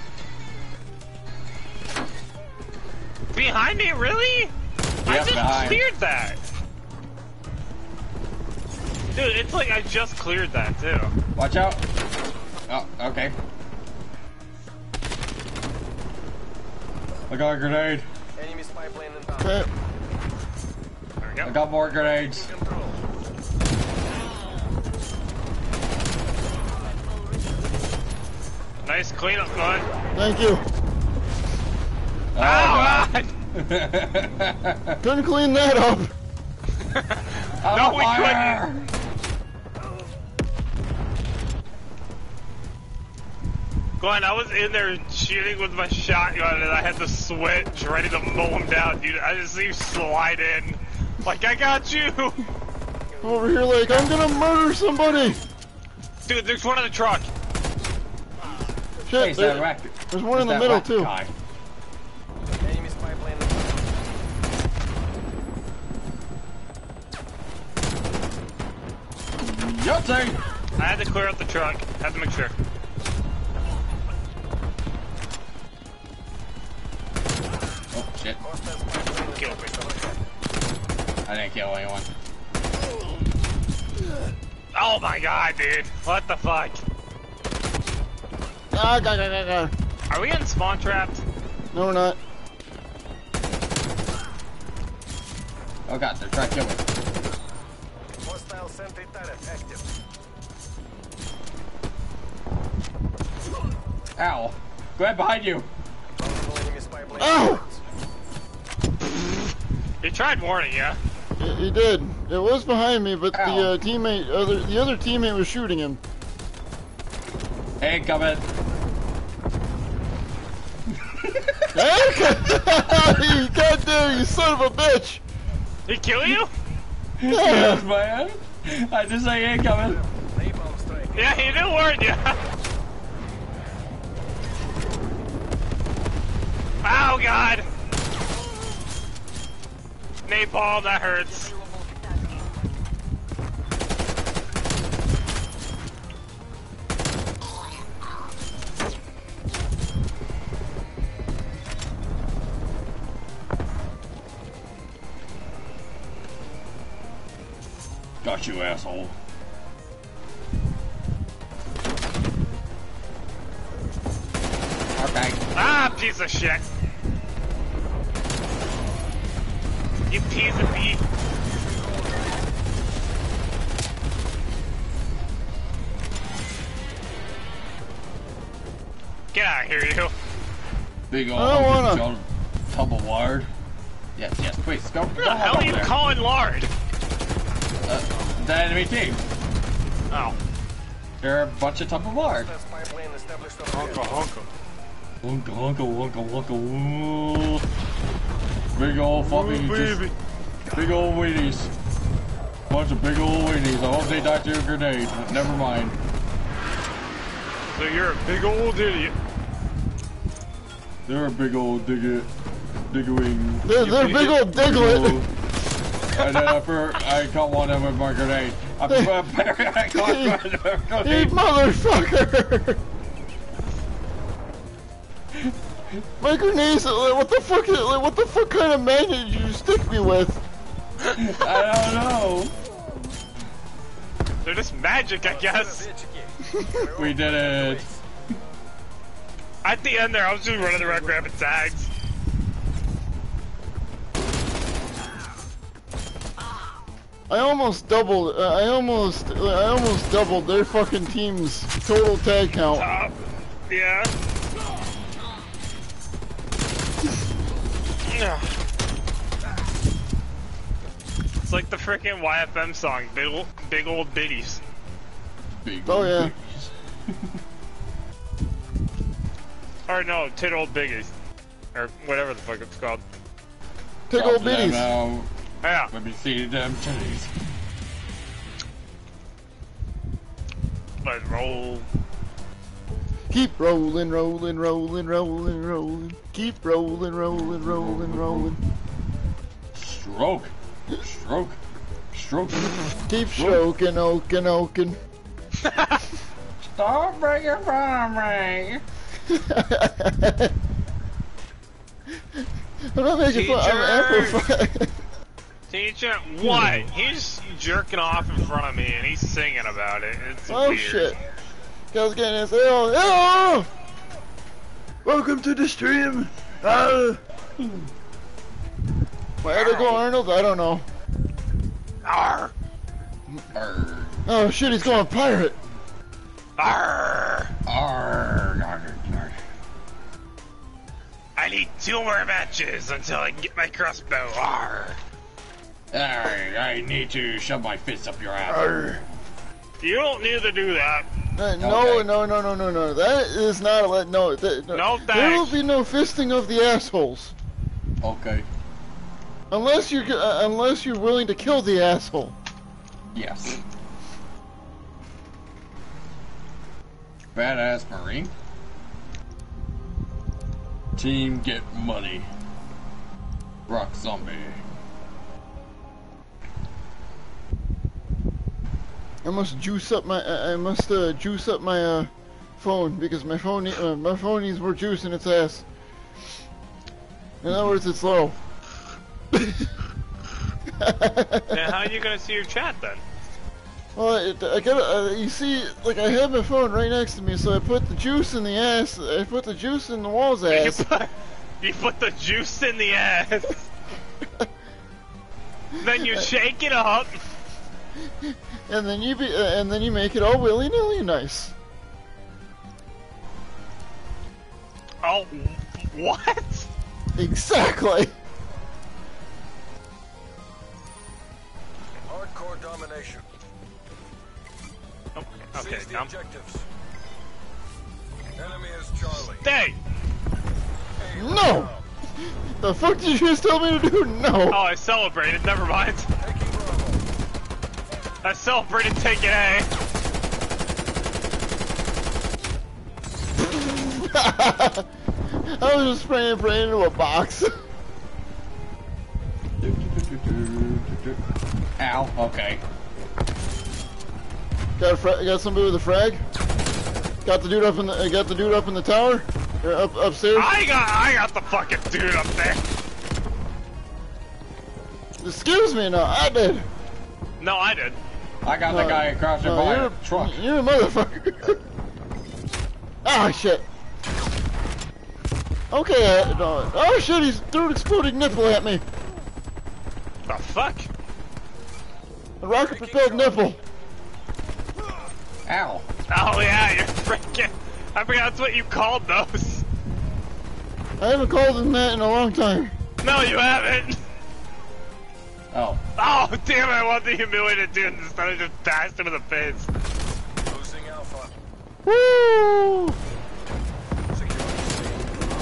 Behind me, really? I just behind. cleared that. Dude, it's like I just cleared that too. Watch out. Oh, okay. I got a grenade. Enemy spy plane inbound. Okay. There we I got more grenades. Control. Nice cleanup, bud. Thank you. Oh, Ow! God. God. Couldn't clean that up. I'm No, on we fire. Glenn, I was in there shooting with my shotgun and I had to switch, ready to mow him down, dude. I just see you slide in. Like, I got you! I'm over here like, I'm gonna murder somebody. Dude, there's one in the truck. Shit, is there- there's one in the middle too. Guy? Yahtzee! I had to clear out the truck. Had to make sure. Oh, shit. Hostile spy plane is Killed me. I didn't kill anyone. Oh my god, dude. What the fuck? Ah, ga, ga, ga, ga. Are we in spawn trapped? No, we're not. Oh god, they're trying to kill me. Hostile sentry turret active. Ow. Go ahead behind you. Multiple enemy spy plane Ow! contacts. He tried warning you. He, he did. It was behind me, but the uh, teammate, other the other teammate was shooting him. Hey, come coming. you goddamn, you son of a bitch! He kill you? Yes, man. I just say hey, coming. Yeah, he didn't warn you. Ow, God. Napalm, that hurts. Got you, asshole. Okay. Ah, piece of shit. You piece of meat. Get out of here, you. Big old I don't wanna- hunk of lard. Yes, yes, please, go. Who the hell are you there. calling lard? Uh, the enemy team. Oh. They're a bunch of tumble lard. Hostile spy plane established on Honka, honka. Wonka, wonka, wonka, wonka, woo. Big old fucking, baby. just, big old weenies. Bunch of big old weenies. I hope they die to a grenade. but Never mind. So you're a big old idiot. They're a big old digger, digwing. They're, they're big old diglet. and then after I caught uh, one of them with my grenade. I, I caught one with my You grenade. motherfucker! My grenades, like, what the fuck, like, what the fuck kind of man did you stick me with? I don't know. They're just magic, I guess. We did it. At the end there, I was just running around grabbing tags. I almost doubled, uh, I almost, I almost doubled their fucking team's total tag count. Uh, yeah. It's like the freaking YFM song, Big Ol' Big Old Biddies. Big Oh, old yeah. bitties. Or no, Tit Old Biggies. Or whatever the fuck it's called. Take old Talk to them biddies. Now. Yeah. Let me see them titties. Let's roll. Keep rolling, rolling, rolling, rolling, rolling. Keep rolling, rolling, rolling, rolling. Stroke. Stroke. Stroke. Keep stroking, oaking, oaking. Stop breaking from me. I'm not making fun. I'm Teacher. amplifying. Teacher, what? He's jerking off in front of me and he's singing about it. It's Oh weird. shit. Guys getting his oh, oh! Welcome to the stream. Uh, did I go Arnold? I don't know. Arr! Arr. Oh shit, he's going pirate. Arr! Arr. Arr. Arr. I need two more matches until I can get my crossbow. Arr! Arr. I need to shove my fist up your ass. Arr. You don't need to do that. Uh, no, Okay. no, no, no, no, no. That is not a let. No, that, no. No There will be no fisting of the assholes Okay. unless you're uh, unless you're willing to kill the asshole. Yes. Badass Marine. Team get money. Rock zombie. I must juice up my. I I must uh, juice up my uh, phone because my phone ne- uh, my phone needs more juice in its ass. In other words, it's low. Then how are you gonna see your chat then? Well, it, I got uh, you see, like I have my phone right next to me, so I put the juice in the ass. I put the juice in the wall's ass. You put, you put the juice in the ass. then you shake it up. and then you be, uh, and then you make it all willy nilly nice. Oh, what? Exactly. Hardcore domination. Oh, okay, Seize the objectives. Enemy is Charlie. Dang! No. The fuck did you just tell me to do? No. Oh, I celebrated. Never mind. Taking Bravo. I celebrated taking A. I was just spraying and praying into a box. Ow. Okay. got a fra- got somebody with a frag. Got the dude up in the uh, got the dude up in the tower. Or up upstairs. I got, I got the fucking dude up there. Excuse me, no, I did. No, I did. I got the No, guy crashing no, by you're, a truck. You're a motherfucker. Ah shit. Okay, uh, no. Oh shit, he's throwing exploding nipple at me. The fuck? A rocket propelled nipple. Ow. Oh yeah, you're freaking. I forgot that's what you called those. I haven't called them that in a long time. No, you haven't. Oh. Oh damn! I want the humiliated dude instead of just bashed him in the face. Losing Alpha. Woo!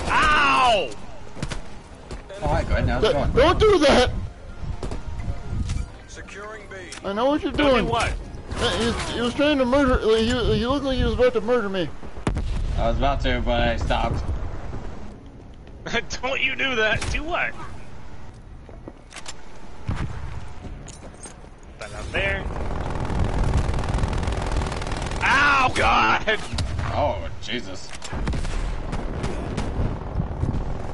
Ow! Oh, hi, good. Now it's going. Don't do that. Securing B. I know what you're Don't doing. do what? Uh, He was, he was trying to murder. He, he looked like he was about to murder me. I was about to, but I stopped. Don't you do that? Do what? That up there. Ow, God! Oh, Jesus.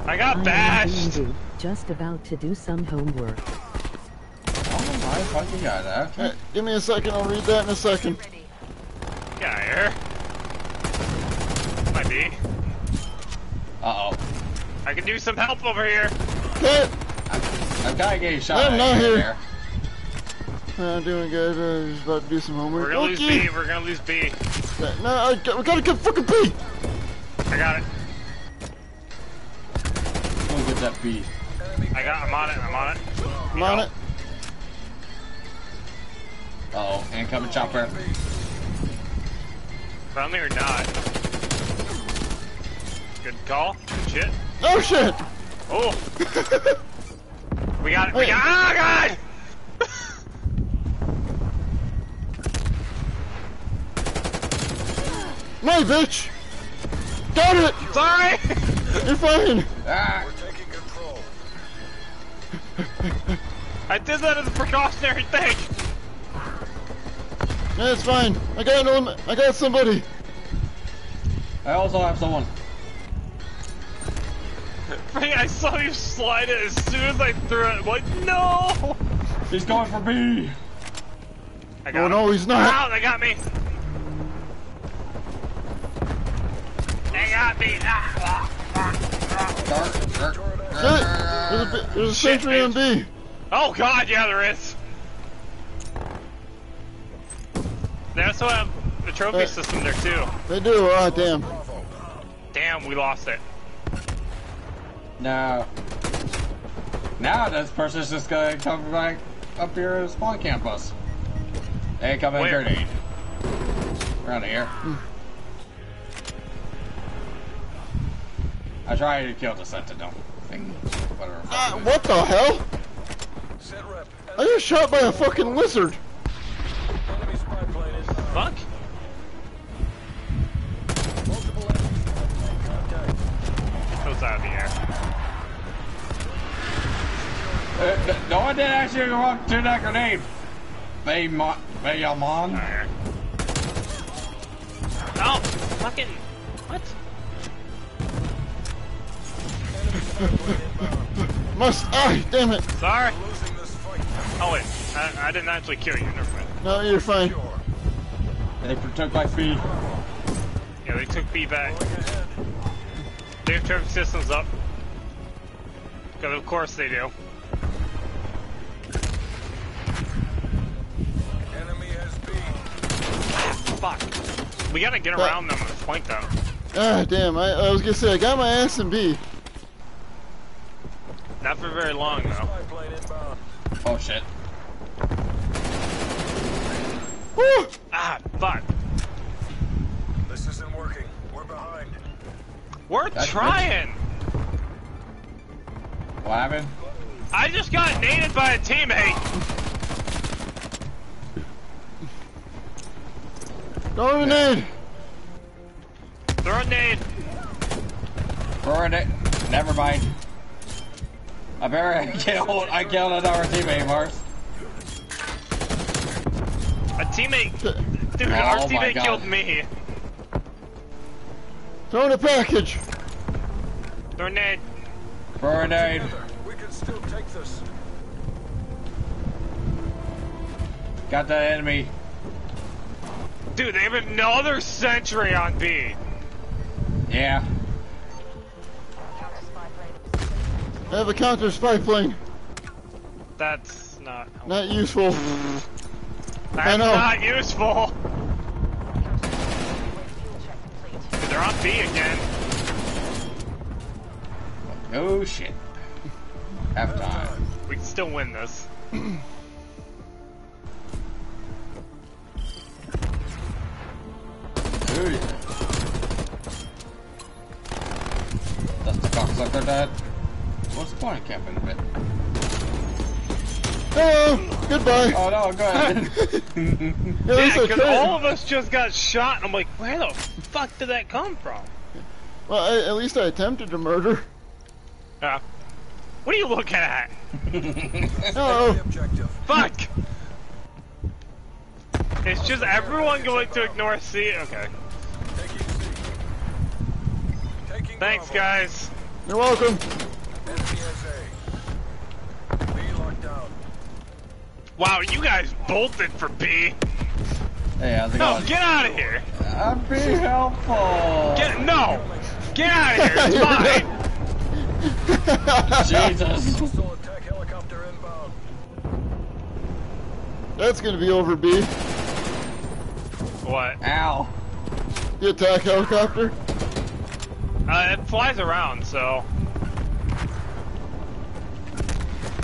I got I'm bashed. Andy, just about to do some homework. Oh my fucking god. Uh, Okay. give me a second. I'll read that in a second. Yeah, here. Might be. Uh oh. I can do some help over here. Okay, I'm kind of getting shot I'm at not here. Here. I'm doing good. Uh, just about to do some homework. We're gonna lose B. We're gonna lose B. No, I, got- we gotta get fucking B. I got it. Go get that B. I got. I'm on it. I'm on it. I'm on it. Uh oh. Incoming chopper. Friendly or not? Good call. Good shit. Oh shit! Oh. we got it. We Wait. got. Oh God! My bitch! Got it! Sorry. You're fine! Ah! We're taking control. I did that as a precautionary thing. Yeah, it's fine. I got an. I got somebody. I also have someone. Frank, I saw you slide it as soon as I threw it. I'm like, no! He's going for B. I got Oh him. no, he's not. Ow, they got me. They got me. Ah, ah, Dark. Dark. Shit! There's a, bi- there's a Shit, sentry on B. Oh God, yeah, there is. They also have the trophy Uh, system there too. They do. Ah, damn. Bravo. Damn, we lost it. Now. Now this person's just gonna come back up here to spawn campus. Hey, come in Where? grenade. Around here. I tried to kill the sentinel thing. Whatever. the fuck it is. what the hell? I got shot by a fucking lizard. Enemy spy plane inbound. Fuck. Multiple enemy spy plane contact. Goes out of the air. Uh, no one did actually walk to that grenade. Baymon. Baymon. There. Oh, fucking. What? Must oh Damn it! Sorry. Oh wait, I, I, didn't actually kill you. Never mind. No, you're fine. They took my feet. Yeah, they took B back. They've turned systems up. Because of course they do. Enemy has Fuck. We gotta get around them and flank them. Ah, damn, I, I was gonna say, I got my ass in B. Not for very long though. Spy plane inbound. Oh shit. Woo! Ah, fuck. This isn't working. We're behind. We're That's trying. What happened? I just got naded by a teammate. Throw a grenade! Throw a nade. Burn it. Never mind. I better killed. I killed another teammate, Mars. A teammate. Dude, Oh our my teammate God. killed me. Throw in a package! Throw a nade. Grenade. Together, we can still take this. Got that enemy. Dude, they have another sentry on B. Yeah. I have a counter spy plane. That's not. Not useful. That's know. not useful. Fuel check complete. Dude, they're on B again. Oh shit. Half time. We can still win this. Oh yeah. That's the cocksucker dead. What's the point of camping a bit? Hello! Goodbye! Oh no, go ahead. Yeah, that's Yeah, because all of us just got shot, and I'm like, where the fuck did that come from? Well, I, at least I attempted to murder. Uh, what are you looking at? Hello! Fuck! It's just everyone going to ignore C. Okay. Taking C. Taking Thanks, guys. You're welcome. NPSA. B locked down. Wow, you guys bolted for B. hey, how's it No, going? get out of here. I'm being helpful. Get no. Get out of here. It's fine. Jesus. Hostile attack helicopter inbound. That's gonna be over B. What? Ow. The attack helicopter. Uh, it flies around, so.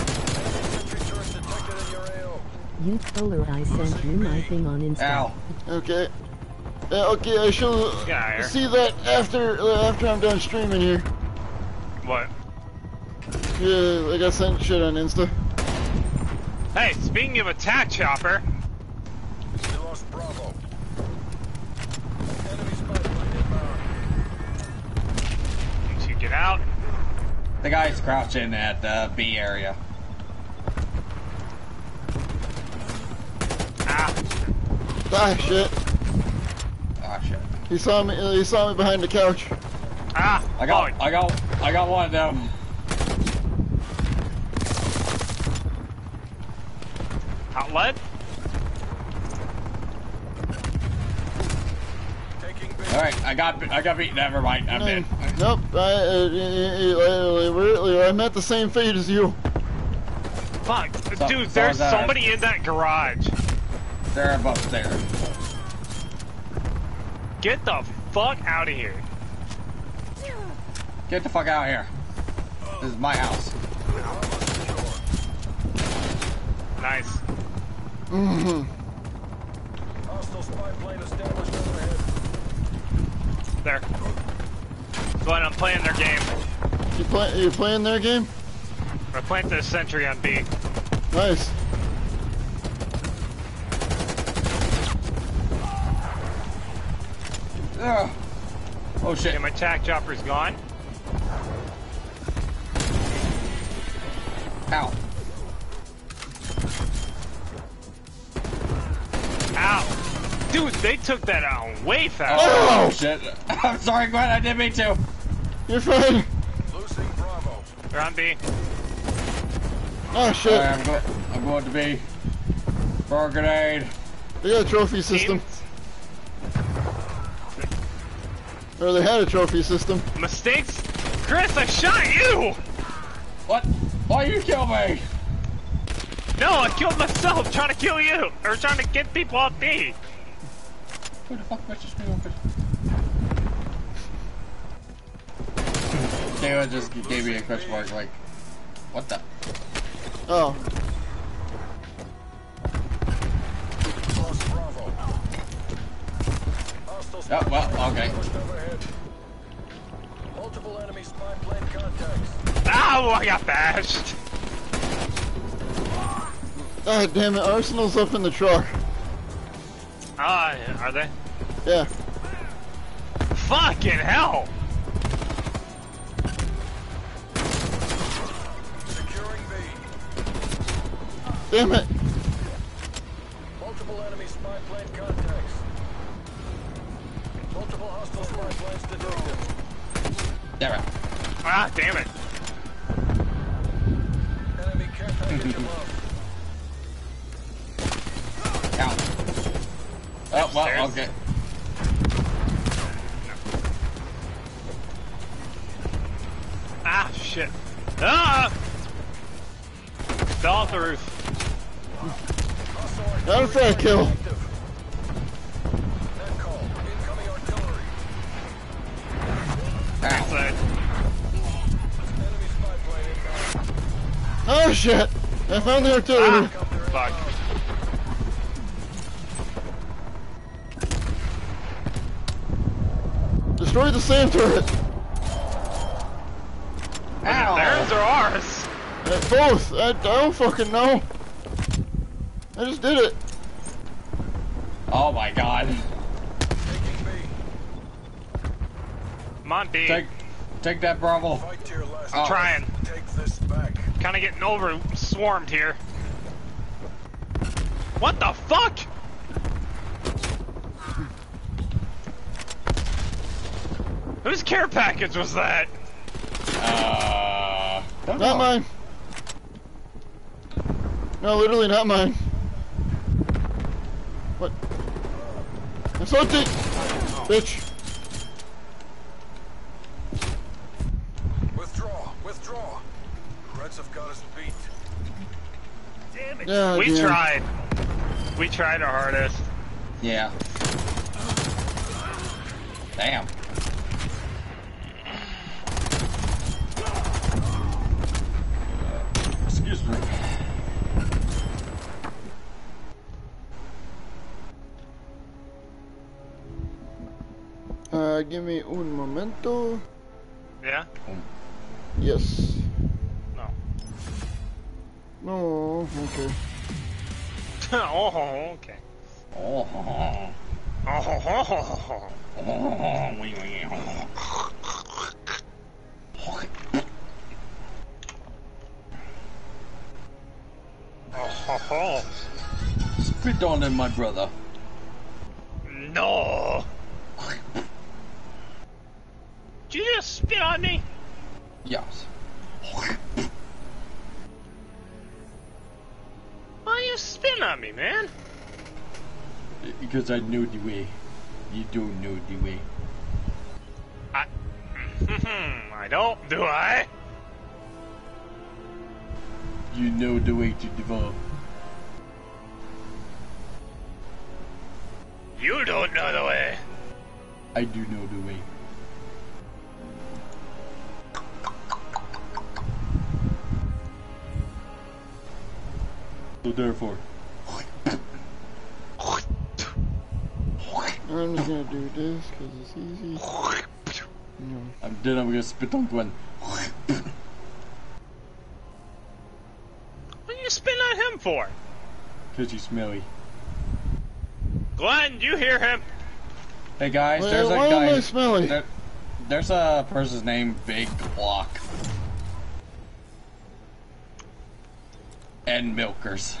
Sentry turret detected in your AO. told her I sent you my thing on Insta. Ow. Okay. Yeah, okay, I shall Get out of here. see that after uh, after I'm done streaming here. What? Yeah, I got sent shit on Insta. Hey, speaking of attack chopper, We lost Bravo. Enemy spy plane inbound. you two get out. The guy's crouching at the B area. Ah, Ah, shit. Ah shit. He saw me. He saw me behind the couch. ah. I got, I got, I got one of them. hot lead. All right, I got, I got beat. Never mind, I'm dead. Nope. I, uh, really, I met the same fate as you. Fuck, So- dude. so There's somebody in that garage. They're above there. Get the fuck out of here. Get the fuck out of here. This is my house. Nice. hmm Hostile spy plane established overhead. There. But I'm playing their game. You play? You playing their game? I plant the sentry on B. Nice. Ugh. Oh shit. Okay, my attack chopper's gone. Ow. Ow. Dude, they took that out way fast. Oh shit. I'm sorry, Gwen. I didn't mean to. You're fine. Losing Bravo. They're on B. Oh shit. All right, I'm, go I'm going to be. Throw a grenade. They got a trophy system. Team- Or they had a trophy system. Mistakes? Chris, I shot you! What? Why you kill me? No, I killed myself trying to kill you! Or trying to get people off me! Who the fuck messaged me on Facebook? Just gave me a question mark like, what the? Oh, Hostiles Oh, well, okay. Multiple enemy spy plane contacts. Ow! I got bashed. god damn it! Arsenal's up in the truck. Ah, are they? Yeah. Fucking hell! Securing B. Damn it! Multiple enemy spy plane contacts. Multiple hostile spy planes detected. Damn it. Ah, damn it. Enemy care package above. Ow. Oh, well, okay. Ah, shit. Ah! Fell off the roof. Hostile Not a fair kill. Ow. So, Enemy spy plane inbound. Oh shit! I found the artillery. ah, fuck. Destroy the sand turret. Ow. Theirs or ours? Uh, both. I, I don't fucking know. I just did it. Oh my god. Taking B. Come on, B. Take, take that Bravo. Fight to your last. Oh. Trying. Take this back. Kind of getting over swarmed here. What the fuck? Whose care package was that? Uh. don't Not know. mine. No, literally not mine. What? It's empty! Bitch. Withdraw. Withdraw. Reds have got us beat. Damn it. Yeah, we damn. tried. We tried our hardest. Yeah. Damn. Excuse me. Uh, give me un momento. No, okay. oh, okay. Oh. Oh, oh, Spit on him, my brother. No. Did you just spit on me? Yes. Why you spin on me, man? Because I know the way. You don't know the way. I, I don't, do I? You know the way to develop. You don't know the way. I do know the way. So therefore, I'm just gonna do this because it's easy. No. I'm then I'm gonna spit on Gwen. What are you spitting on him for? Cause you smelly. Glenn, do you hear him? Hey guys, Why, there's a why am I guy. smelly? There, there's a person's name, Big Block. And Milkers.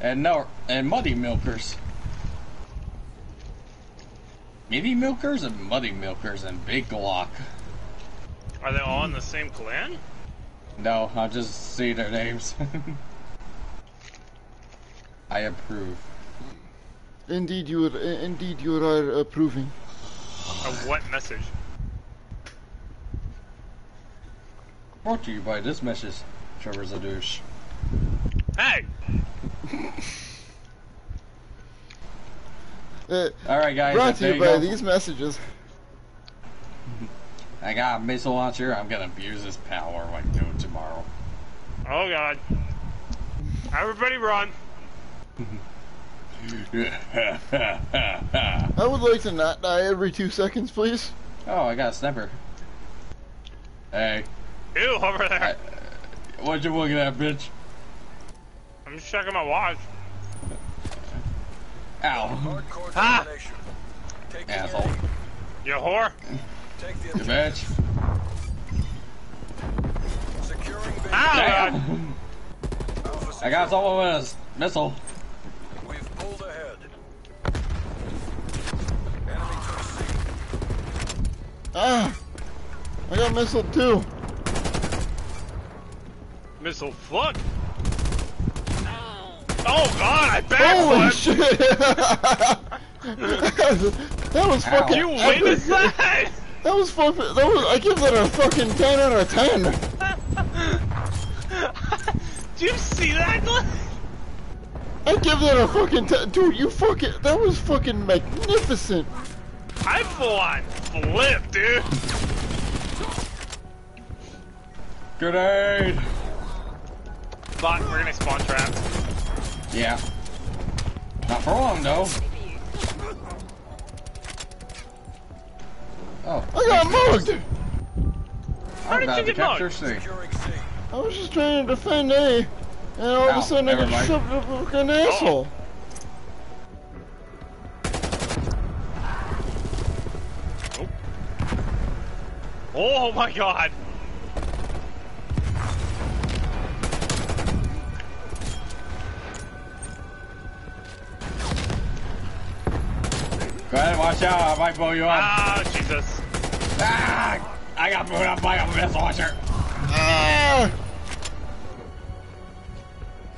And no, and Muddy Milkers. Mini Milkers and Muddy Milkers and Big Glock. Are they all in the same clan? No, I'll just see their names. I approve. Indeed, you are. Indeed, you are approving. Of what message? Brought to you by this message, Trevor's a douche. Hey! Uh, Alright, guys. brought there to you you by go. these messages. I got a missile launcher. I'm gonna abuse this power like no tomorrow. Oh god. Everybody run. I would like to not die every two seconds, please. oh, I got a sniper. Hey, Ew, over there. I- what you looking at, bitch? I'm just checking my watch. Ow. Hardcore Ah! domination. Taking Asshole. You whore. Take the You bitch. Securing B. Ah. Damn. I got secure. someone with a s- missile. We've pulled ahead. Enemy took C. Ah! I got missile too. Missile fuck. Oh. oh god, I Holy backflipped. shit! that was Ow. fucking. You epic. witnessed that? That was fucking. That was. I give that a fucking ten out of ten. Do you see that? Glenn? I give that a fucking ten. Dude, you fucking. That was fucking magnificent. I full on flip, dude. Grenade. But we're gonna spawn trap. Yeah. Not for long though. Oh, I got mugged. How I'm did you get mugged? C. C. I was just trying to defend A, and all of a sudden I never got mind. shoved up like an asshole. Oh. oh my god. Go ahead, watch out. I might blow you up. Ah, Jesus. Ah! I got blown up by a missile launcher. Ah!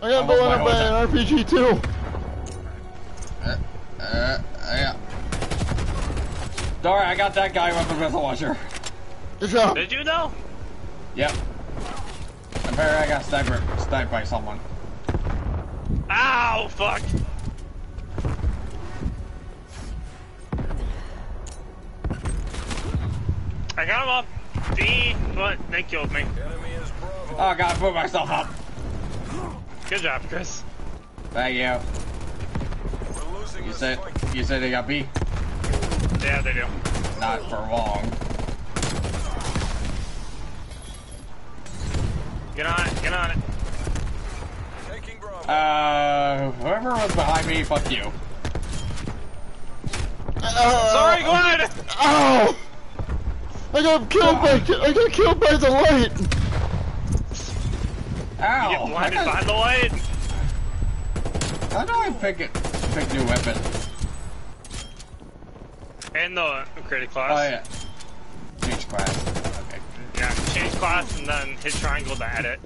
I got blown up by an RPG too. Uh, uh, yeah. Don't I got that guy with the missile launcher. Good job. Did you know? Yep. Apparently I got sniper, sniped by someone. Ow, fuck. I got him up B, but they killed me. Enemy is Bravo. Oh, I gotta put myself up. Good job, Chris. Thank you. You said fight. you said they got B. Yeah, they do. Not for long. Get on it, get on it. Taking Bravo. Uh, whoever was behind me, fuck you. Uh, Sorry, Glenn! Ow! I got killed by I got killed by the light. Ow! You get blinded I by got- the light. How do I pick it? Pick new weapon. And the credit class. Oh yeah. Change class. Okay. Yeah, change class and then hit triangle to edit.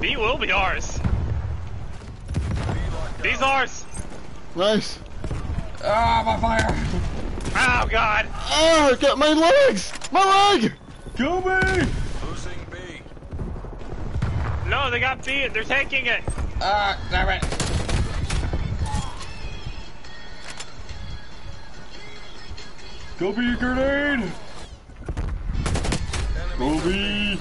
B will be ours. B's ours. Nice. Ah, my fire! Oh god. Ah, I got my legs. My leg. Kill me! Losing B. No, they got B. They're taking it. Ah, damn it! Go be a grenade! Go be!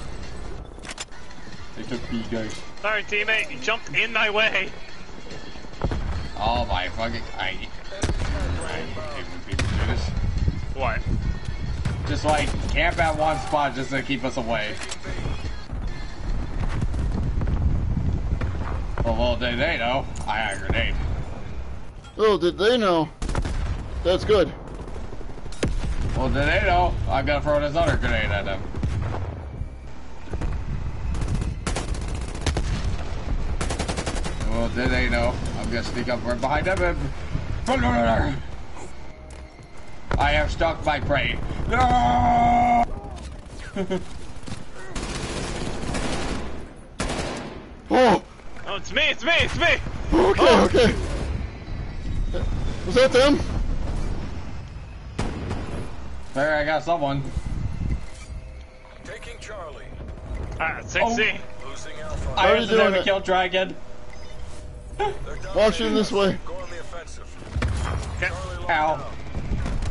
They took B, guys. Sorry, teammate. You jumped in my way. Oh my fucking. I. I hate people do this. What? Just like camp at one spot just to keep us away. Well, little did they know, I had a grenade. Oh, did they know? That's good. Well, did they know, I'm gonna throw this other grenade at them. Well, did they know, I'm gonna sneak up right behind them and... I have stuck my prey. No! Oh, Oh, it's me. It's me. It's me. okay, okay. Was that them? There, I got someone. Taking Charlie. Ah, 6C. Losing Alpha. I was doing there to kill Dragon. They're Watching this way. Go on the offensive. Okay. Ow.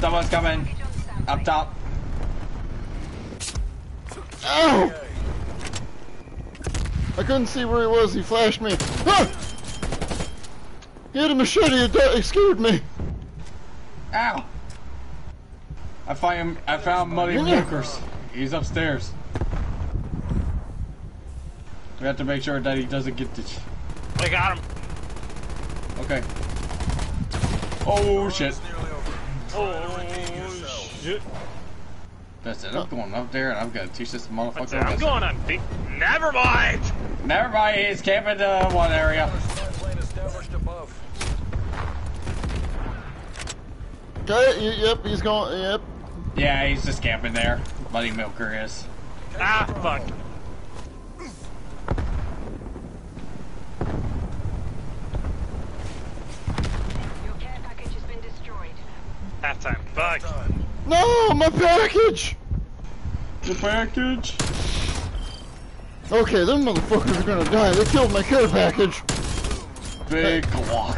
Someone's coming. Up top. Ow! I couldn't see where he was. He flashed me. Ah! He had a machete. It, di- it scared me. Ow. I find him. I found Muddy Yeah. Milkers. He's upstairs. We have to make sure that he doesn't get this. I got him. Okay. Oh shit. It's nearly over. Oh shit. That's it. I'm going up there and I'm gonna teach this motherfucker. What's a that? I'm going on big. Never mind. Never mind. He's camping the one area. Spy plane established above. Okay. Yep. He's going. Yep. Yeah, he's just camping there. Muddy Milker is. Ah, fuck. Your care package has been destroyed. Half time. Fuck. No, my package. The package. Okay, them motherfuckers are gonna die. They killed my care package. Big block.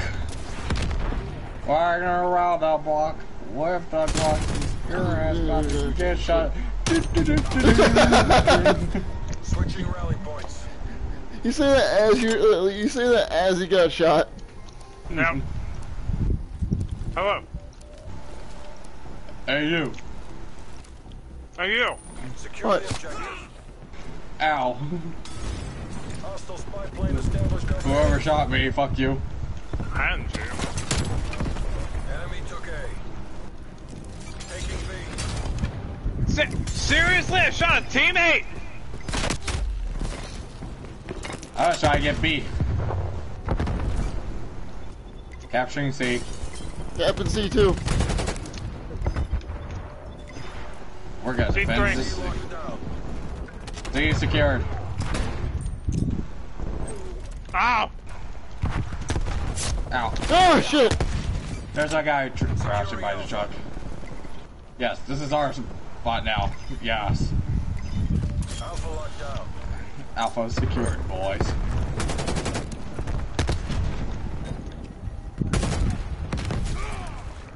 Wagging around that block. Whip that block. Your ass about to get shot. Switching rally points. You say that as you uh, you say that as he got shot. No. Hello. Hey you. Are you? Secure What? the objective. Ow. Hostile spy plane established. Whoever shot me, fuck you. And you. Enemy took A. Taking B. Se- seriously, I shot a teammate. I was trying to get B. Capturing C. Captain C two. We're gonna C defend three. this. Locked down. C secured. Ow. Ow. Oh shit! There's that guy tr- crouching by the truck. Yes, this is our spot now. Yes. Alpha locked down. Alpha secured, boys.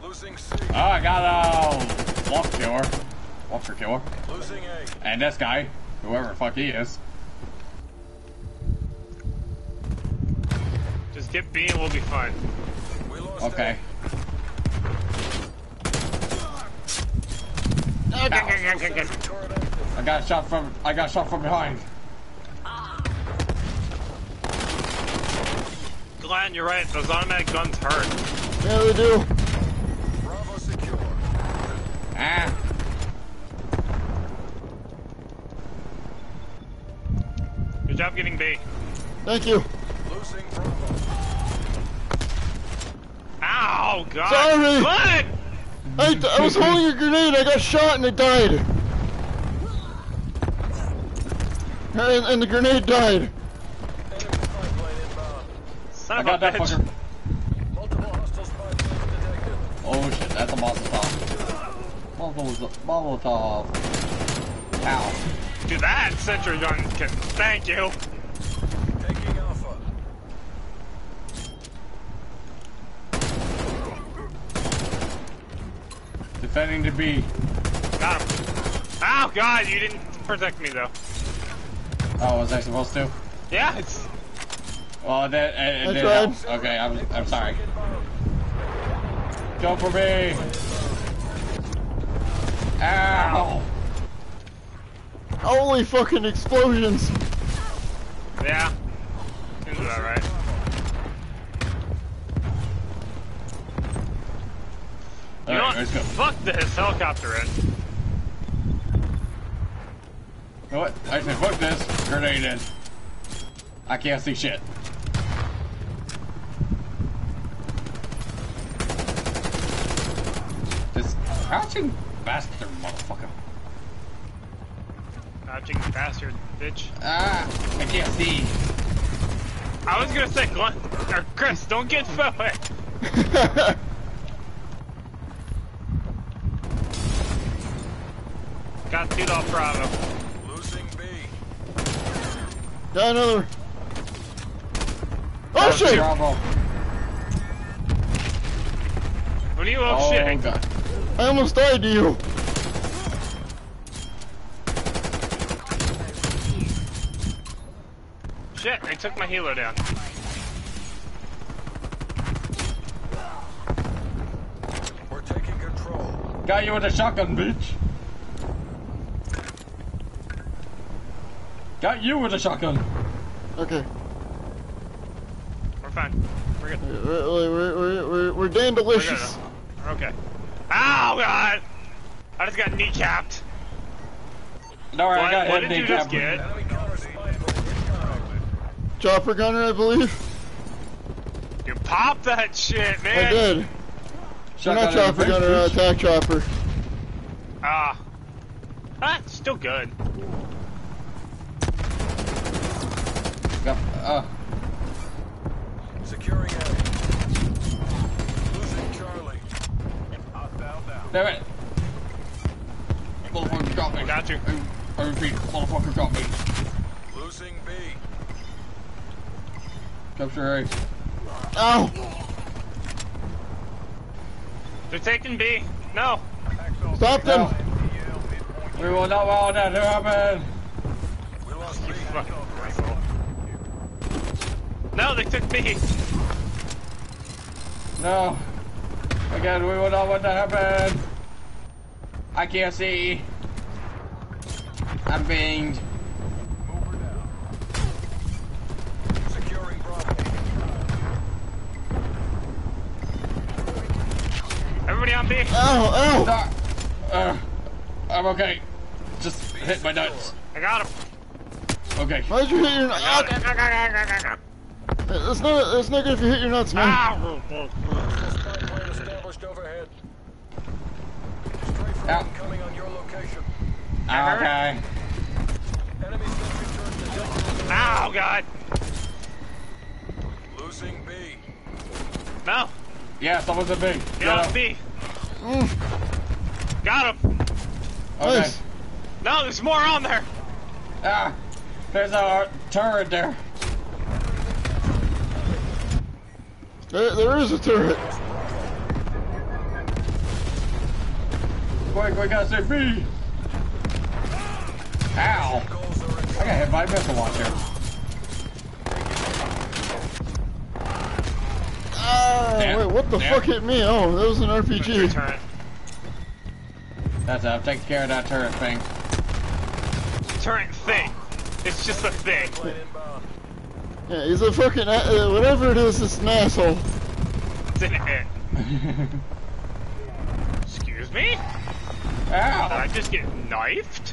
Losing C. Oh, I got a walk killer. Walker killer. Losing A. And this guy, whoever the fuck he is. Just get B and we'll be fine. We lost Okay. A. Turret active. I got shot from I got shot from behind. Glenn, you're right. Those automatic guns hurt. Yeah, they do. Bravo secure. Ah. Good job getting B. Thank you. Losing Bravo. Ow, God. Sorry. Glenn! I, I was holding a grenade. I got shot and it died. And, and the grenade died. Enemy spy plane inbound. Son I of got a that bitch. fucker. Multiple hostile spy planes detected. Oh shit, that's a Molotov. Molotov. Molotov. Ow. Do that sentry gun can. Thank you. Taking Alpha. Defending to B. Got him. Ow, God, you didn't protect me though. Oh, was I supposed to? Yeah, it's. Oh, that. I did tried. help. Okay, I'm. I'm sorry. Go for me. Ow. Holy fucking explosions. Yeah. Seems about right. You know Alright, what? Fuck this helicopter in. You know what? I said, fuck this. Grenade in. I can't see shit. This crouching bastard motherfucker. Dodging bastard, bitch. Ah, I can't see. I was gonna say, Glenn, or Chris, don't get forward. Got two off Bravo. Losing B. Got another. Oh shit! Bravo. What are you oh, Oh shit? god. I almost died to you. Shit, they took my healer down. We're taking control. Got you with a shotgun, bitch. Got you with a shotgun. Okay. We're fine. We're good. We're, we're, we're, we're, we're We're dandelicious. good. We're okay. Ow, God! I just got kneecapped. Don't worry, I What, got what him did you just kneecapped. get? Enemy counter spy plane incoming. Chopper gunner, I believe. You popped that shit, man. I did. We're Shotgun not in chopper gunner, uh, attack chopper. Ah. Ah, still good. Got- uh, Securing A. Losing Charlie. Hostile down. damn it. Motherfucker got me. Got you. I repeat, motherfucker got me. Losing B. Capture A. Ow! Oh! They're taking B. No. Stop them! No. We will not allow that to happen. We lost B. Fucking asshole. No, they took B. No. Again, we will not want that happen. I can't see. I'm being. Securing Bravo. Everybody on B. Ow, ow! Ah, Uh, I'm okay. Just hit my nuts. I got him. Okay. Why'd you hit your nuts? Ah. It's not, it's not good if you hit your nuts, man. Ow. Spy plane established overhead. Strafe Ow. incoming on your location. Okay. Enemy sentry turned to Delta. Ow, God. Losing B. No. Yeah, someone's a big. Get on B. Mm, Got him. Okay. nice. No, there's more on there. Ah, there's a turret there. There, there is a turret. Quick, we gotta say B. Ow. Goals are in I got hit by a missile launcher. Ah, Damn. wait, what the Damn. fuck hit me? Oh, that was an RPG. Turret. That's it. I'm taking care of that turret thing. Turret thing. It's just a thing. Yeah, he's a fucking, uh, whatever it is, it's an asshole. It's an it. Excuse me? Ow! Did I just get knifed?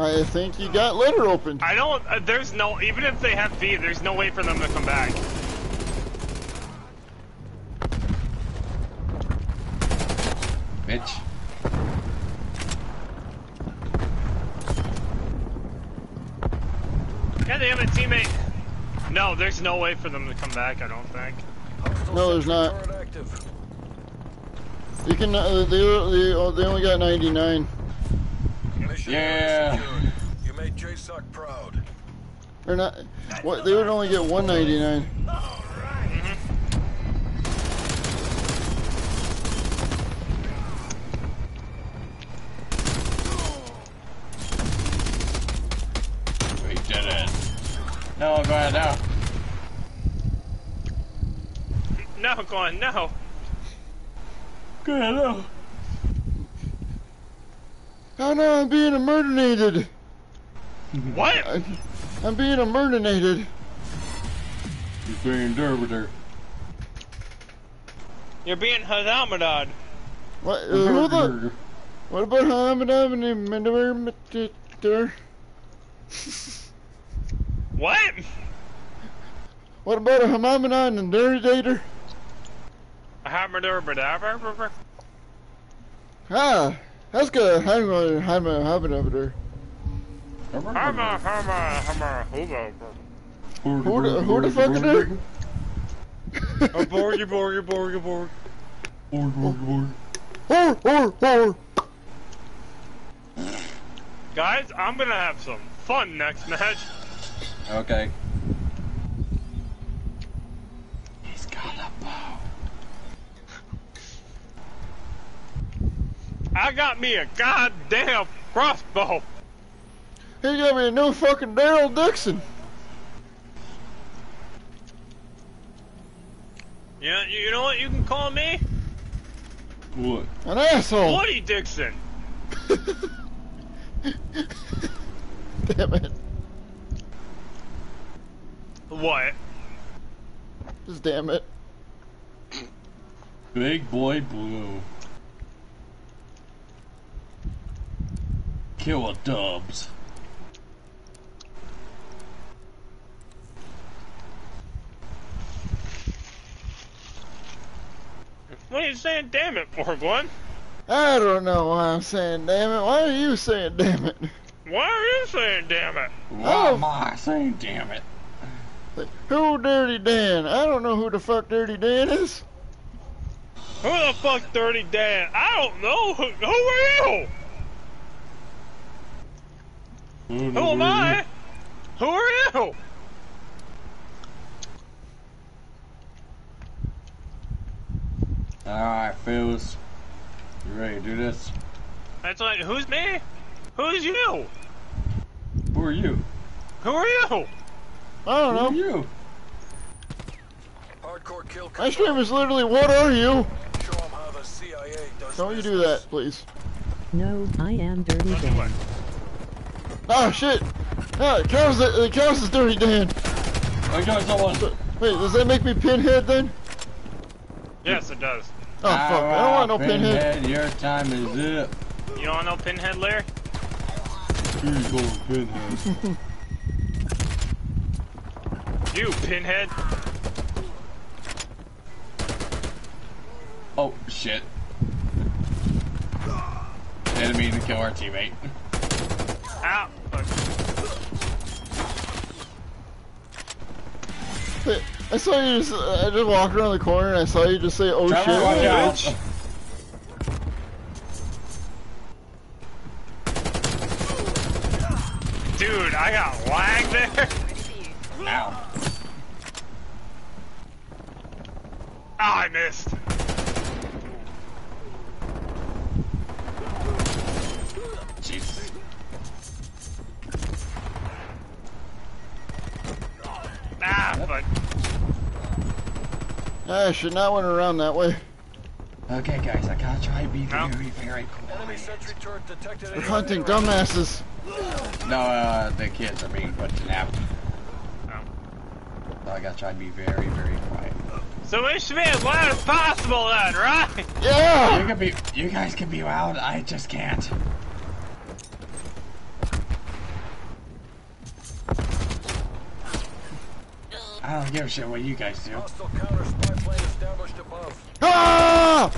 I think you got letter open. I don't. Uh, there's no. Even if they have B, there's no way for them to come back. Bitch. God damn it, teammate. No, there's no way for them to come back. I don't think. No, there's not. turret. You can, uh, they, they, oh, they only got 99. Mission Yeah. You made JSOC proud. Or not, what, they would only get 199. We did it. No, go ahead now. No, Glenn, no. Go ahead now. Oh no, I'm being a murderated. What? I, I'm being a murderated. He's being derbitor. You're being Hadamadad. What, uh, who the, what about Hamid What? What about a Hamamadan and Duridator? Hamadurabadabar? Ah, that's good. Hamid, Hamid, Hamid, Hama, hama, hama, hula. Who the, who the fuck is there? A borgy, borgy, borgy, borg. Whore, whore, whore. Guys, I'm gonna have some fun next match. Okay. I got me a goddamn crossbow. He got me a new fucking Daryl Dixon. Yeah, you you know what you can call me? What? An asshole. Woody Dixon. Damn it. What? Just damn it. Big boy blue. Kill a dubs. What are you saying damn it for, Glenn? I don't know why I'm saying damn it. Why are you saying damn it? Why are you saying damn it? Why Oh. am I saying damn it? Who Dirty Dan? I don't know who the fuck Dirty Dan is. Who the fuck Dirty Dan? I don't know. Who, who are you? Who am I? Who are you? Alright, Phils. You ready to do this? That's like, who's me? Who's you? Who are you? Who are you? I don't Who are know. you? Hardcore kill My stream is literally, what are you? Show 'em how the CIA does Don't you do that, please. No, I am Dirty Dan. Oh shit! No, it counts, it counts as Dirty Dan. I got someone. Wait, does that make me Pinhead then? Yes, it does. Oh fuck, I don't want no Pinhead. Your time is up. You don't know Pinhead Larry? Who's going Pinhead? You, Pinhead. oh, shit. Didn't mean to kill our teammate. Ow. Fuck. I saw you just, I just walked around the corner and I saw you just say, oh Trevor, shit. watch out. bitch. Dude, I got lag there. Ow. Ah, I missed. Ah, fuck. I should not went around that way. Okay, guys, I gotta try to be No. very, very Enemy sentry turret detected We're hunting area. dumbasses. No, uh, the kids are being put to nap. Oh. So I gotta try to be very, very quiet. So we should be as loud as possible then, right? Yeah. You Yeah! can be, you guys can be loud, I just can't. I don't give a shit what you guys do. Hostile counter spy plane established above. Ah!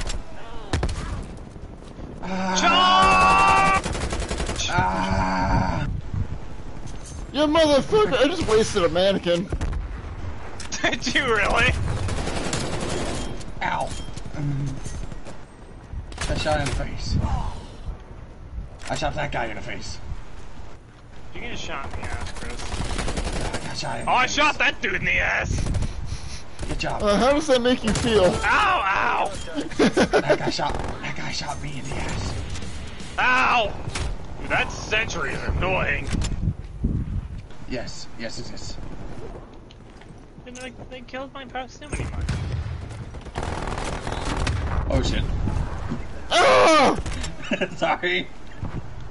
Ah, ah, You motherfucker! I just wasted a mannequin. Did you really? ow. I shot in the face. I shot that guy in the face. You get a shot in the ass, Chris. I shot in the Oh, I shot that dude in the ass. Good job. Uh, how does that make you feel? Ow, ow, that guy shot. That guy shot me in the ass. ow. Dude, that sentry is annoying. Yes, yes it is. And they, they killed my proximity mine. Oh shit. Ah! Sorry.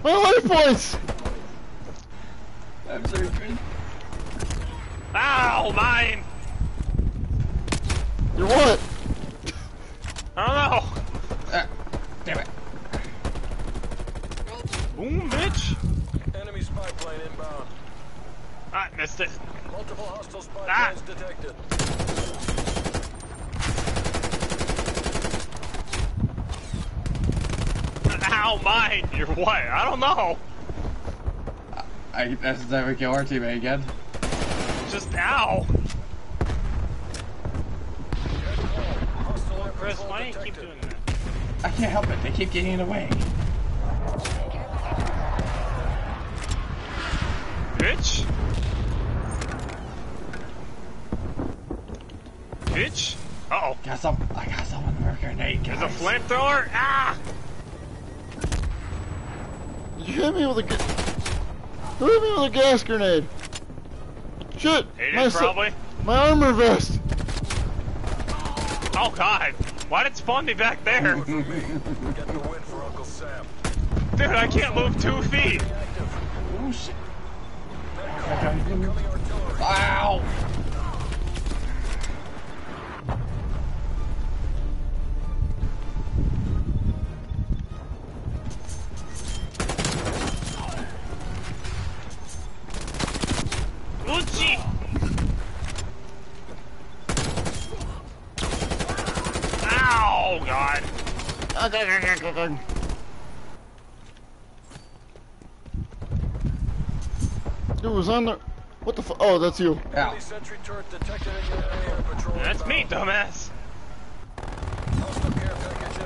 My life points! I'm sorry, Chris. Ow, mine. You're what? I don't know. Ah, damn it. Boom, bitch. Enemy spy plane inbound. I missed it. Multiple hostile spy Ah. planes detected. Ow, mine. You're what? I don't know. I, that's that we kill our teammate again. Just ow. Hostile air Chris, why do you keep doing that? I can't help it. They keep getting in the way. Bitch. Bitch. Uh oh. Got some. I got someone with a grenade, guys. There's a flamethrower. Ah. You hit me with a. ga- Who hit me with a gas grenade? Shit! It My, probably. my armor vest. Oh god. Why did it spawn me back there? Get the win for Uncle Sam. Dude, I can't move two feet. Oh It was on the. What the fu- Oh, that's you. Ow. Enemy sentry turret detected in your area. Patrol That's me, dumbass. Hostile care package.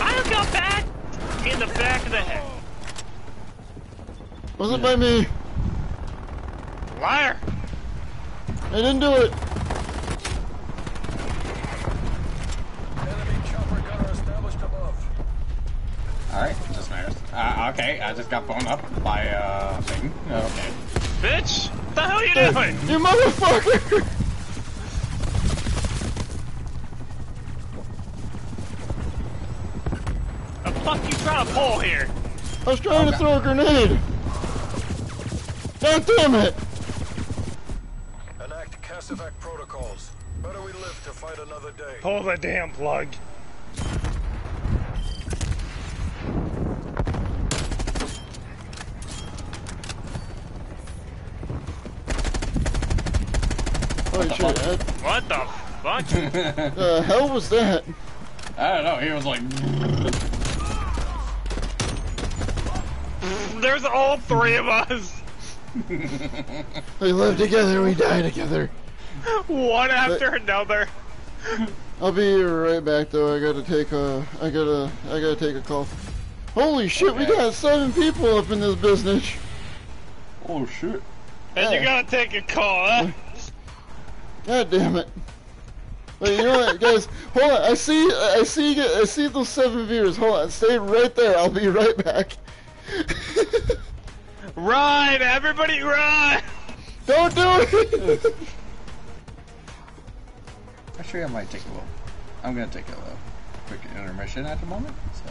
I got back in the back of the head. Was it by me? Liar. I didn't do it. Enemy chopper gunner established above. Alright, just matters. Uh, okay, I just got blown up by uh thing. Okay. Bitch, what the hell are you doing? You motherfucker! The fuck you trying to pull here? I was trying to throw a grenade. God damn it! Enact Casevac protocols. Better we live to fight another day. Pull the damn plug. Holy shit! That, What the fuck? the hell was that? I don't know, he was like There's all three of us. We live together, we die together. One after another. I'll be right back though. I gotta take a. I gotta. I gotta take a call. Holy shit! We got seven people up in this business. Oh shit. And you gotta take a call, huh? God damn it! Wait, you know what, guys? Hold on. I see. I see. I see those seven viewers. Hold on. Stay right there. I'll be right back. Run! Everybody run! Don't do it. Actually, I might take a little. I'm gonna take a little quick intermission at the moment, so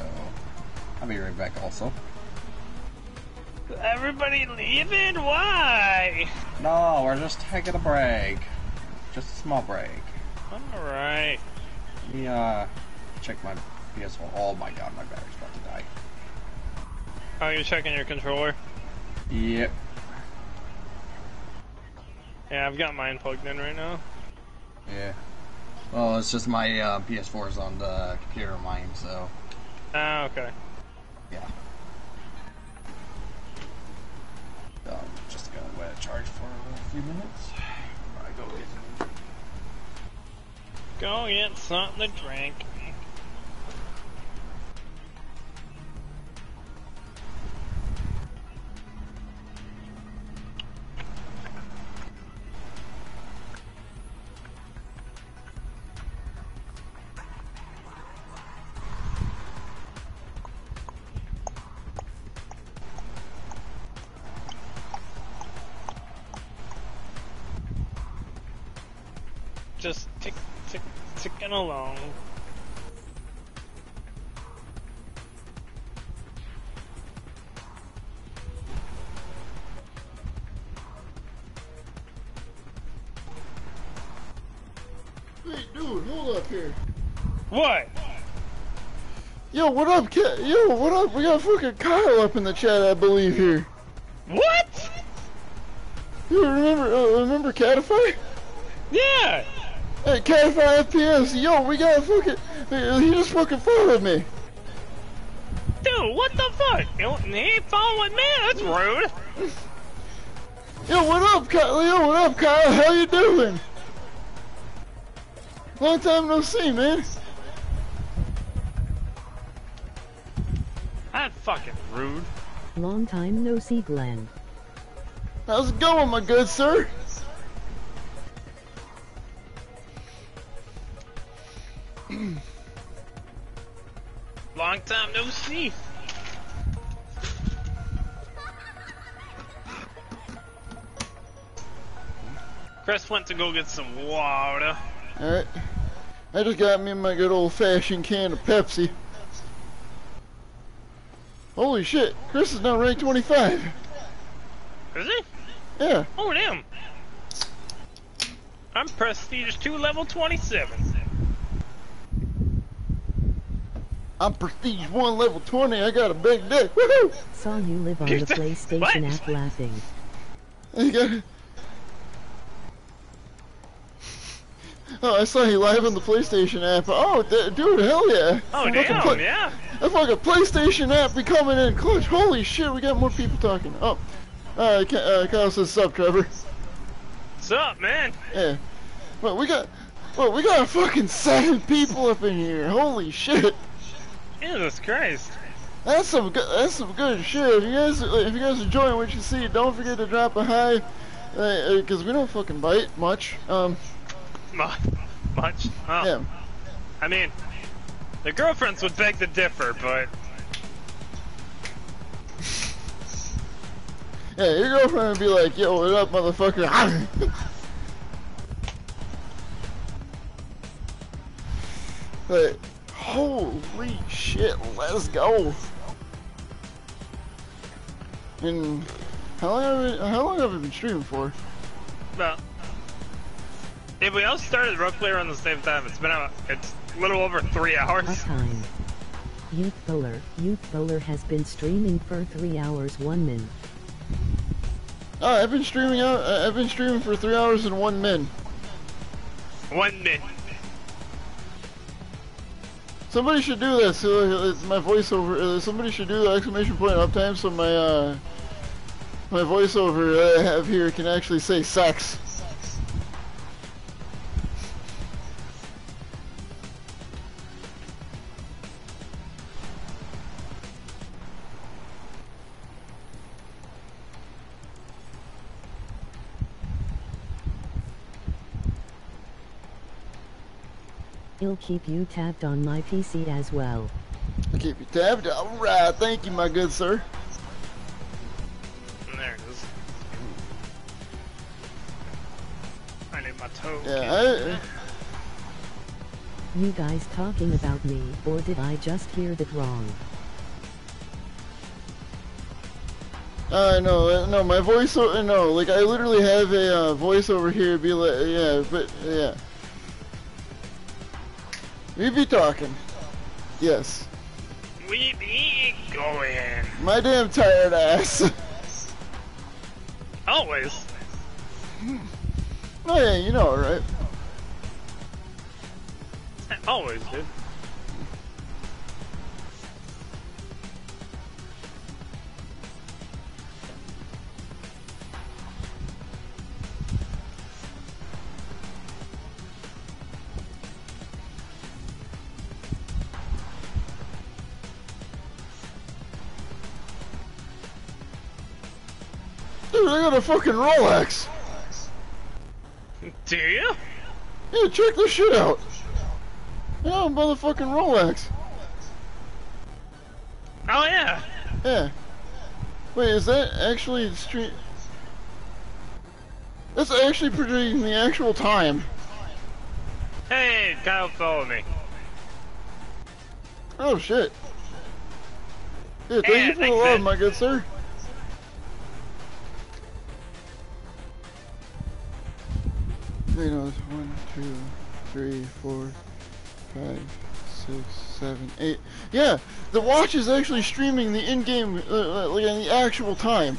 I'll be right back. Also, Everybody leaving? Why? no, we're just taking a break, just a small break. Alright. Let me uh check my PS4. Oh my god, my battery's about to die. Oh, you're checking your controller? Yep. Yeah, I've got mine plugged in right now. Yeah. Well, it's just my uh, PS4 is on the computer of mine, so Ah, okay. yeah. I'm just gonna wait it charge for a few minutes. I go get Go get something to drink. Just tick, ticking along. Hey, dude, hold up here. What? Yo, what up, Yo, what up? We got fucking Kyle up in the chat, I believe here. What? You remember? Uh, remember Catify? Yeah! Hey, Catify FPS. Yo, we got fucking. He just fucking followed me. Dude, what the fuck? You he ain't following me, that's rude. Yo, what up, Kyle? Yo, what up, Kyle? How you doing? Long time no see, man. That's fucking rude. Long time no see, Glenn. How's it going, my good sir? Long time no see. Chris went to go get some water. Alright. I just got me my good old fashioned can of Pepsi. Holy shit, Chris is now ranked 25. Is he? Yeah. Oh damn. I'm prestige 2 level 27. I'm prestige 1 level 20, I got a big dick. Woohoo! Saw you live on the PlayStation app laughing. You got Oh, I saw you live on the PlayStation app. Oh, d- dude, hell yeah. Oh Fucking damn, play- yeah. That fucking PlayStation app be coming in clutch. Holy shit, we got more people talking. Oh, uh, Ka- uh, Kyle says, sup, Trevor. What's up, man? Yeah. Well, we got, well, we got a fucking seven people up in here. Holy shit. Jesus Christ. That's some good, that's some good shit. If you guys, if you guys enjoying what you see, don't forget to drop a hi, uh, cause we don't fucking bite much. Um, Mu- Much? Oh. yeah. I mean, the girlfriends would beg to differ, but Yeah, your girlfriend would be like, yo, what up, motherfucker? but, holy shit, let's go. And how long have we, how long have I been streaming for? well, if we all started roughly around the same time, it's been a, it's a little over three hours. time. Youth Bowler. Youth Bowler has been streaming for 3 hours 1 min. Oh, I've been streaming out. uh, I've been streaming for three hours and one min. One minute. Somebody should do this. Uh, my voiceover. Uh, somebody should do the exclamation point uptime so my uh, my voiceover I have here can actually say sex. I'll keep you tapped on my PC as well. I'll keep you tabbed. All right, thank you, my good sir. There it is. I need my toe. Yeah, You guys talking about me, or did I just hear that wrong? I, I know. uh, No, my voiceover. No, like I literally have a uh, voiceover here. Be like, yeah, but yeah. We be talking. Yes. We be going. My damn tired ass. Always. oh yeah, you know, right? Always, dude. Dude, I got a fucking Rolex. Do you? Yeah, check this shit out. Yeah, I'm motherfucking Rolex. Oh yeah. Yeah. Wait, is that actually street? That's actually predicting the actual time. Hey, Kyle, follow me. Oh shit. Yeah, thank Yeah, you for the love, my good sir. Wait, no, it's one, two, three, four, five, six, seven, eight. Yeah, the watch is actually streaming the in-game, uh, uh, like in the actual time.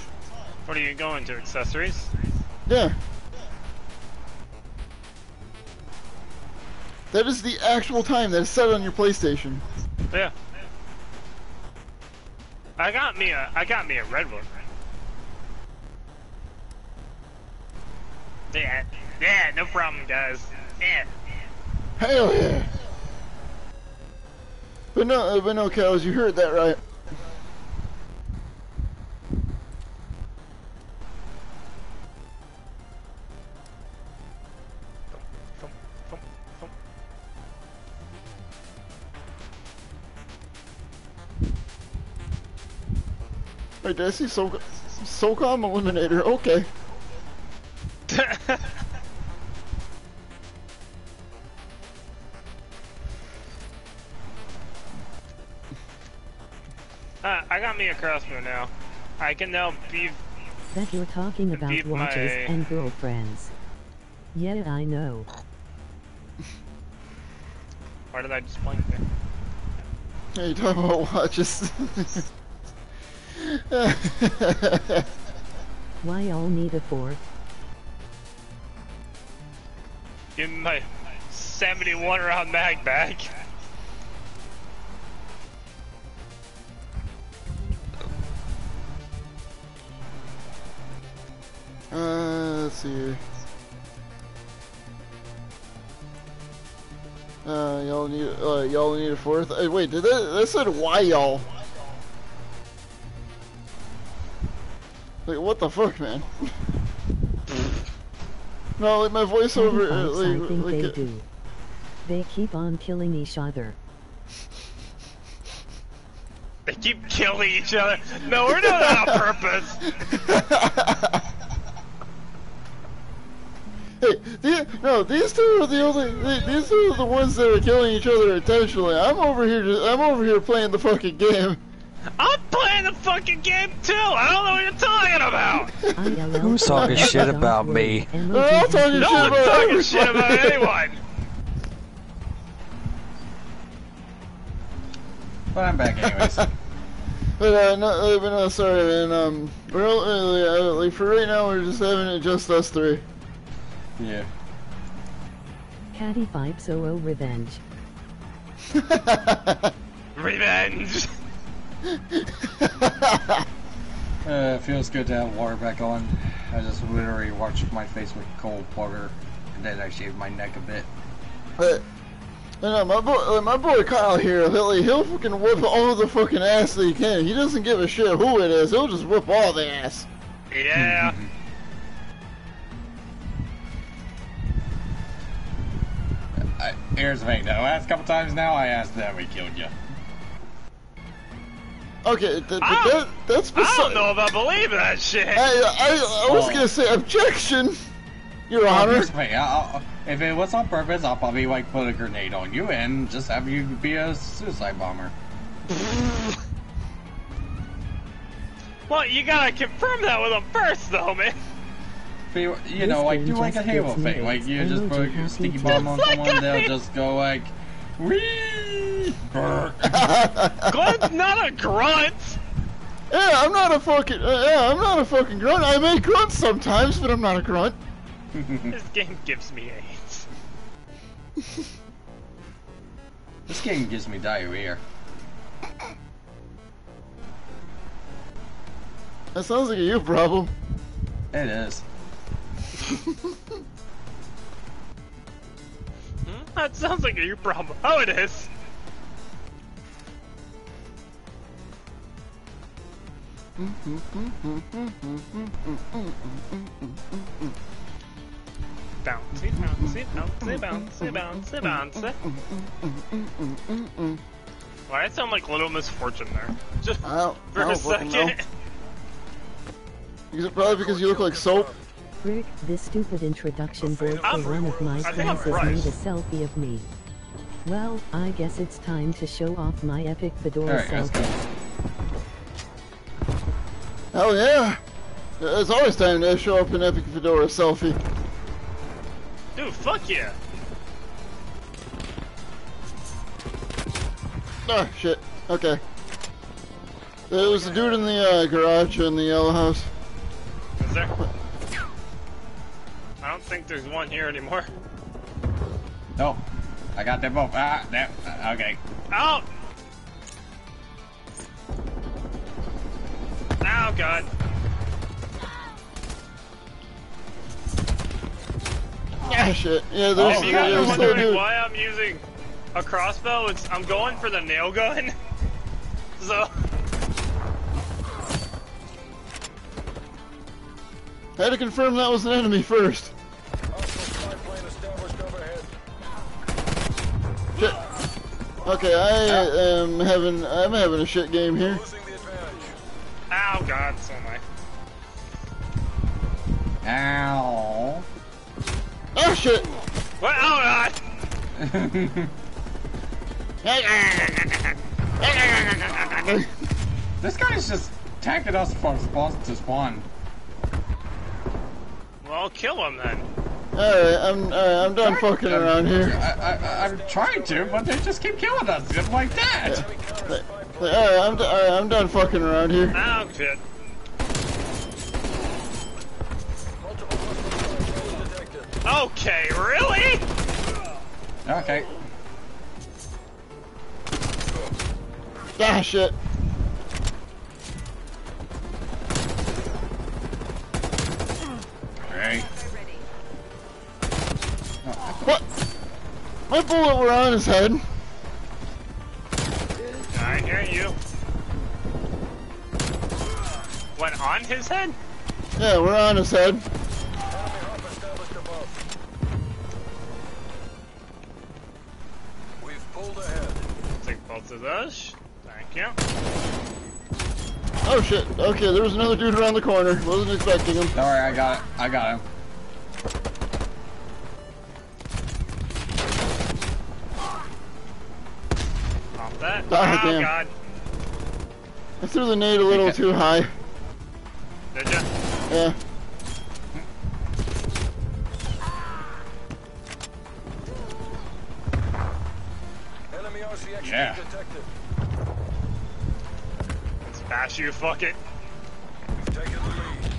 What are you going to? Accessories? Yeah. That is the actual time that is set on your PlayStation. Yeah. I got me a I got me a red one. Yeah, yeah, no problem, guys. Yeah. Hell yeah! But no, uh, but no, cows, you heard that right. Wait, did I see so SOCOM Eliminator? Okay. uh, I got me a crossbow now. I can now beef. Bet you're talking about watches my- and girlfriends. Yeah, I know. Why did I just blink there? Hey, you talking about watches? Why y'all need a fourth? Give me my 71 round mag back. Uh, let's see here. Uh, y'all need, uh, y'all need a fourth. Uh, wait, did that, that said why y'all? Like, what the fuck, man? no, like my voiceover, uh, I like, think like, they uh, do. They keep on killing each other. They keep killing each other. No, we're doing that on purpose. Hey, the, no, these two are the only. the- These two are the ones that are killing each other intentionally. I'm over here. to- I'm over here playing the fucking game. I'm playing the fucking game too. I don't know what you're talking about. Who's talking shit about me? emoji They're all talking No shit one's about talking everybody. shit about anyone. But I'm back anyways. But uh, no, uh, but no, sorry, man. Um, we're only, uh, like for right now, we're just having it just us three. Yeah. Caddy 50 revenge. Revenge. Uh, feels good to have water back on. I just literally washed my face with cold water, and then I shaved my neck a bit. But, but no, my boy, uh, my boy Kyle here, he'll, he'll fucking whip all the fucking ass that he can. He doesn't give a shit who it is. He'll just whip all the ass. Yeah. I, here's the thing, the last couple times now, I asked that we killed you. Okay, th- th- I that, don't- I don't know if I believe that shit. I, I, I was Oh. gonna say objection, Your Well, Honor. here's the I'll, I'll- if it was on purpose, I'll probably like put a grenade on you and just have you be a suicide bomber. Well, you gotta confirm that with them first, though, man. Be- You This know, like game do like a just Halo thing, like you just put emoji a sticky bomb on Just like someone, they'll just go like, wee. Brr. Glenn's not a grunt. Yeah, I'm not a fucking. Uh, yeah, I'm not a fucking grunt. I make grunts sometimes, but I'm not a grunt. This game gives me AIDS. This game gives me diarrhea. That sounds like a you problem. It is. Hmm? That sounds like a you problem. Oh, it is. Bouncy, bouncy, bouncy, bouncy, bouncy, bouncy. Why I sound like Little Misfortune there? Just for a second. Is it probably because you look like soap? Frick, this stupid introduction board for I'm- one of my I think I'm friends has made a selfie of me. Well, I guess it's time to show off my epic fedora Alright, let's selfie. go. Hell yeah! It's always time to show up an epic fedora selfie. Dude, fuck yeah. Oh shit. Okay. There was a dude in the uh, garage in the yellow house. Is there? I don't think there's one here anymore. No, I got them both. Ah, that. Okay. Out! Oh god. Ah shit. Yeah, there's, if you guys are there's wondering why I'm using a crossbow, it's I'm going for the nail gun. so I had to confirm that was an enemy first. Shit. Okay, I am having I'm having a shit game here. Losing. Ow god, so am I. Ow. Oh shit! What? Oh god! This guy's just attacking us from spawn to spawn. Well, kill him then. Alright, I'm alright, I'm done fucking I'm- around here. I, I, I'm trying to, but they just keep killing us just like that. Alright, I'm d- alright, I'm done fucking around here. Shit. Multiple hostile spy planes detected. Okay, really? Okay. Ah shit. Right. What? My bullet were on his head. I hear you. Went on his head? Yeah, we're on his head. Enemy hop established above. We've pulled ahead. Take both of those. Thank you. Oh shit. Okay, there was another dude around the corner. Wasn't expecting him. Don't worry, I got it. I got him. That. Ah, oh damn. god. I threw the nade a little Okay. too high. Did ya? Yeah. Enemy RC-XD Yeah. detected. Smash you, fuck it. We've taken the lead.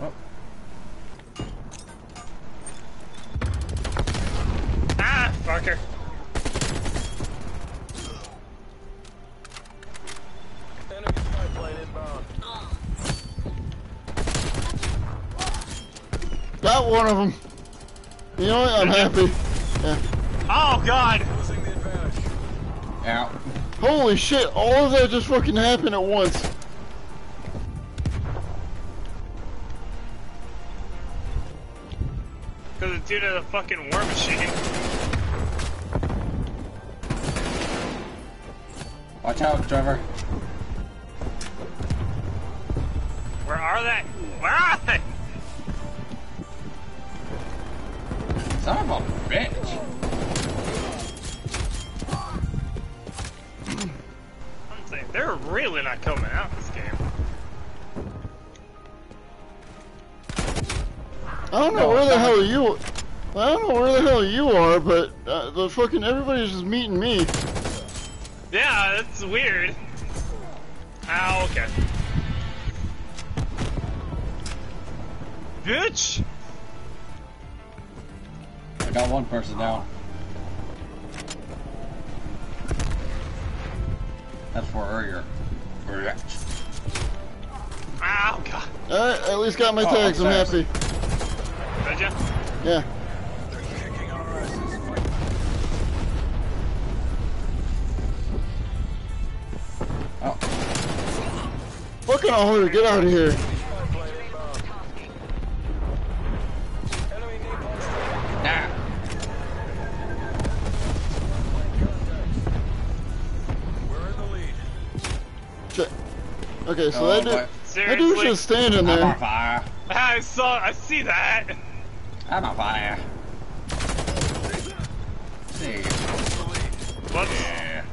Oh, Ah, fucker. Got one of them. You know what? I'm happy. Yeah. Oh god! Losing ow. Holy shit, all of that just fucking happened at once. Because it's due to the fucking war machine. Watch out, Trevor. Where are they? Where are they? Son of a bitch. I'm saying, they're really not coming out this game. I don't know No, where the it's not. hell you. I don't know where the hell you are, but uh, the fucking everybody's just meeting me. Yeah, that's weird. Oh, okay. Bitch! I got one person down. That's for earlier. Earlier. Oh, God. Alright, at least got my Oh, tags. I'm happy. Did ya? Yeah. They're kicking our asses. Oh, Fucking all get out of here. Shit. Okay, so Oh, that dude, boy. that dude's just standing there. I'm on there. fire. I saw, I see that. I'm on fire. See. Whoops. Yeah.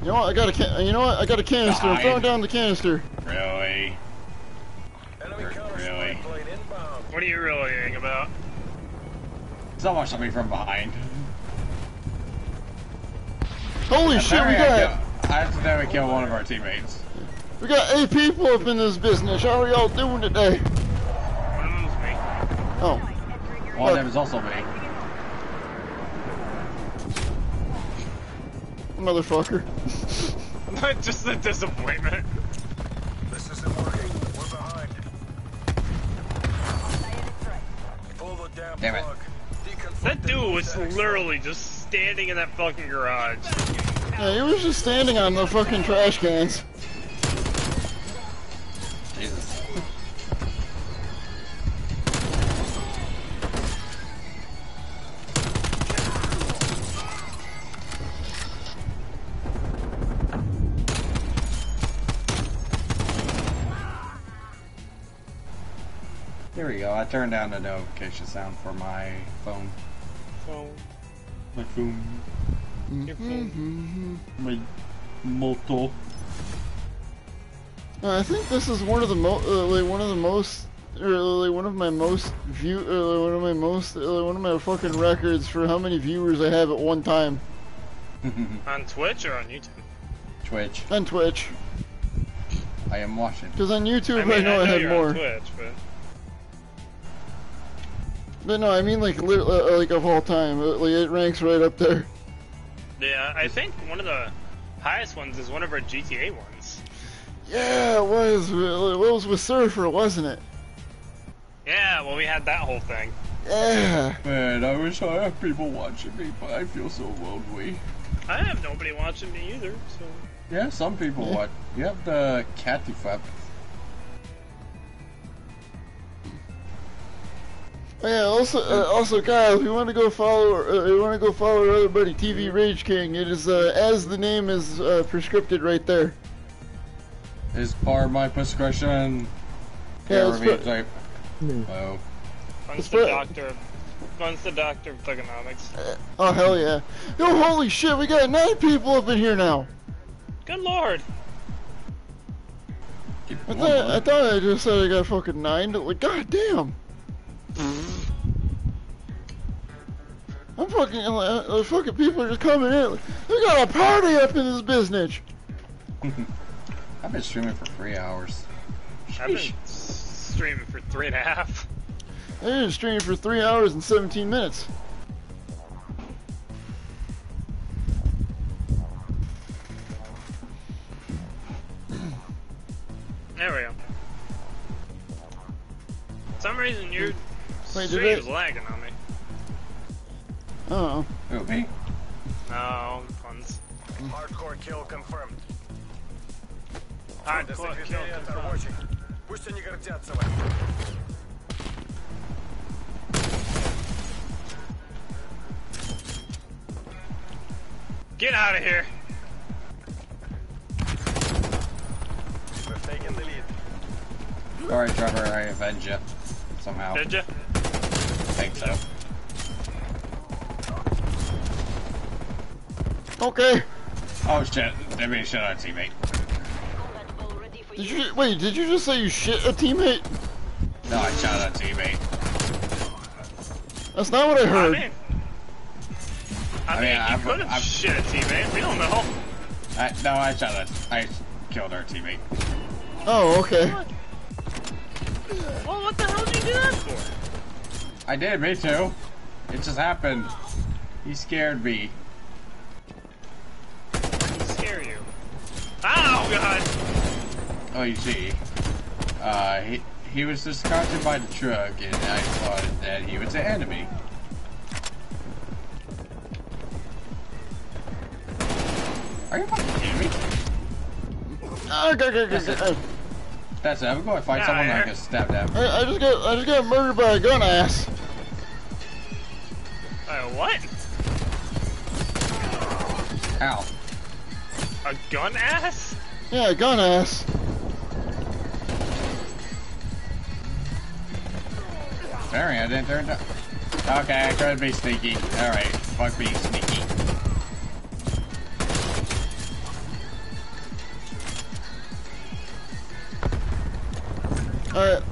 You know what? I got a can. You know what? I got a canister. I'm throwing down the canister. Really? Enemy Really? spy plane inbound. What are you relaying about? Someone shot me from behind. Holy shit! We Apparently I got kill- I accidentally killed one of our teammates. we got eight people up in this business. How are y'all doing today? One of them's me. Oh, One of them is also me. motherfucker. Just a disappointment. This isn't working. We're behind. Pull the damn, Damn it. That dude was literally just standing in that fucking garage. Yeah, he was just standing on the fucking trash cans. Jesus. Here we go. I turned down the notification sound for my phone. Phone. My phone. Your. My moto. Uh, I think this is one of the mo uh, like one of the most or like one of my most view uh, like, one of my most uh, one of my fucking records for how many viewers I have at one time On Twitch or on YouTube? Twitch. on Twitch. I am watching. Because on YouTube I, I mean, know I, had you're more. on Twitch, but But no, I mean like li- uh, like of all time. Uh, Like it ranks right up there. yeah, I think one of the highest ones is one of our GTA ones. Yeah, it was. uh, It was with Surfer, wasn't it? Yeah, well, we had that whole thing. Yeah. Man, I wish I had people watching me, but I feel so lonely. I have nobody watching me either, so. Yeah, some people watch. You have the Catty Flap. Yeah. Also, uh, also, Kyle, if you want to go follow, uh, you want to go follow our other buddy, TV Rage King. It is uh, as the name is uh, prescripted right there. Is part of my prescription. Yeah, Yeah, it's review put- type. Move. Oh. Fun's It's the doctor. of- Fun's the doctor of thugonomics. Oh hell yeah! Yo, holy shit, we got nine people up in here now. Good lord. I thought, I thought I just said I got fucking nine. but, Like, god damn. I'm fucking, uh, uh, fucking people are just coming in. We got a party up in this business. I've been streaming for three hours. I've been streaming for three and a half. I've been streaming for three hours and 17 minutes. There we go. For some reason, your Wait, did stream's it- lagging on me. Oh, Who, me? No, Fun's. Hardcore kill confirmed. Hardcore До kill секретариата confirmed. рабочих. Пусть они гордятся Get out of here. We're taking the lead. Alright, Trevor, I avenge you. Somehow. Did ya? Think so. okay. Oh shit, didn't mean shit on a teammate. Combat ball ready for Did you. you wait? Did you just say you shit a teammate? No, I shot at a teammate. That's not what I I heard. mean, I, I mean, mean, you I've- could have I've- shit a teammate. We don't know. I, no, I shot at. I killed our teammate. Oh, okay. Well, what the hell did you do that for? I did, me too. It just happened. He scared me. He scare you. Oh god! Oh, you see, uh, he, he was distracted by the truck, and I thought that he was an enemy. Are you fucking kidding me? Ah, okay, okay, okay, That's it. okay. That's it. I'm going to find Yeah, someone yeah. I can stab them. I, I just got I just got murdered by a gun ass. Uh, what? Ow. A gun ass? Yeah, a gun ass. Sorry, I didn't turn down. Okay, I tried to be sneaky. Alright, fuck being sneaky. All right,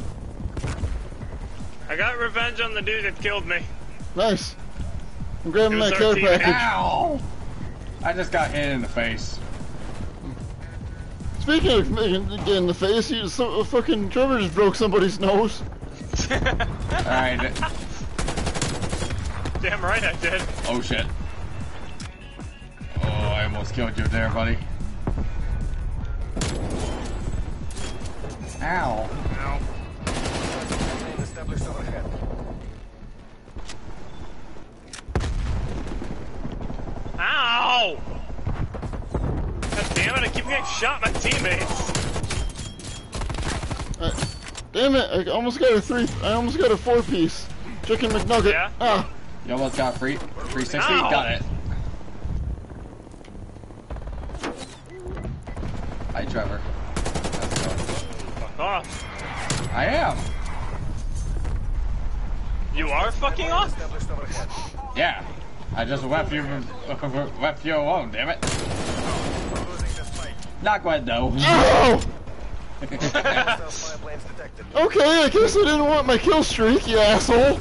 I got revenge on the dude that killed me. nice. I'm grabbing my care package. Ow! I just got hit in the face. Speaking of getting in the face, you so, uh, fucking Trevor just broke somebody's nose. Alright. Damn right I did. Oh shit. Oh, I almost killed you there, buddy. Ow. Ow. Established overhead. Ow! God damn it, I keep getting shot by teammates. Uh, damn it! I almost got a three. I almost got a four piece chicken McNugget. Yeah? Ah, You almost got free 360? Ow. Got it. Hi, Trevor. How's it going? Fuck off. I am. You are fucking off? Yeah. I just left you left you alone, damn it. We're losing this fight. Not quite though. Oh! Hostile spy planes detected. Okay, I guess I didn't want my kill streak, you asshole.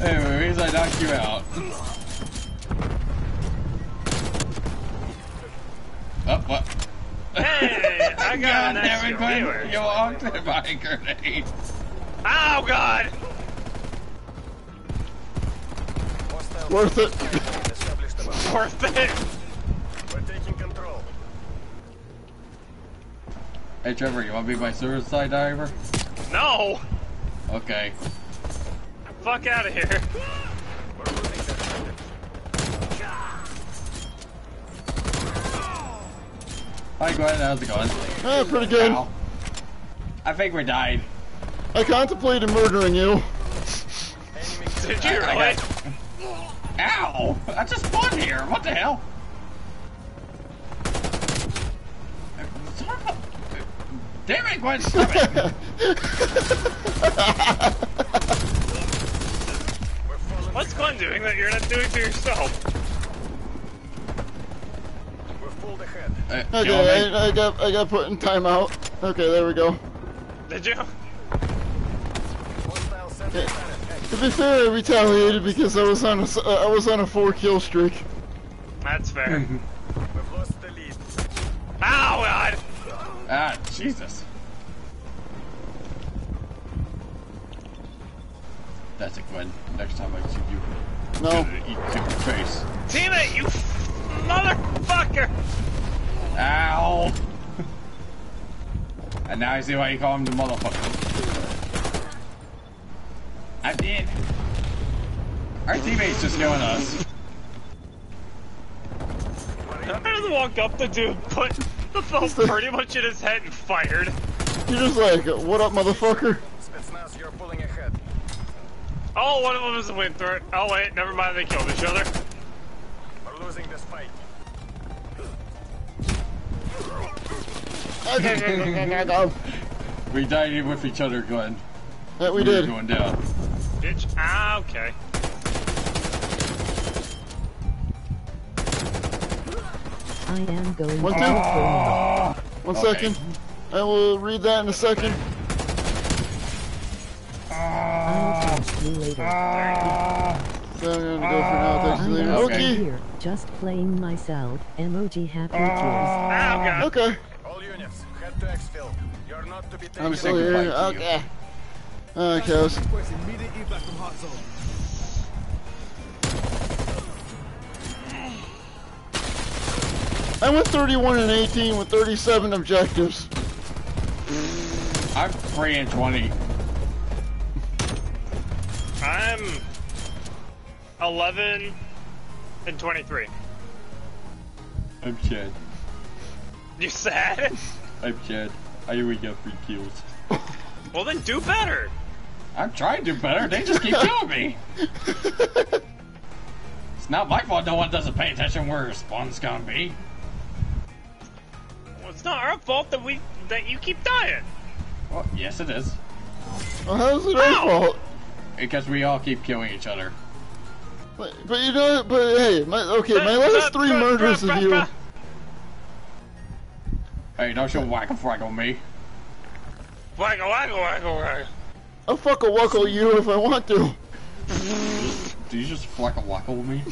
Anyways, I knocked you out. Oh, what? Hey, I got God an extra it, viewer. You walked in my grenade. Oh god! Worth it. plane established above. Worth it! We're taking control. Hey Trevor, you wanna be my suicide diver? No! Okay. Fuck out of here. We're losing this fight. Hi Glenn, how's it going? Ah, pretty good. Ow. I think we're died. I contemplated murdering you. Enemy Did you I- I really? got- Ow! I just spawned here. What the hell? Son of a- Damn it, Gwen, stop it! What's behind. Glenn doing that you're not doing to yourself? We're pulled ahead. Uh, Okay. I, I got I got put in timeout. Okay, there we go. Did you? Hostile center Yeah. planet. To be fair, I retaliated because I was on a s- uh, I was on a four kill streak. That's fair. We've lost the lead. Ow god! Ah, Jesus. That's a Gwen. Next time I see you, No. I'm gonna eat to your face. Teammate, you motherfucker! Ow! and now I see why you call him the motherfucker. I did. Our teammates just killing us. I just walk up the dude, put the phone pretty much in his head and fired. You're just like, what up, motherfucker? Spetsnaz, you're pulling ahead. Oh, one of them is a Winthrop. Oh wait, never mind, they killed each other. We're losing this fight. We died with each other, Glenn. we were did. going down. Bitch. Ah, okay. I am going One, to two. look for now. One Okay. second. I will read that in a second. Ah! Ah! I'll text you later. Ah! So I'm gonna go for now. Thanks I'm Okay. here, just playing myself. Emoji happy tears. Oh. Okay. All units, head to exfil. You're not to be taken. I'm Still here. goodbye you. Okay. Okay. I was- I went 31 and 18 with 37 objectives. I'm 3 and 20. I'm 11 and 23. I'm Chad. You sad? I'm Chad. I only got 3 kills. Well then do better. I'm trying to do better. They just keep killing me. It's not my fault no one doesn't pay attention where spawn's gonna be. Well, it's not our fault that we that you keep dying. Well, yes it is. Well, how's it our fault? Because we all keep killing each other. But, but you know, but hey, my, okay, my last three murders of you. Hey, don't you whack a frag on me. Waggle, waggle, waggle, waggle. I'll fuck a wuckle you if I want to. Do you just flack a whack on me?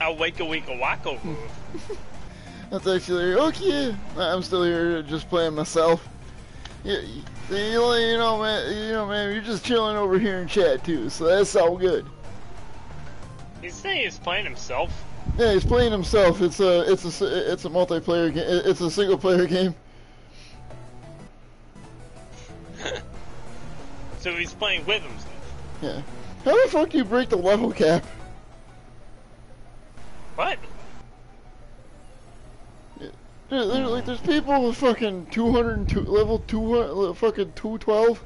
I'll wake a week a wacko. That's actually okay. I'm still here, just playing myself. Yeah, you, you know, man, you know, man, you're just chilling over here in chat too, so that's all good. He's saying he's playing himself. Yeah, he's playing himself. It's a, it's a it's a multiplayer game. It's a single player game. So he's playing with himself. Yeah. How the fuck do you break the level cap? What? Dude, there, like, there's people with fucking 202 level 200, fucking 212.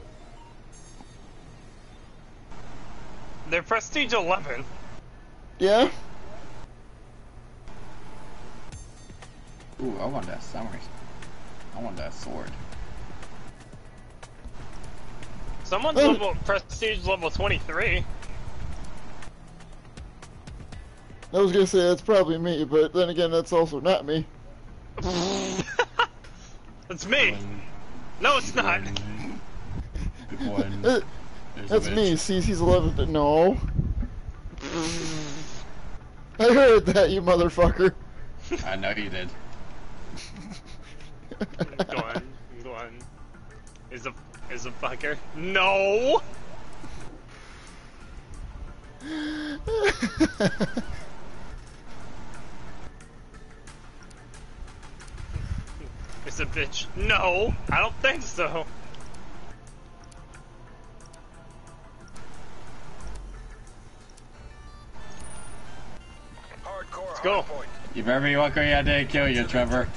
They're prestige 11. Yeah. Ooh, I want that summary. I want that sword. Someone's Oh. level prestige level 23. I was gonna say that's probably me, but then again, that's also not me. It's me. One, No, it's not. good one. Uh, There's a That's bitch. me. CC's 11th. No. I heard that, you motherfucker. I know you did. Glenn, Glenn is a is a fucker. No. It's a bitch. No, I don't think so. Hardcore Let's go. hardpoint. You better be lucky I didn't kill you, Trevor.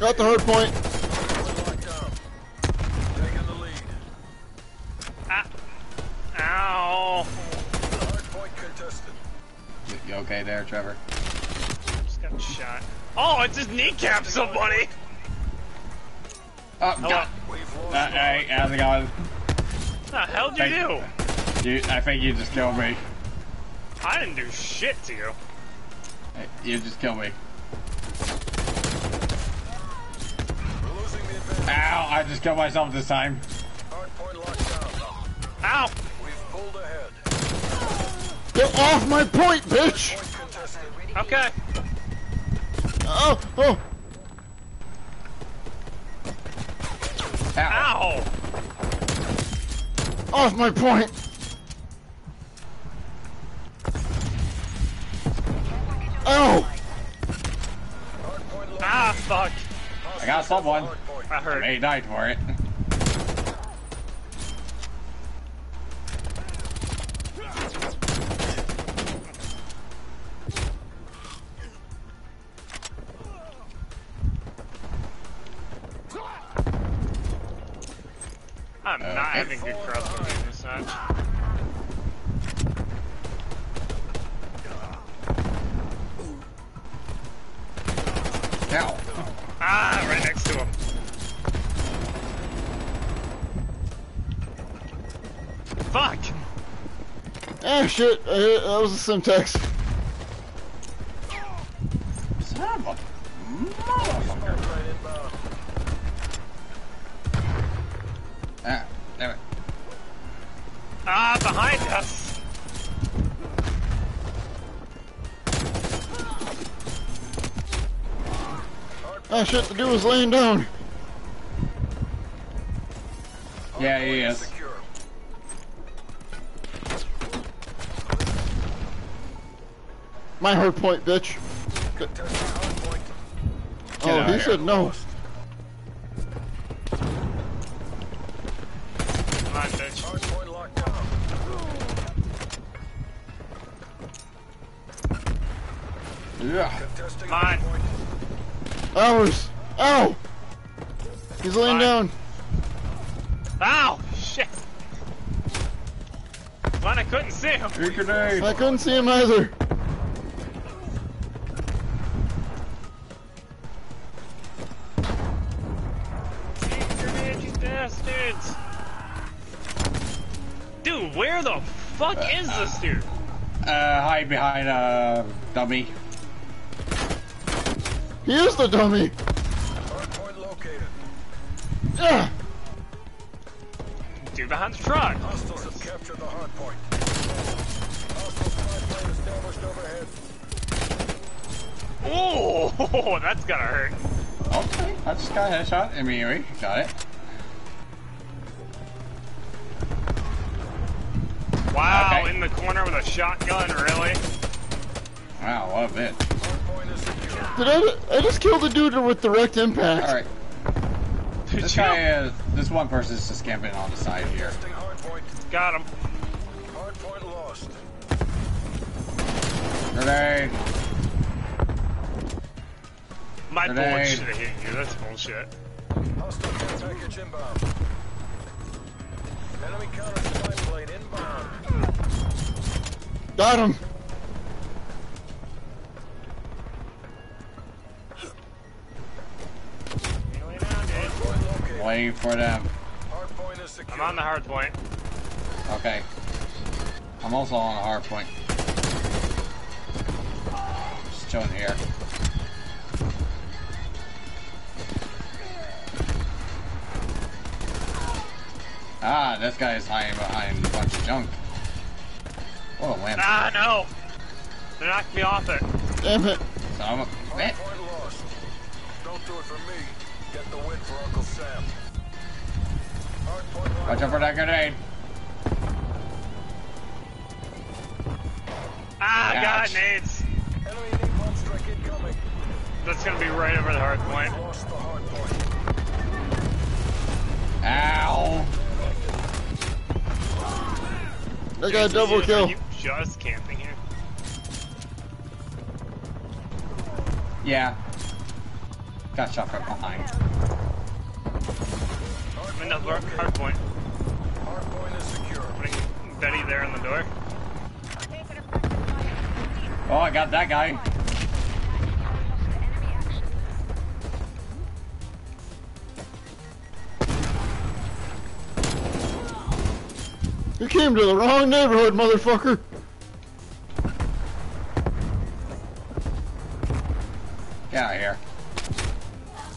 Got the hard point. Hardpoint locked down. Taking the lead. Ah. Ow. Hardpoint contested. You, you okay there, Trevor? Just got shot. Oh, it just kneecapped somebody. Oh, Hello. God. Uh, hey, how's it going? What the hell did you do? You, I think you just killed me. I didn't do shit to you. Hey, You just killed me. We're losing the advantage. Ow, I just killed myself this time. Hardpoint. Ow. We've pulled ahead. Get off my point, bitch! Okay. Oh, oh. Ow. Ow. Off my point! Oh! Ah, fuck. I got someone. I heard. He died for it. I'm not Okay. having good crossbow this time. Ow. Ah, right next to him. Fuck! Ah, shit. I hit, that was a Semtex. Son of a motherfucker. Ah, damn it. Ah, behind us! Ah, shit. The dude was laying down. Yeah, he Hardpoint is. My hard point, bitch. Get Oh, he here. said no. Come on, bitch. Hardpoint locked down. Yeah. Contesting Come on. hardpoint. Hours. Ow! He's laying Fine. down. Ow! Shit! Glad I couldn't see him. Drink grenade. I couldn't see him either. Bastards! Dude, where the fuck is this dude? Uh, hide behind a dummy. He is the dummy. Hardpoint located. Ah! Dude behind the truck. Hostiles have captured the hardpoint. Hostile spy plane established overhead. Oh, that's gonna hurt. Okay, I just got a headshot immediately. Got it. Wow, Okay. in the corner with a shotgun, really? Wow, what a bit. Hardpoint is secure. Did I? I just killed the dude with direct impact. Alright, this you? guy is. This one person is just camping on the side here. Contesting hardpoint. Got him. Hardpoint lost. Grenade. My bullet should have hit you. That's bullshit. Hostile care package inbound. Enemy counter spy plane inbound. Got him. Waiting for them. Hardpoint is. I'm on the hard point. Okay. I'm also on a hard point. Just chilling here. Ah, this guy is hiding behind a bunch of junk. What a lamp. Ah, no! They knocked me off it. Damn it. So I'm a, Hardpoint lost. Don't do it for me. Get the win for Uncle Sam. Hardpoint watch out for that grenade. Ah, I got Ouch. nades. Enemy napalm strike incoming. That's gonna be right over the hard point. Lost the hardpoint. Ow. I got a Seriously, double are kill. you just camping here? Yeah. Got shot from behind. I'm in the hard hard point. Hardpoint is secure. Putting Betty there on the door. Oh, I got that guy. You came to the wrong neighborhood, motherfucker.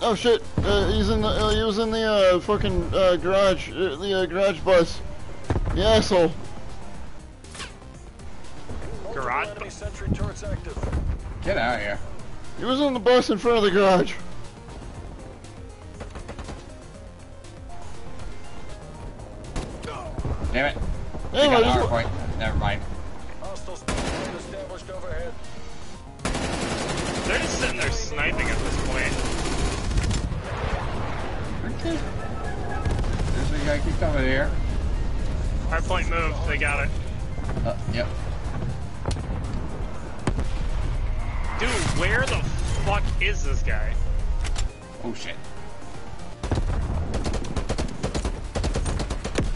Oh shit, uh, he's in the, uh, he was in the, uh, fucking, uh, garage, uh, the, uh, garage bus. The asshole. Garage enemy sentry turrets active. Get out of here. He was on the bus in front of the garage. Damn it. Hey, I got man, a this hard one- point. Never mind. Hostile established overhead. They're just sitting there sniping at this point. Okay. There's a guy keep coming here. Hard point moved. They got it. Uh, yep. Dude, where the fuck is this guy? Oh shit.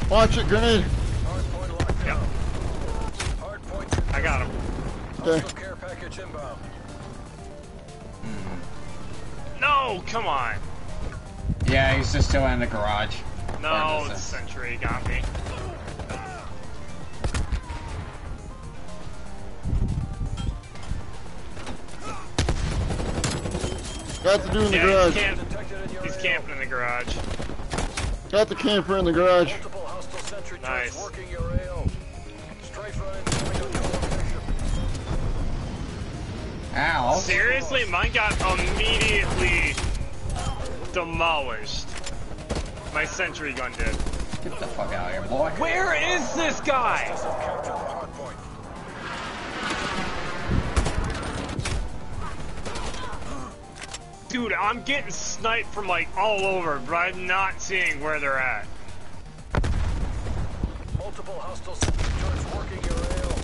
Watch it, grenade. Hardpoint locked Yep. down. Hardpoint I got him. Okay. Hostile care package inbound. No, come on. Yeah, he's just still in the garage. No, Or the sentry got me. Got the dude in the Yeah, garage. he's, camp- Detected in your he's camping in the garage. Got the camper in the garage. Multiple hostile sentry Nice. turrets working your AO. Strafe run incoming on your location. Ow. Seriously, mine got immediately demolished. My sentry gun did. Get the fuck out of here, boy. Where is this guy? Hostile captured the hardpoint. Dude, I'm getting sniped from like all over, but I'm not seeing where they're at. Multiple hostile sentry turrets working your AO.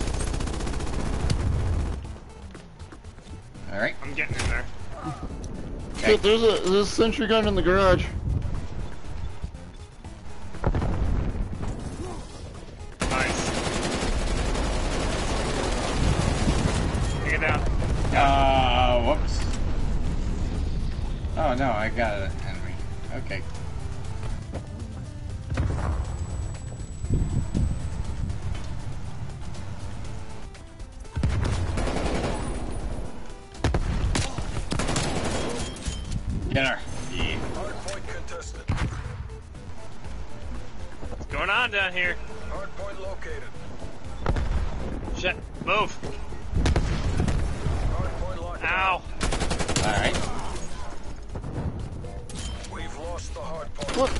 Alright. I'm getting in there. Shit, there's a, there's a sentry gun in the garage. Nice. Take it down. Uh, whoops. Oh no, I got an enemy. Okay. Get her. Yeah. Hardpoint contested. What's going on down here? Hardpoint located. Shit. Move. Hardpoint locked Ow. Alright. We've lost the hardpoint. What?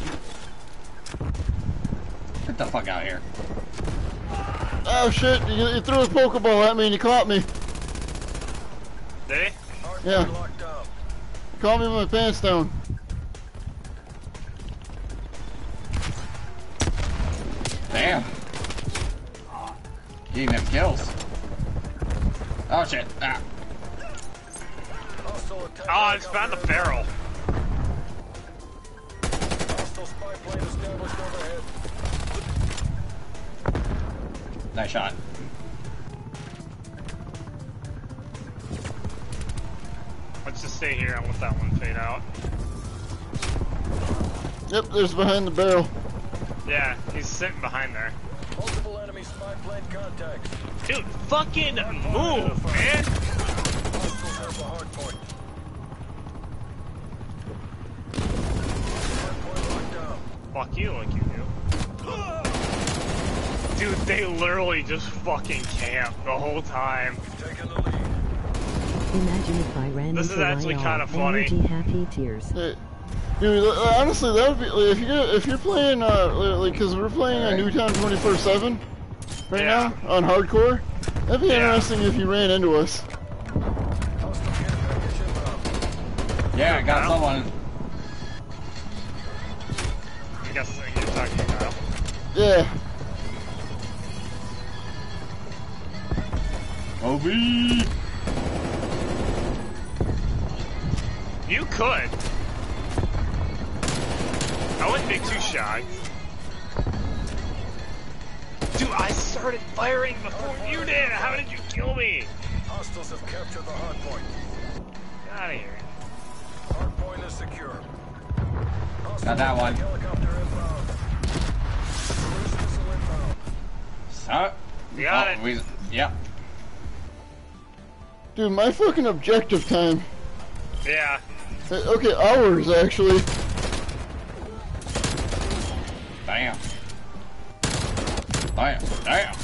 Get the fuck out of here. Oh shit, you, you threw a Pokeball at me and you caught me. Did he? Hardpoint Yeah. Locked down. You caught me with my pants down. Damn. Getting them kills. Oh shit. Ah. Hostile. Oh, I just found the barrel. Hostile spy plane established overhead. Nice shot. Let's just stay here and let that one fade out. Yep, there's behind the barrel. Yeah, he's sitting behind there. Multiple enemy spy plane contacts. Dude, fucking move, man! Hostiles have the hard point. Hard point locked down. Fuck you like you do. Dude, they literally just fucking camp the whole time. Taking the lead. Imagine if I ran This is actually kinda funny. Emoji happy tears. Hey, Dude, uh, honestly, that would be like, if you get, if you're playing uh like because we're playing a on Nuketown 24/7 right Yeah. now on hardcore. That'd be Yeah. interesting if you ran into us. Hostile care package inbound. Yeah, I got Kyle? someone. I'm guessing you're talking about. Yeah. Obi! You could. I wouldn't be too shy. Dude, I started firing before you did. How did you kill me? Hostiles have captured the hard point. Get out of here. Hard point is secure. Hostile Got that one. Helicopter inbound. Cruise missile inbound. So, got oh, it. We, yep. Dude, my fucking objective time. Yeah. Uh, Okay, hours actually. Damn. Damn. Damn.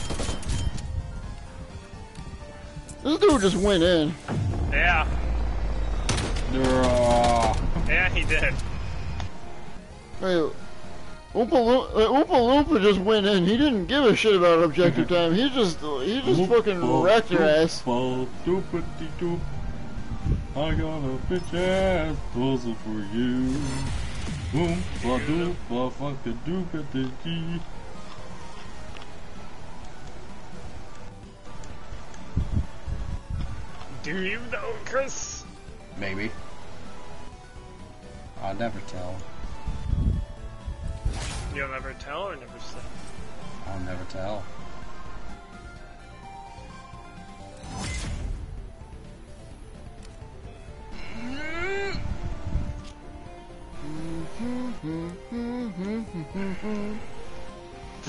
This dude just went in. Yeah. Uh, Yeah, he did. Wait, Oompa Loompa, uh, Oompa Loompa just went in. He didn't give a shit about objective time. He just, he just fucking wrecked your ass. Doop-a-dee-doop. I got a bitch ass puzzle for you. Oompa doopa funka doopa dee. Do you know, Chris? Maybe. I'll never tell. You'll never tell or never say. I'll never tell.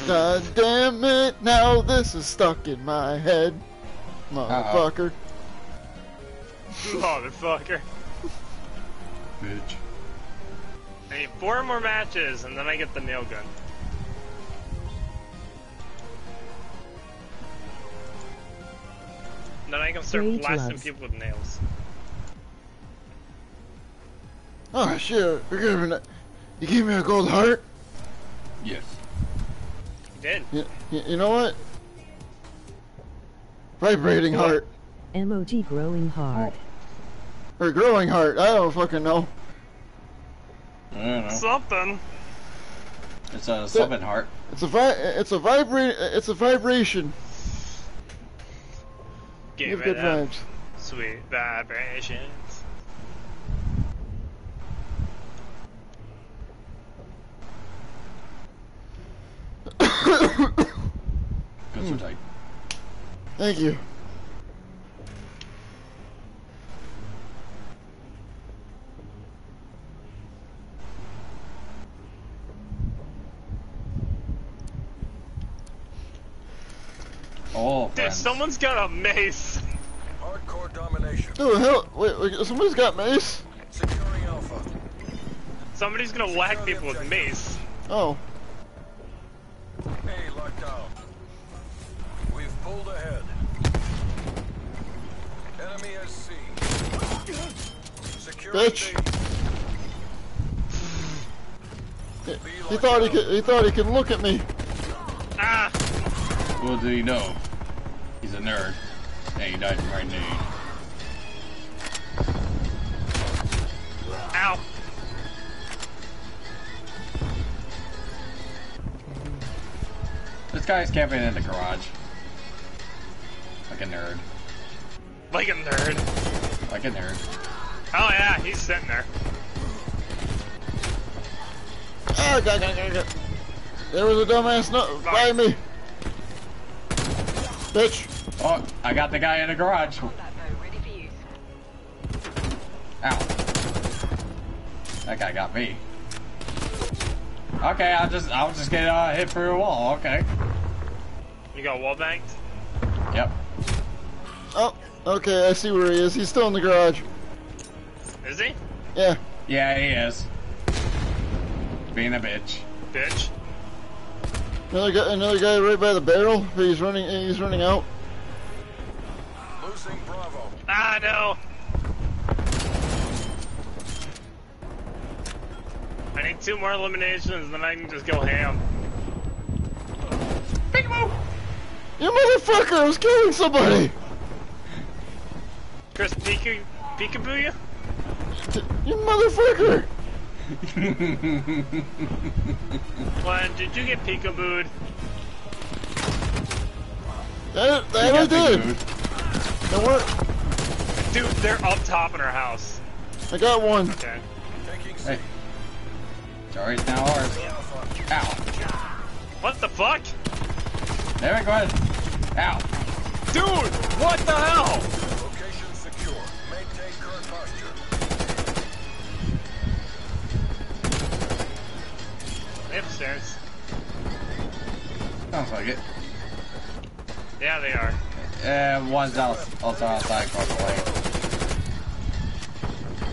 God damn it, now this is stuck in my head. Motherfucker. Motherfucker. Bitch. I need four more matches and then I get the nail gun. Then I can start Rage blasting loves. people with nails. Oh shit, you're giving me, you gave me a gold heart? Yes. You did. You, you, you know what? Vibrating heart. Emoji growing hard. Or growing heart, I don't fucking know. I don't know. Something. It's a something heart. It's a vi- it's a vibrate it's a vibration. Give Give it good up. vibes. Sweet vibrations. Guns are tight. Thank you. Oh, Dude, someone's got a mace. Hardcore domination. Oh hell, wait, wait, somebody's got mace? Securing Alpha. Somebody's gonna whack people with mace. Oh. A down. We've pulled ahead. Enemy is C. Securing Bitch. He, he thought he could he thought he could look at me. Ah! What did he know? He's a nerd. And he died right now. Ow! This guy's camping in the garage. Like a nerd. Like a nerd. Like a nerd. Oh yeah, he's sitting there. Oh God, God, God, God. There was a dumbass no by me. Bitch. Oh, I got the guy in the garage. Ow. That guy got me. Okay, I'll just I'll just get uh, hit through a wall. Okay. You got wall banked? Yep. Oh, okay, I see where he is. He's still in the garage. Is he? Yeah. Yeah, he is. Being a bitch. Bitch. Another guy, another guy right by the barrel. He's running. He's running out. Losing Bravo. Ah, no. I need two more eliminations, then I can just go ham. Peekaboo! You motherfucker! I was killing somebody. Chris, peek- peekaboo you? You motherfucker! Glenn, did you get peekabooed? That, that I did. That worked. Dude, they're up top in our house. I got one. Okay. Hey. Sorry, now ours. Ow. What the fuck? There we go. Ow. Dude, what the hell? Location secure. Maintain current posture. They upstairs. Sounds like it. Yeah, they are. Uh, one's out, also outside across the way.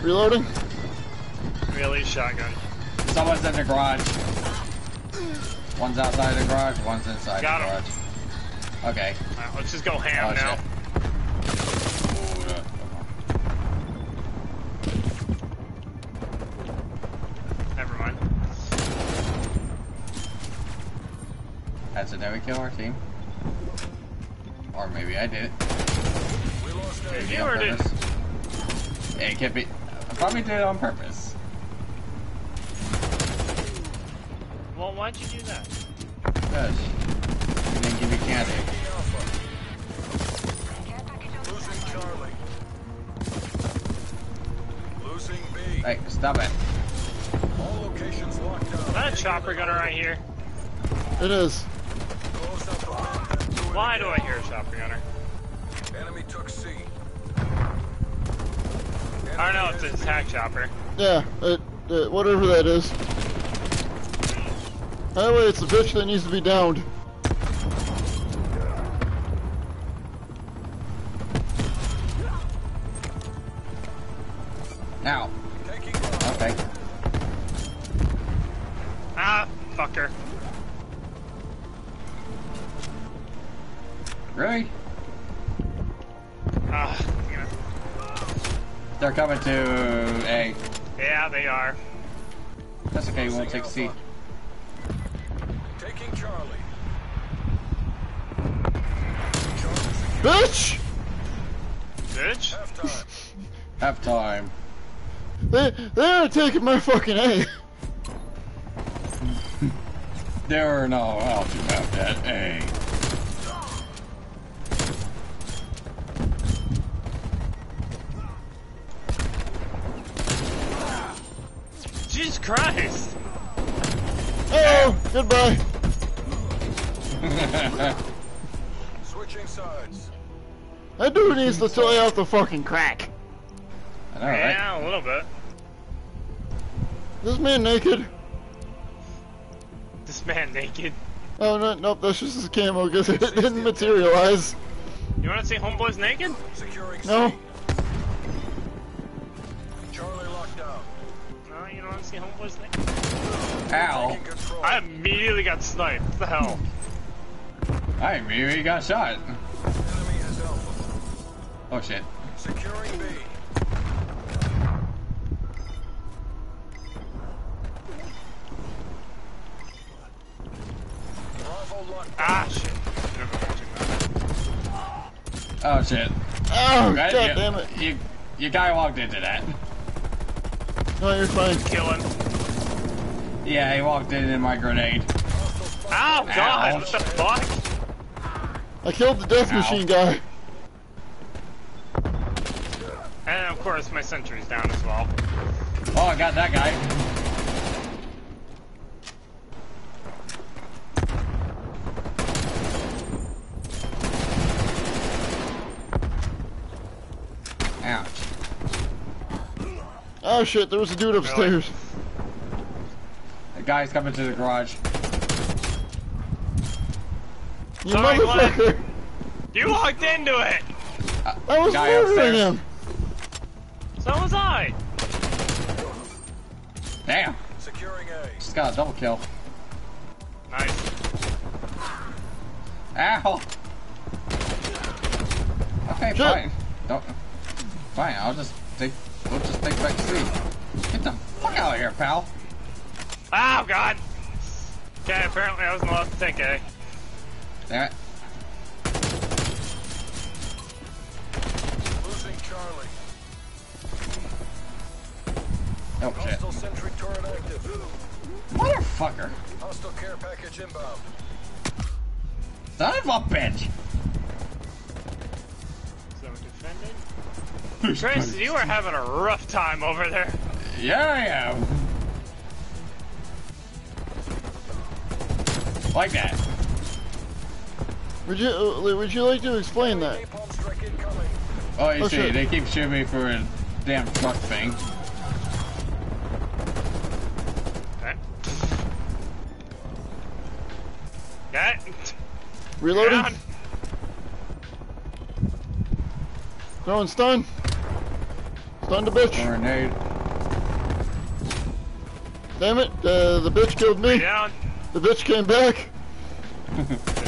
Reloading. Really, shotgun. Someone's in the garage. One's outside the garage, one's inside Got the him. garage. Okay. Alright, let's just go ham Oh, now. shit. Uh, Never mind. Kill our team. Or maybe I did it. We lost A. Maybe You or did-. Yeah, it could be. I probably did it on purpose. Well, why'd you do that? Gosh. Didn't give me candy. Alpha. Losing Charlie. Losing B. Hey, stop it. All locations locked Is that a chopper gunner right here? It is. Close out the wind, then do it Why do. I hear a chopper gunner? Enemy took C. I don't know, it's an attack chopper. Yeah. It, uh, whatever that is. Anyway, it's a bitch that needs to be downed. Now. Okay. Ah, fucker. Really? Ah, yeah. They're coming to A. yeah, they are. That's okay, we won't take C. Taking Charlie. Bitch! Bitch? Half time. Half time. They they're taking my fucking A. There are no how to have that A. Jesus Christ! Oh, goodbye. Switching sides. That dude needs to lay out the fucking crack. I know, right? Yeah, a little bit. This man naked. This man naked. Oh no, nope, that's just his camo because it didn't materialize. You wanna see homeboys naked? Securing No. Charlie locked down. No, you don't wanna see homeboys naked? Ow. I immediately got sniped. What the hell? I maybe got shot. Enemy has Alpha. Oh shit. Securing B. Bravo locked down. Ah, shit. Never watching that. Oh shit. Oh, Right? god you, damn it. You, you guy walked into that. No, you're fine. Killing. Yeah, he walked in in my grenade. Ow, God! What the fuck? I killed the death Ow. machine guy. And of course, my sentry's down as well. Oh, I got that guy. Ouch. Oh shit, there was a dude upstairs. The guy's coming to the garage. You Sorry, Glenn. You walked into it! I was Guy murdering him! So was I! Damn. Securing A. Just got a double kill. Nice. Ow. Okay, Shit. fine. Don't. Fine, I'll just take. We'll just take back C. Get the fuck out of here, pal. Oh god! Okay, apparently I wasn't allowed to take A. Damn it. Losing Charlie. Oh shit. Hostile sentry turret active. Motherfucker. Hostile care package inbound. Son of a bitch. So defending? Trace, you are having a rough time over there. Yeah, I am. Like that. Would you uh, would you like to explain that? Napalm strike incoming. Oh, you Oh, see, shit. they keep shooting me for a damn truck thing. Okay. Okay. Reloading. Down. Throwing stun. Stun the bitch. Grenade. Damn it! Uh, the bitch killed me. Down. The bitch came back.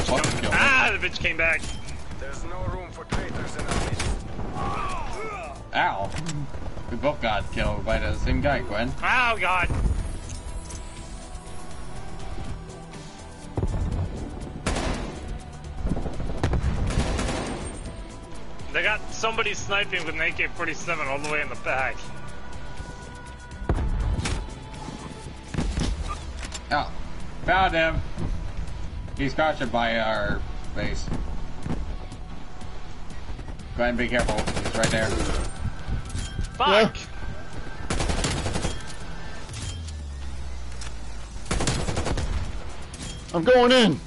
Fucking. Ah, the bitch came back. There's no room for traitors in our midst. Ow. We both got killed by the same guy, Gwen. Oh god. They got somebody sniping with an AK-47 all the way in the back. Oh. Found him. He's crouching by our base. Go ahead and be careful. He's right there. Fuck! I'm going in.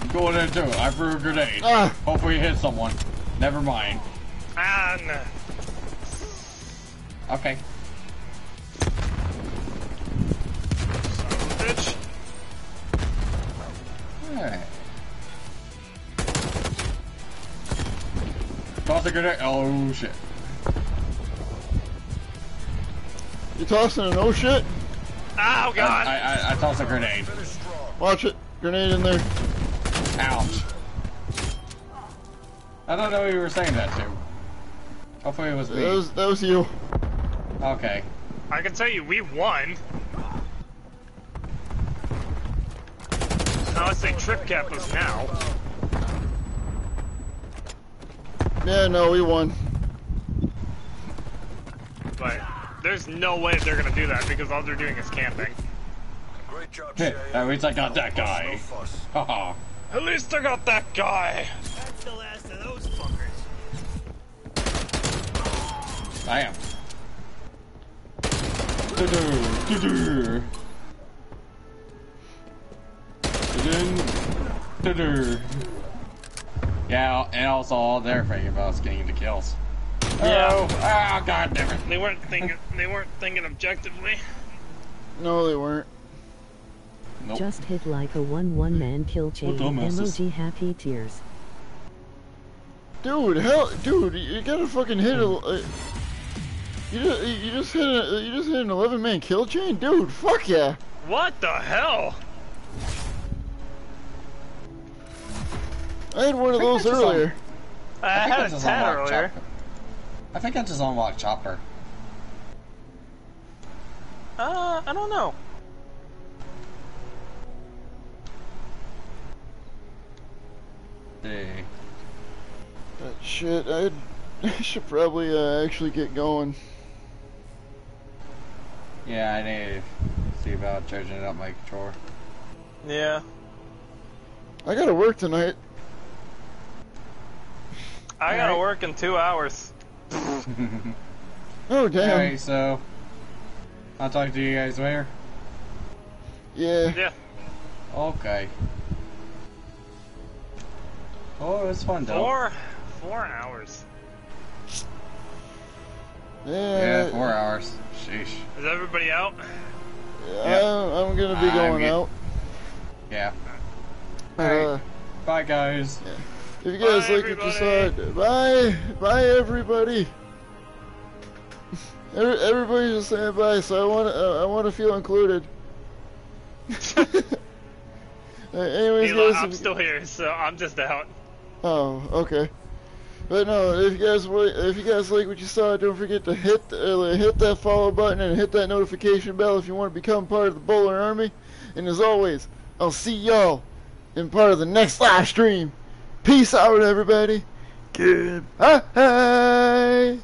I'm going in too. I threw a grenade. Ah. Hopefully it hits someone. Never mind. Ah, no. Okay. Son of a bitch. Alright. Toss a grenade. Oh shit. You tossing an oh shit? Oh god! I, I, I toss a grenade. Watch it. Grenade in there. Ouch. I don't know who you were saying that to. Hopefully it was me. That was that was you. Okay. I can tell you, we won. Unless they trip cap us now. Yeah, no, we won. But there's no way they're gonna do that because all they're doing is camping. Great job, Hey, at least I got that guy. No fuss. Haha. At least I got that guy. That's the last of those fuckers. Bam. Do-do, do-do. Do-dun, do-do. Yeah, and also all they're thinking about is getting the kills. Yeah. Oh, ah, god damn it. They weren't thinking. They weren't thinking objectively. No, they weren't. Nope. Just hit like a one one man kill chain. Emoji happy tears. Dude, hell, dude, you gotta fucking hit a. Uh, you just, you just hit a, you just hit an 11 man kill chain, dude. Fuck yeah. What the hell? I had one of those earlier. I, think had a just 10 unlocked earlier. Chopper. I think I just unlocked Chopper. Uh, I don't know. Hey. That shit, I'd, I should probably uh, actually get going. Yeah, I need to see about charging it up my controller. Yeah. I gotta work tonight. I gotta Alright. work in two hours. Oh damn. Alright, so I'll talk to you guys later. Yeah. Yeah. Okay. Oh, it's fun though. Four, four hours. Yeah. Yeah, four hours. Sheesh. Is everybody out? Yeah. I, I'm gonna be going get- out. Yeah. Uh, Alright. Bye, guys. If you guys Bye, like what you saw, bye, bye everybody. Every- Everybody's just saying bye, so I want to, uh, I want to feel included. Uh, anyways, Eli, guys, I'm still here, so I'm just out. Oh, okay. But no, if you guys if you guys like what you saw, don't forget to hit uh, hit that follow button and hit that notification bell if you want to become part of the Bowler Army. And as always, I'll see y'all in part of the next live stream. Peace out, everybody. Goodbye. Ah,